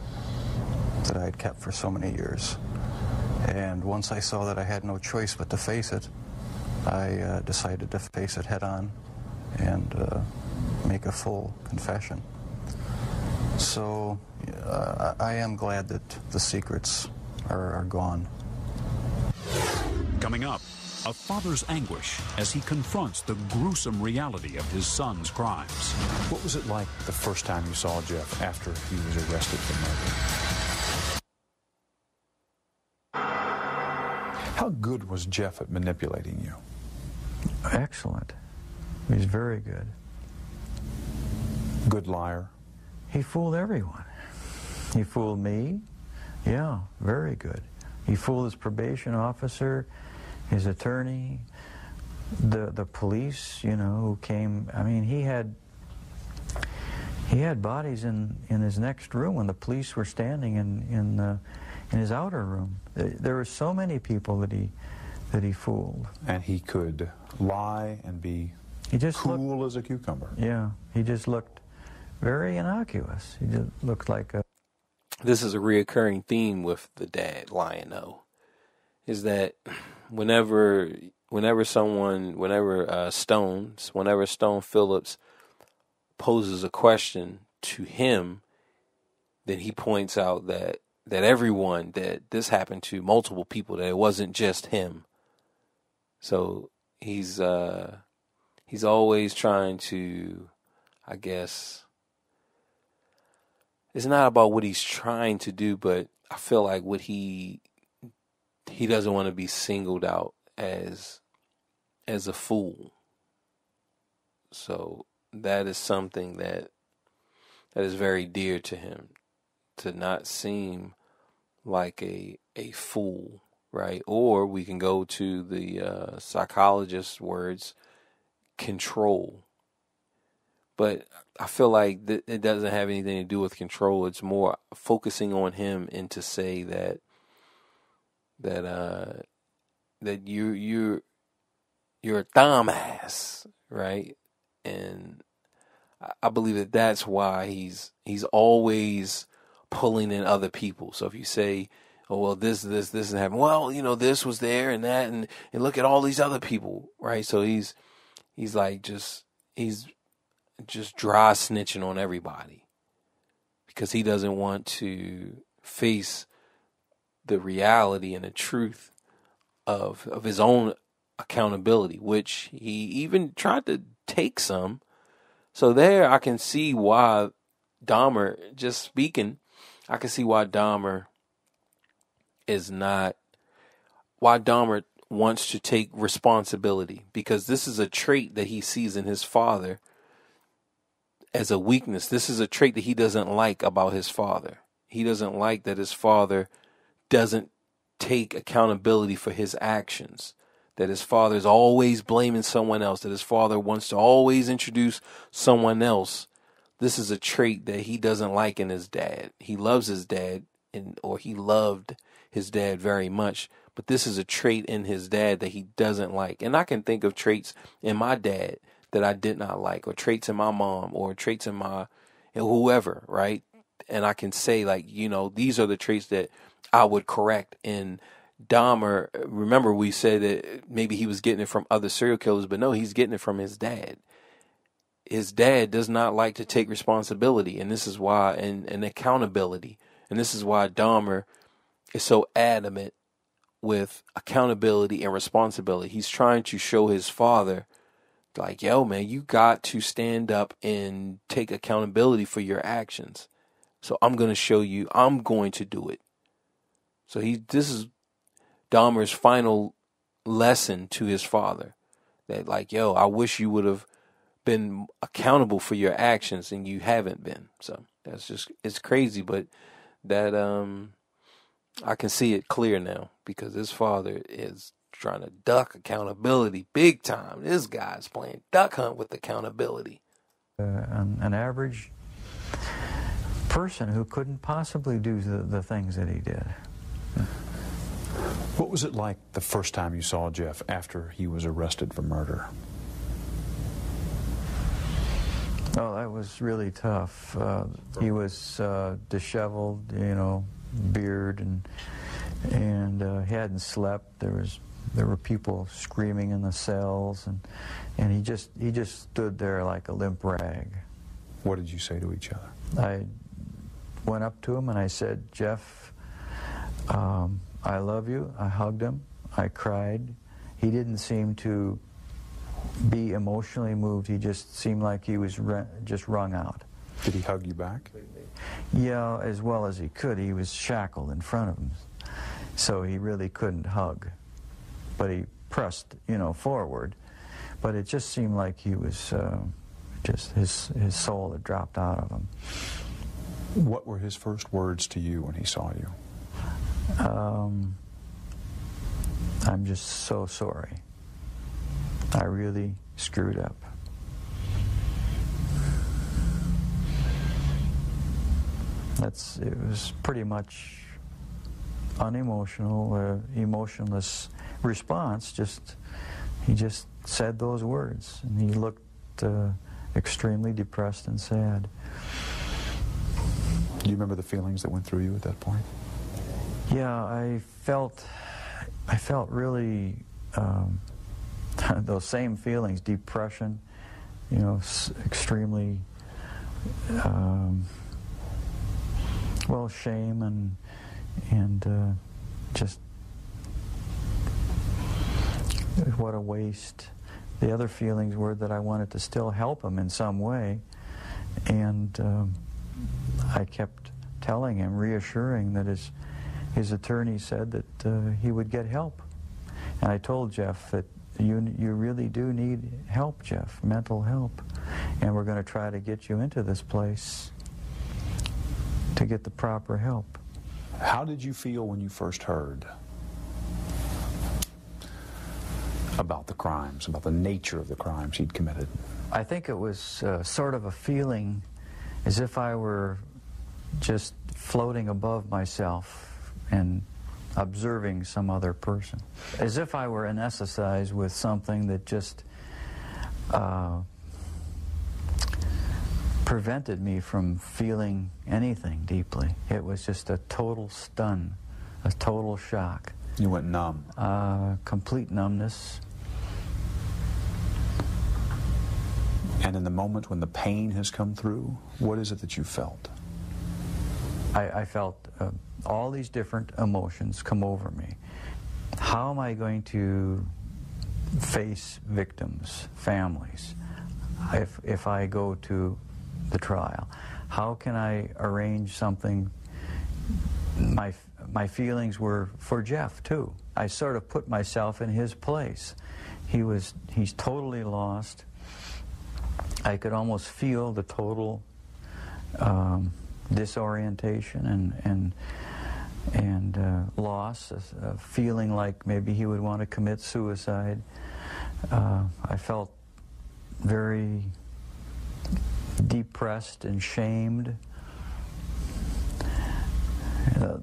[SPEAKER 4] that I had kept for so many years. And once I saw that I had no choice but to face it, I uh, decided to face it head on and uh, make a full confession. So uh, I am glad that the secrets are, are gone.
[SPEAKER 7] Coming up, a father's anguish as he confronts the gruesome reality of his son's crimes.
[SPEAKER 3] What was it like the first time you saw Jeff after he was arrested for murder? How good was Jeff at manipulating you?
[SPEAKER 5] Excellent. He's very good.
[SPEAKER 3] Good liar?
[SPEAKER 5] He fooled everyone. He fooled me. Yeah, very good. He fooled his probation officer, his attorney, the the police, you know, who came. I mean, he had he had bodies in, in his next room when the police were standing in in uh, in his outer room. There were so many people that he that he fooled.
[SPEAKER 3] And he could lie and be he just cool looked, as a cucumber.
[SPEAKER 5] Yeah, he just looked very innocuous. He just looked like a.
[SPEAKER 1] This is a reoccurring theme with the dad lying though, is that whenever whenever someone whenever uh, Stones whenever Stone Phillips poses a question to him, then he points out that that everyone that this happened to multiple people that it wasn't just him. So he's uh he's always trying to I guess it's not about what he's trying to do, but I feel like what he he doesn't want to be singled out as as a fool. So that is something that that is very dear to him to not seem like a a fool, right? Or we can go to the uh, psychologist's words, control. But I feel like th- it doesn't have anything to do with control. It's more focusing on him and to say that that uh, that you you you're a dumbass, right? And I- believe that that's why he's he's always pulling in other people. So if you say, "Oh well, this this this happened," well, you know, this was there and that, and and look at all these other people, right? So he's he's like just he's just dry snitching on everybody because he doesn't want to face the reality and the truth of of his own accountability, which he even tried to take some. So there, I can see why Dahmer, just speaking, I can see why Dahmer is not why Dahmer wants to take responsibility because this is a trait that he sees in his father as a weakness. This is a trait that he doesn't like about his father. He doesn't like that his father doesn't take accountability for his actions. That his father is always blaming someone else. That his father wants to always introduce someone else. This is a trait that he doesn't like in his dad. He loves his dad, and or he loved his dad very much. But this is a trait in his dad that he doesn't like. And I can think of traits in my dad that I did not like, or traits in my mom, or traits in my whoever, right? And I can say like, you know, these are the traits that I would correct. And Dahmer, remember we said that maybe he was getting it from other serial killers, but no, he's getting it from his dad. His dad does not like to take responsibility, and this is why, and, and accountability. And this is why Dahmer is so adamant with accountability and responsibility. He's trying to show his father, like, yo, man, you got to stand up and take accountability for your actions. So I'm going to show you, I'm going to do it. So he, this is Dahmer's final lesson to his father that, like, yo, I wish you would have been accountable for your actions and you haven't been. So that's just, it's crazy, but that, um, I can see it clear now because his father is trying to duck accountability big time. This guy's playing duck hunt with accountability.
[SPEAKER 5] Uh, an, an average person who couldn't possibly do the, the things that he did.
[SPEAKER 3] What was it like the first time you saw Jeff after he was arrested for murder?
[SPEAKER 5] Oh, that was really tough. Uh, he was uh, disheveled, you know, beard, and and uh, he hadn't slept. There was there were people screaming in the cells, and and he just he just stood there like a limp rag.
[SPEAKER 3] What did you say to each other?
[SPEAKER 5] I went up to him and I said, Jeff, um, I love you. I hugged him. I cried. He didn't seem to be emotionally moved. He just seemed like he was just wrung out.
[SPEAKER 3] Did he hug you back?
[SPEAKER 5] Yeah, as well as he could. He was shackled in front of him, so he really couldn't hug. But he pressed, you know, forward. But it just seemed like he was uh, just his his soul had dropped out of him.
[SPEAKER 3] What were his first words to you when he saw you?
[SPEAKER 5] Um, I'm just so sorry. I really screwed up. That's it was pretty much unemotional, uh, emotionless response. Just he just said those words, and he looked uh, extremely depressed and sad.
[SPEAKER 3] Do you remember the feelings that went through you at that point?
[SPEAKER 5] Yeah, I felt, I felt really um, those same feelings: depression, you know, extremely, um, well, shame and and uh, just what a waste. The other feelings were that I wanted to still help him in some way, and um, I kept telling him, reassuring that his his attorney said that uh, he would get help. And I told Jeff that you you really do need help, Jeff, mental help, and we're going to try to get you into this place to get the proper help.
[SPEAKER 3] How did you feel when you first heard about the crimes, about the nature of the crimes he'd committed?
[SPEAKER 5] I think it was uh, sort of a feeling as if I were just floating above myself and observing some other person. As if I were anesthetized with something that just uh, prevented me from feeling anything deeply. It was just a total stun, a total shock.
[SPEAKER 3] You went numb.
[SPEAKER 5] Uh, complete numbness.
[SPEAKER 3] And in the moment when the pain has come through, what is it that you felt?
[SPEAKER 5] I, I felt uh, all these different emotions come over me. How am I going to face victims, families, if, if I go to the trial? How can I arrange something? My, my feelings were for Jeff, too. I sort of put myself in his place. He was, he's totally lost. I could almost feel the total um, disorientation and, and, and uh, loss, a, feeling like maybe he would want to commit suicide. Uh, I felt very depressed and shamed. Uh,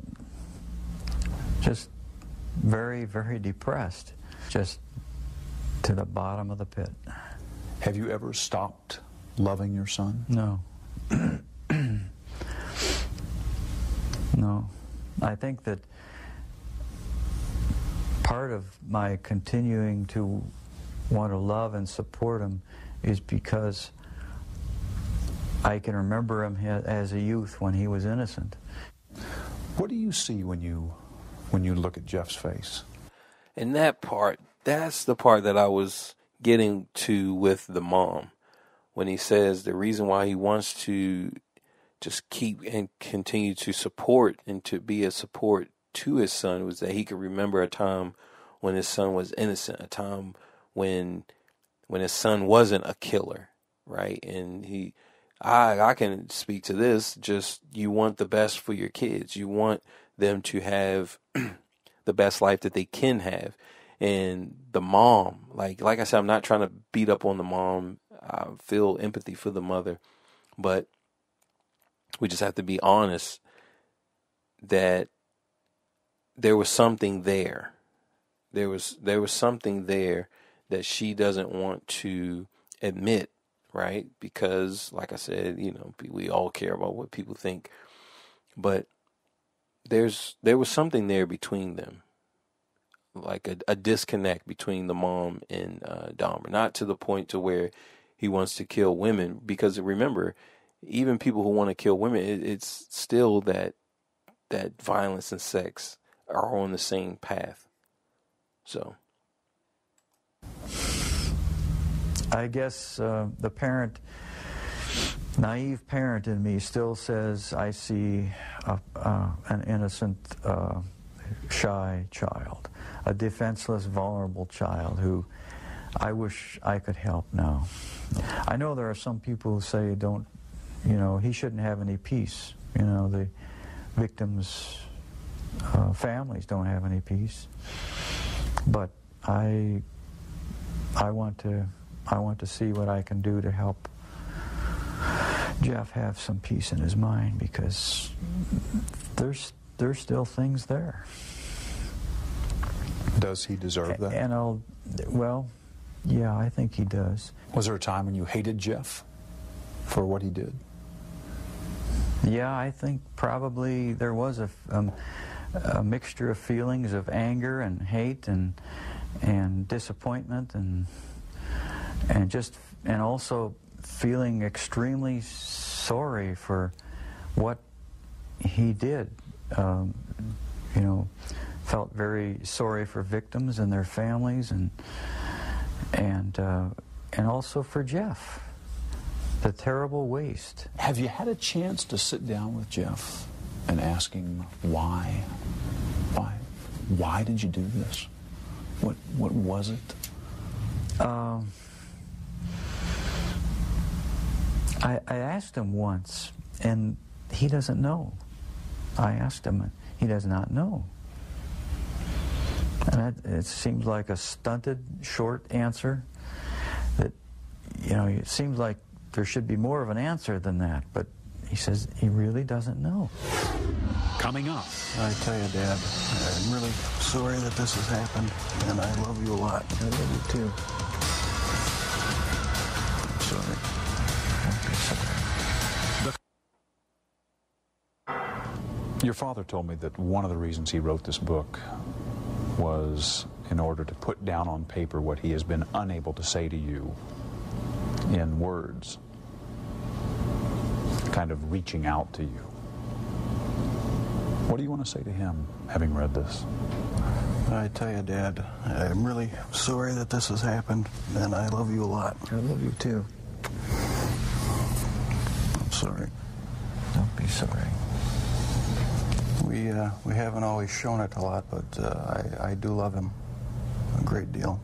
[SPEAKER 5] just very, very depressed, just to the bottom of the pit.
[SPEAKER 3] Have you ever stopped loving your son?
[SPEAKER 5] No. no. I think that part of my continuing to want to love and support him is because I can remember him as a youth when he was innocent.
[SPEAKER 3] What do you see when you when you look at Jeff's face?
[SPEAKER 1] And that part, that's the part that I was getting to with the mom when he says the reason why he wants to just keep and continue to support and to be a support to his son was that he could remember a time when his son was innocent, a time when when his son wasn't a killer, right? And he I I can speak to this, just you want the best for your kids. You want them to have the best life that they can have. And the mom, like like I said, I'm not trying to beat up on the mom. I feel empathy for the mother, but we just have to be honest that there was something there. There was there was something there that she doesn't want to admit, right? Because like I said, you know, we all care about what people think. But there's there was something there between them. Like a, a disconnect between the mom and uh, Dahmer, not to the point to where he wants to kill women. Because remember, even people who want to kill women, it, it's still that that violence and sex are on the same path. So,
[SPEAKER 5] I guess uh, the parent, naive parent in me, still says I see a, uh, an innocent, uh, shy child, a defenseless, vulnerable child who I wish I could help now. I know there are some people who say don't you know, he shouldn't have any peace. You know, the victims' uh, families don't have any peace. But I, I want to, I want to see what I can do to help Jeff have some peace in his mind because there's there's still things there.
[SPEAKER 3] Does he deserve that?
[SPEAKER 5] And I'll, well, yeah, I think he does.
[SPEAKER 3] Was there a time when you hated Jeff for what he did?
[SPEAKER 5] Yeah, I think probably there was a, um, a mixture of feelings of anger and hate and and disappointment and and just and also feeling extremely sorry for what he did. Um, you know, felt very sorry for victims and their families and and uh, and also for Jeff the terrible waste.
[SPEAKER 3] Have you had a chance to sit down with Jeff and ask him why? Why? Why did you do this? What What was it?
[SPEAKER 5] Um, I, I asked him once, and he doesn't know. I asked him, he does not know. And it, it seems like a stunted, short answer. That you know, it seems like there should be more of an answer than that, but he says he really doesn't know.
[SPEAKER 7] coming up.
[SPEAKER 4] I tell you, Dad, I'm really sorry that this has happened, and I love you a lot. I love you too. I'm sorry. Don't sorry.
[SPEAKER 3] Your father told me that one of the reasons he wrote this book was in order to put down on paper what he has been unable to say to you in words, kind of reaching out to you. What do you want to say to him, having read this?
[SPEAKER 4] I tell you, Dad, I'm really sorry that this has happened, and I love you a lot. I love you too. I'm sorry.
[SPEAKER 5] Don't be sorry.
[SPEAKER 4] We uh, we haven't always shown it a lot, but uh, I I do love him a great deal.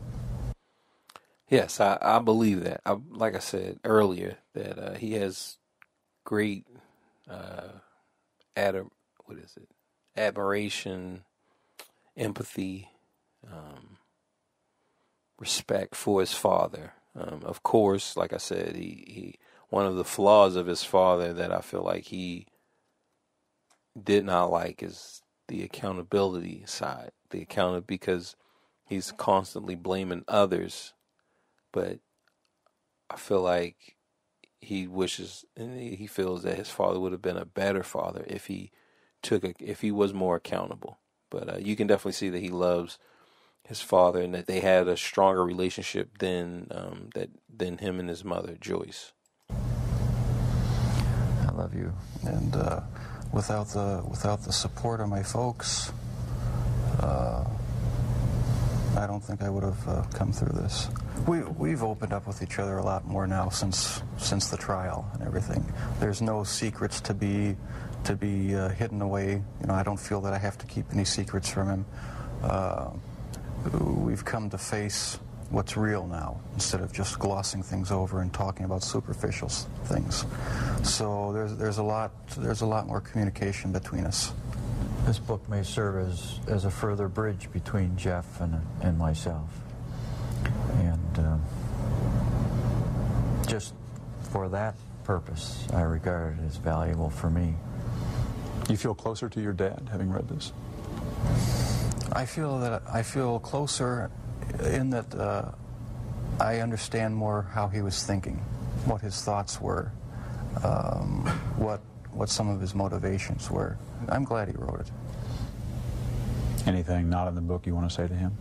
[SPEAKER 1] Yes, I, I believe that. I, like I said earlier, that uh, he has great uh, ad, what is it? Admiration, empathy, um, respect for his father. Um, of course, like I said, he, he one of the flaws of his father that I feel like he did not like is the accountability side. The account because he's constantly blaming others, but I feel like he wishes and he feels that his father would have been a better father if he took a, if he was more accountable. But uh, you can definitely see that he loves his father and that they had a stronger relationship than um, that than him and his mother Joyce.
[SPEAKER 5] I love you.
[SPEAKER 4] And uh, without the without the support of my folks, uh, I don't think I would have uh, come through this. We we've opened up with each other a lot more now since since the trial and everything. There's no secrets to be to be uh, hidden away. You know, I don't feel that I have to keep any secrets from him. Uh, we've come to face what's real now instead of just glossing things over and talking about superficial things. So there's there's a lot there's a lot more communication between us.
[SPEAKER 5] This book may serve as, as a further bridge between Jeff and, and myself. And um, just for that purpose, I regard it as valuable for me.
[SPEAKER 3] You feel closer to your dad having read this?
[SPEAKER 4] I feel that I feel closer in that uh, I understand more how he was thinking, what his thoughts were, um, what what some of his motivations were. I'm glad he wrote it.
[SPEAKER 3] Anything not in the book you want to say to him?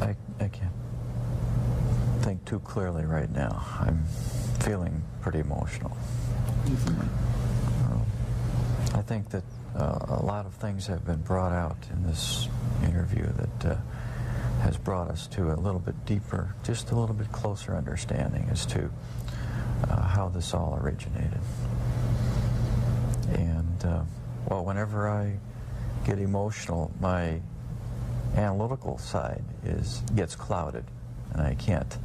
[SPEAKER 5] I, I can't think too clearly right now. I'm feeling pretty emotional. Um, I think that uh, a lot of things have been brought out in this interview that uh, has brought us to a little bit deeper, just a little bit closer understanding as to uh, how this all originated. And, uh, well, whenever I get emotional, my analytical side is gets clouded, and I can't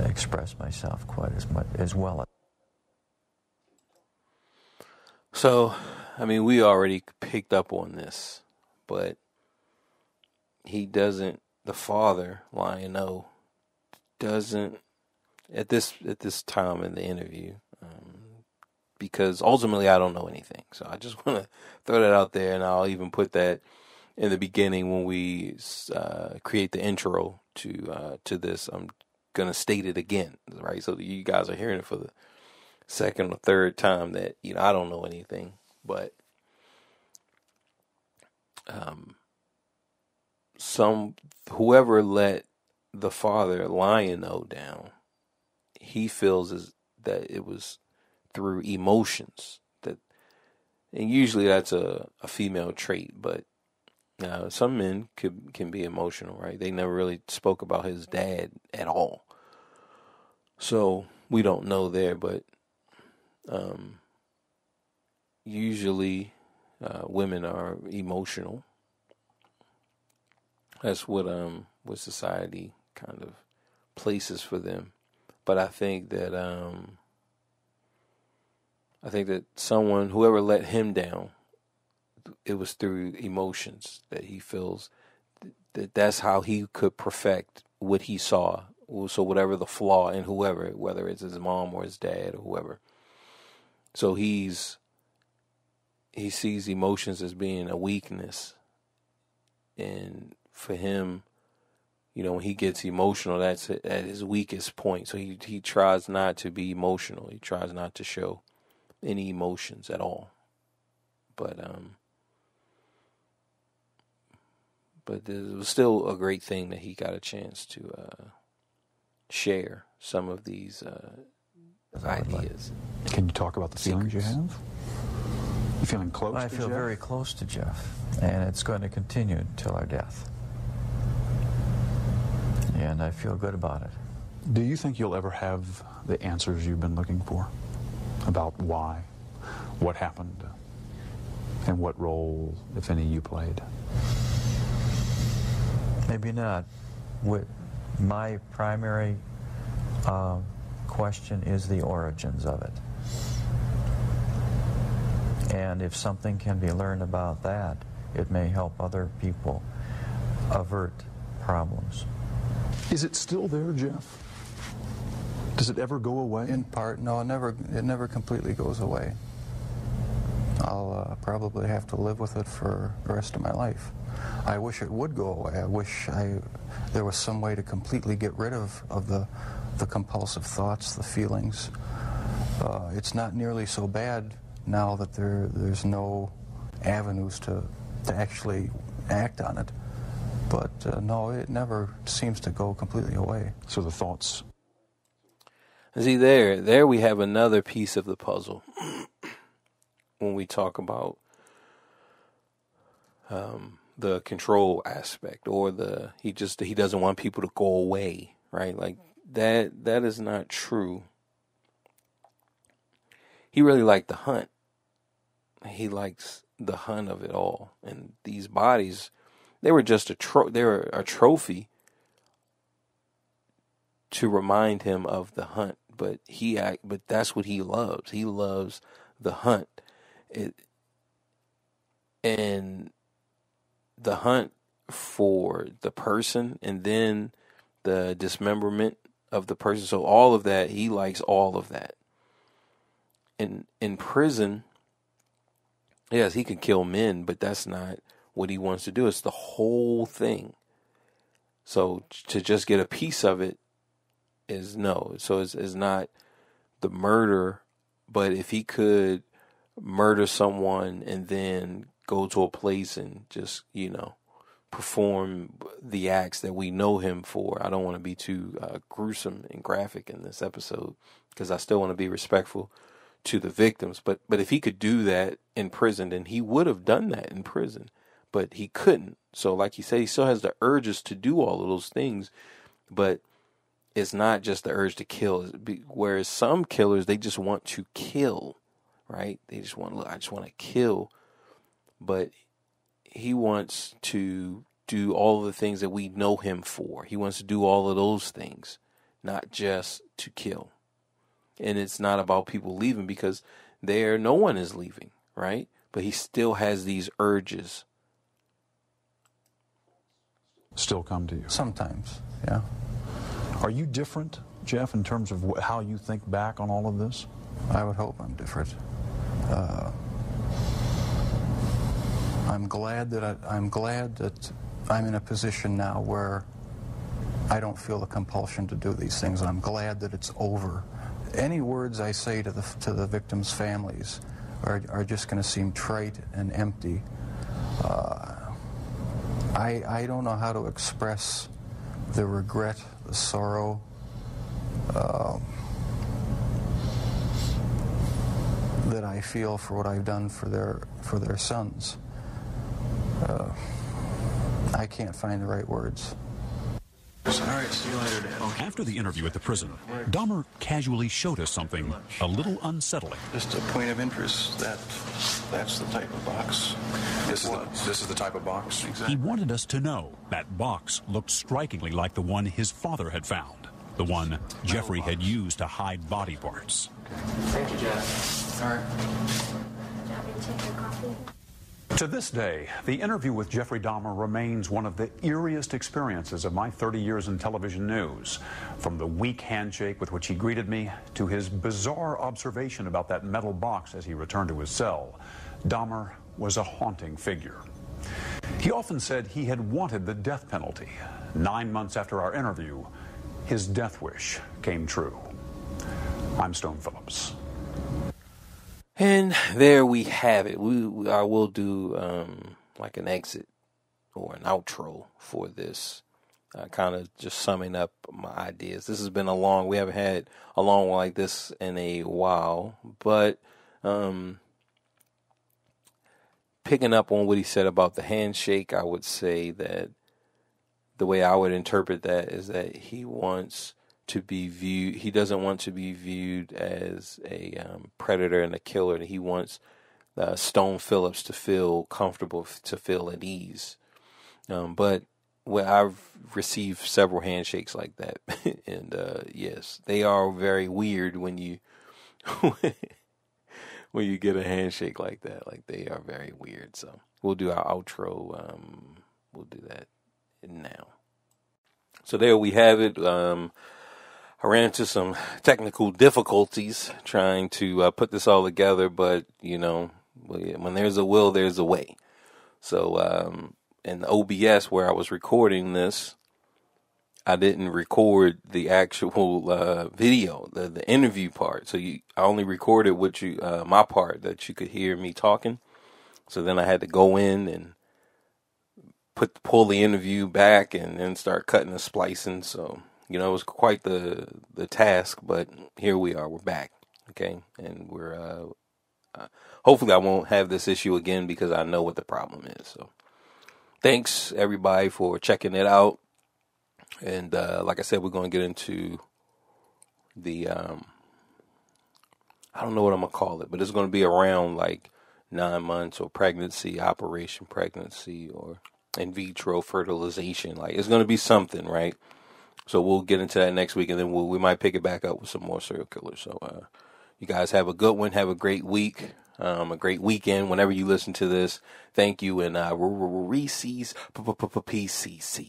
[SPEAKER 5] express myself quite as much as well.
[SPEAKER 1] So, I mean, we already picked up on this, but he doesn't. The father, Lionel, doesn't at this at this time in the interview, um, because ultimately I don't know anything. So I just want to throw that out there, and I'll even put that in the beginning when we uh, create the intro to uh, to this. I'm gonna state it again, right? So you guys are hearing it for the second or third time that you know I don't know anything, but um, some whoever let the father Lionel down, he feels is that it was through emotions that, and usually that's a, a female trait, but uh, some men could can be emotional, right? They never really spoke about his dad at all, so we don't know there, but um, usually uh, women are emotional. That's what um what society kind of places for them. But I think that um I think that someone whoever let him down it was through emotions that he feels that that's how he could perfect what he saw. So whatever the flaw in whoever, whether it's his mom or his dad or whoever. So he's he sees emotions as being a weakness. And for him, you know, when he gets emotional, that's at his weakest point. So he he tries not to be emotional. He tries not to show any emotions at all. But um but it was still a great thing that he got a chance to uh, share some of these uh, ideas.
[SPEAKER 3] Can you talk about the feelings you have? You feeling close
[SPEAKER 5] I
[SPEAKER 3] to
[SPEAKER 5] feel
[SPEAKER 3] Jeff?
[SPEAKER 5] very close to Jeff, and it's going to continue until our death. And I feel good about it.
[SPEAKER 3] Do you think you'll ever have the answers you've been looking for about why, what happened, and what role, if any, you played?
[SPEAKER 5] Maybe not. What my primary uh, question is the origins of it. And if something can be learned about that, it may help other people avert problems.
[SPEAKER 3] Is it still there, Jeff? Does it ever go away?
[SPEAKER 4] In part, no, it never, it never completely goes away. I'll uh, probably have to live with it for the rest of my life. I wish it would go away. I wish I, there was some way to completely get rid of, of the, the compulsive thoughts, the feelings. Uh, it's not nearly so bad now that there, there's no avenues to, to actually act on it. But uh, no, it never seems to go completely away.
[SPEAKER 3] So the thoughts.
[SPEAKER 1] See there, there we have another piece of the puzzle. when we talk about um, the control aspect or the he just he doesn't want people to go away, right? Like that that is not true. He really liked the hunt. He likes the hunt of it all, and these bodies, they were just a tro- they were a trophy to remind him of the hunt. But he act, but that's what he loves. He loves the hunt. It and the hunt for the person and then the dismemberment of the person. So all of that, he likes all of that. In in prison, yes, he can kill men, but that's not what he wants to do. It's the whole thing. So to just get a piece of it is no. So it's, it's not the murder, but if he could murder someone and then go to a place and just, you know, perform the acts that we know him for. I don't want to be too uh, gruesome and graphic in this episode because I still want to be respectful to the victims. But but if he could do that in prison, then he would have done that in prison. But he couldn't. So like you said, he still has the urges to do all of those things, but it's not just the urge to kill. Whereas some killers, they just want to kill, right? They just want, look, I just want to kill. But he wants to do all of the things that we know him for. He wants to do all of those things, not just to kill. And it's not about people leaving because there, no one is leaving, right? But he still has these urges.
[SPEAKER 3] Still come to you?
[SPEAKER 4] Sometimes, yeah.
[SPEAKER 3] Are you different, Jeff, in terms of wh- how you think back on all of this?
[SPEAKER 4] I would hope I'm different. Uh, I'm glad that I, I'm glad that I'm in a position now where I don't feel the compulsion to do these things. I'm glad that it's over. Any words I say to the to the victims' families are are just going to seem trite and empty. Uh, I I don't know how to express the regret, the sorrow. Uh, that I feel for what I've done for their for their sons. Uh, I can't find the right words.
[SPEAKER 7] All right, see you later, Dad. After the interview at the prison, Dahmer casually showed us something a little unsettling.
[SPEAKER 4] Just a point of interest. That that's the type of box.
[SPEAKER 12] This is the, this is the type of box. Exactly.
[SPEAKER 7] He wanted us to know that box looked strikingly like the one his father had found, the one Jeffrey had used to hide body parts.
[SPEAKER 13] Thank you, Jeff.
[SPEAKER 4] All right.
[SPEAKER 3] To this day, the interview with Jeffrey Dahmer remains one of the eeriest experiences of my 30 years in television news. From the weak handshake with which he greeted me to his bizarre observation about that metal box as he returned to his cell, Dahmer was a haunting figure. He often said he had wanted the death penalty. Nine months after our interview, his death wish came true. I'm Stone Phillips.
[SPEAKER 1] And there we have it. We, we I will do um, like an exit or an outro for this, uh, kind of just summing up my ideas. This has been a long. We haven't had a long one like this in a while, but um, picking up on what he said about the handshake, I would say that the way I would interpret that is that he wants to be viewed. He doesn't want to be viewed as a um, predator and a killer. He wants uh, Stone Phillips to feel comfortable, to feel at ease. Um, but well, I've received several handshakes like that, and uh, yes, they are very weird when you when you get a handshake like that. Like they are very weird. So we'll do our outro. Um, we'll do that now. So there we have it. Um, I ran into some technical difficulties trying to uh, put this all together, but you know, when there's a will, there's a way. So, um, in OBS where I was recording this, I didn't record the actual uh, video, the the interview part. So you, I only recorded what you, uh, my part that you could hear me talking. So then I had to go in and put pull the interview back and then start cutting and splicing. So you know, it was quite the the task, but here we are. We're back, okay, and we're uh, uh, hopefully I won't have this issue again because I know what the problem is. So, thanks everybody for checking it out, and uh, like I said, we're going to get into the um, I don't know what I'm gonna call it, but it's going to be around like nine months or pregnancy, operation pregnancy, or in vitro fertilization. Like it's going to be something, right? So we'll get into that next week, and then we'll, we might pick it back up with some more serial killers. So uh, you guys have a good one. Have a great week. Um, a great weekend whenever you listen to this. Thank you, and uh, Reese's PCC.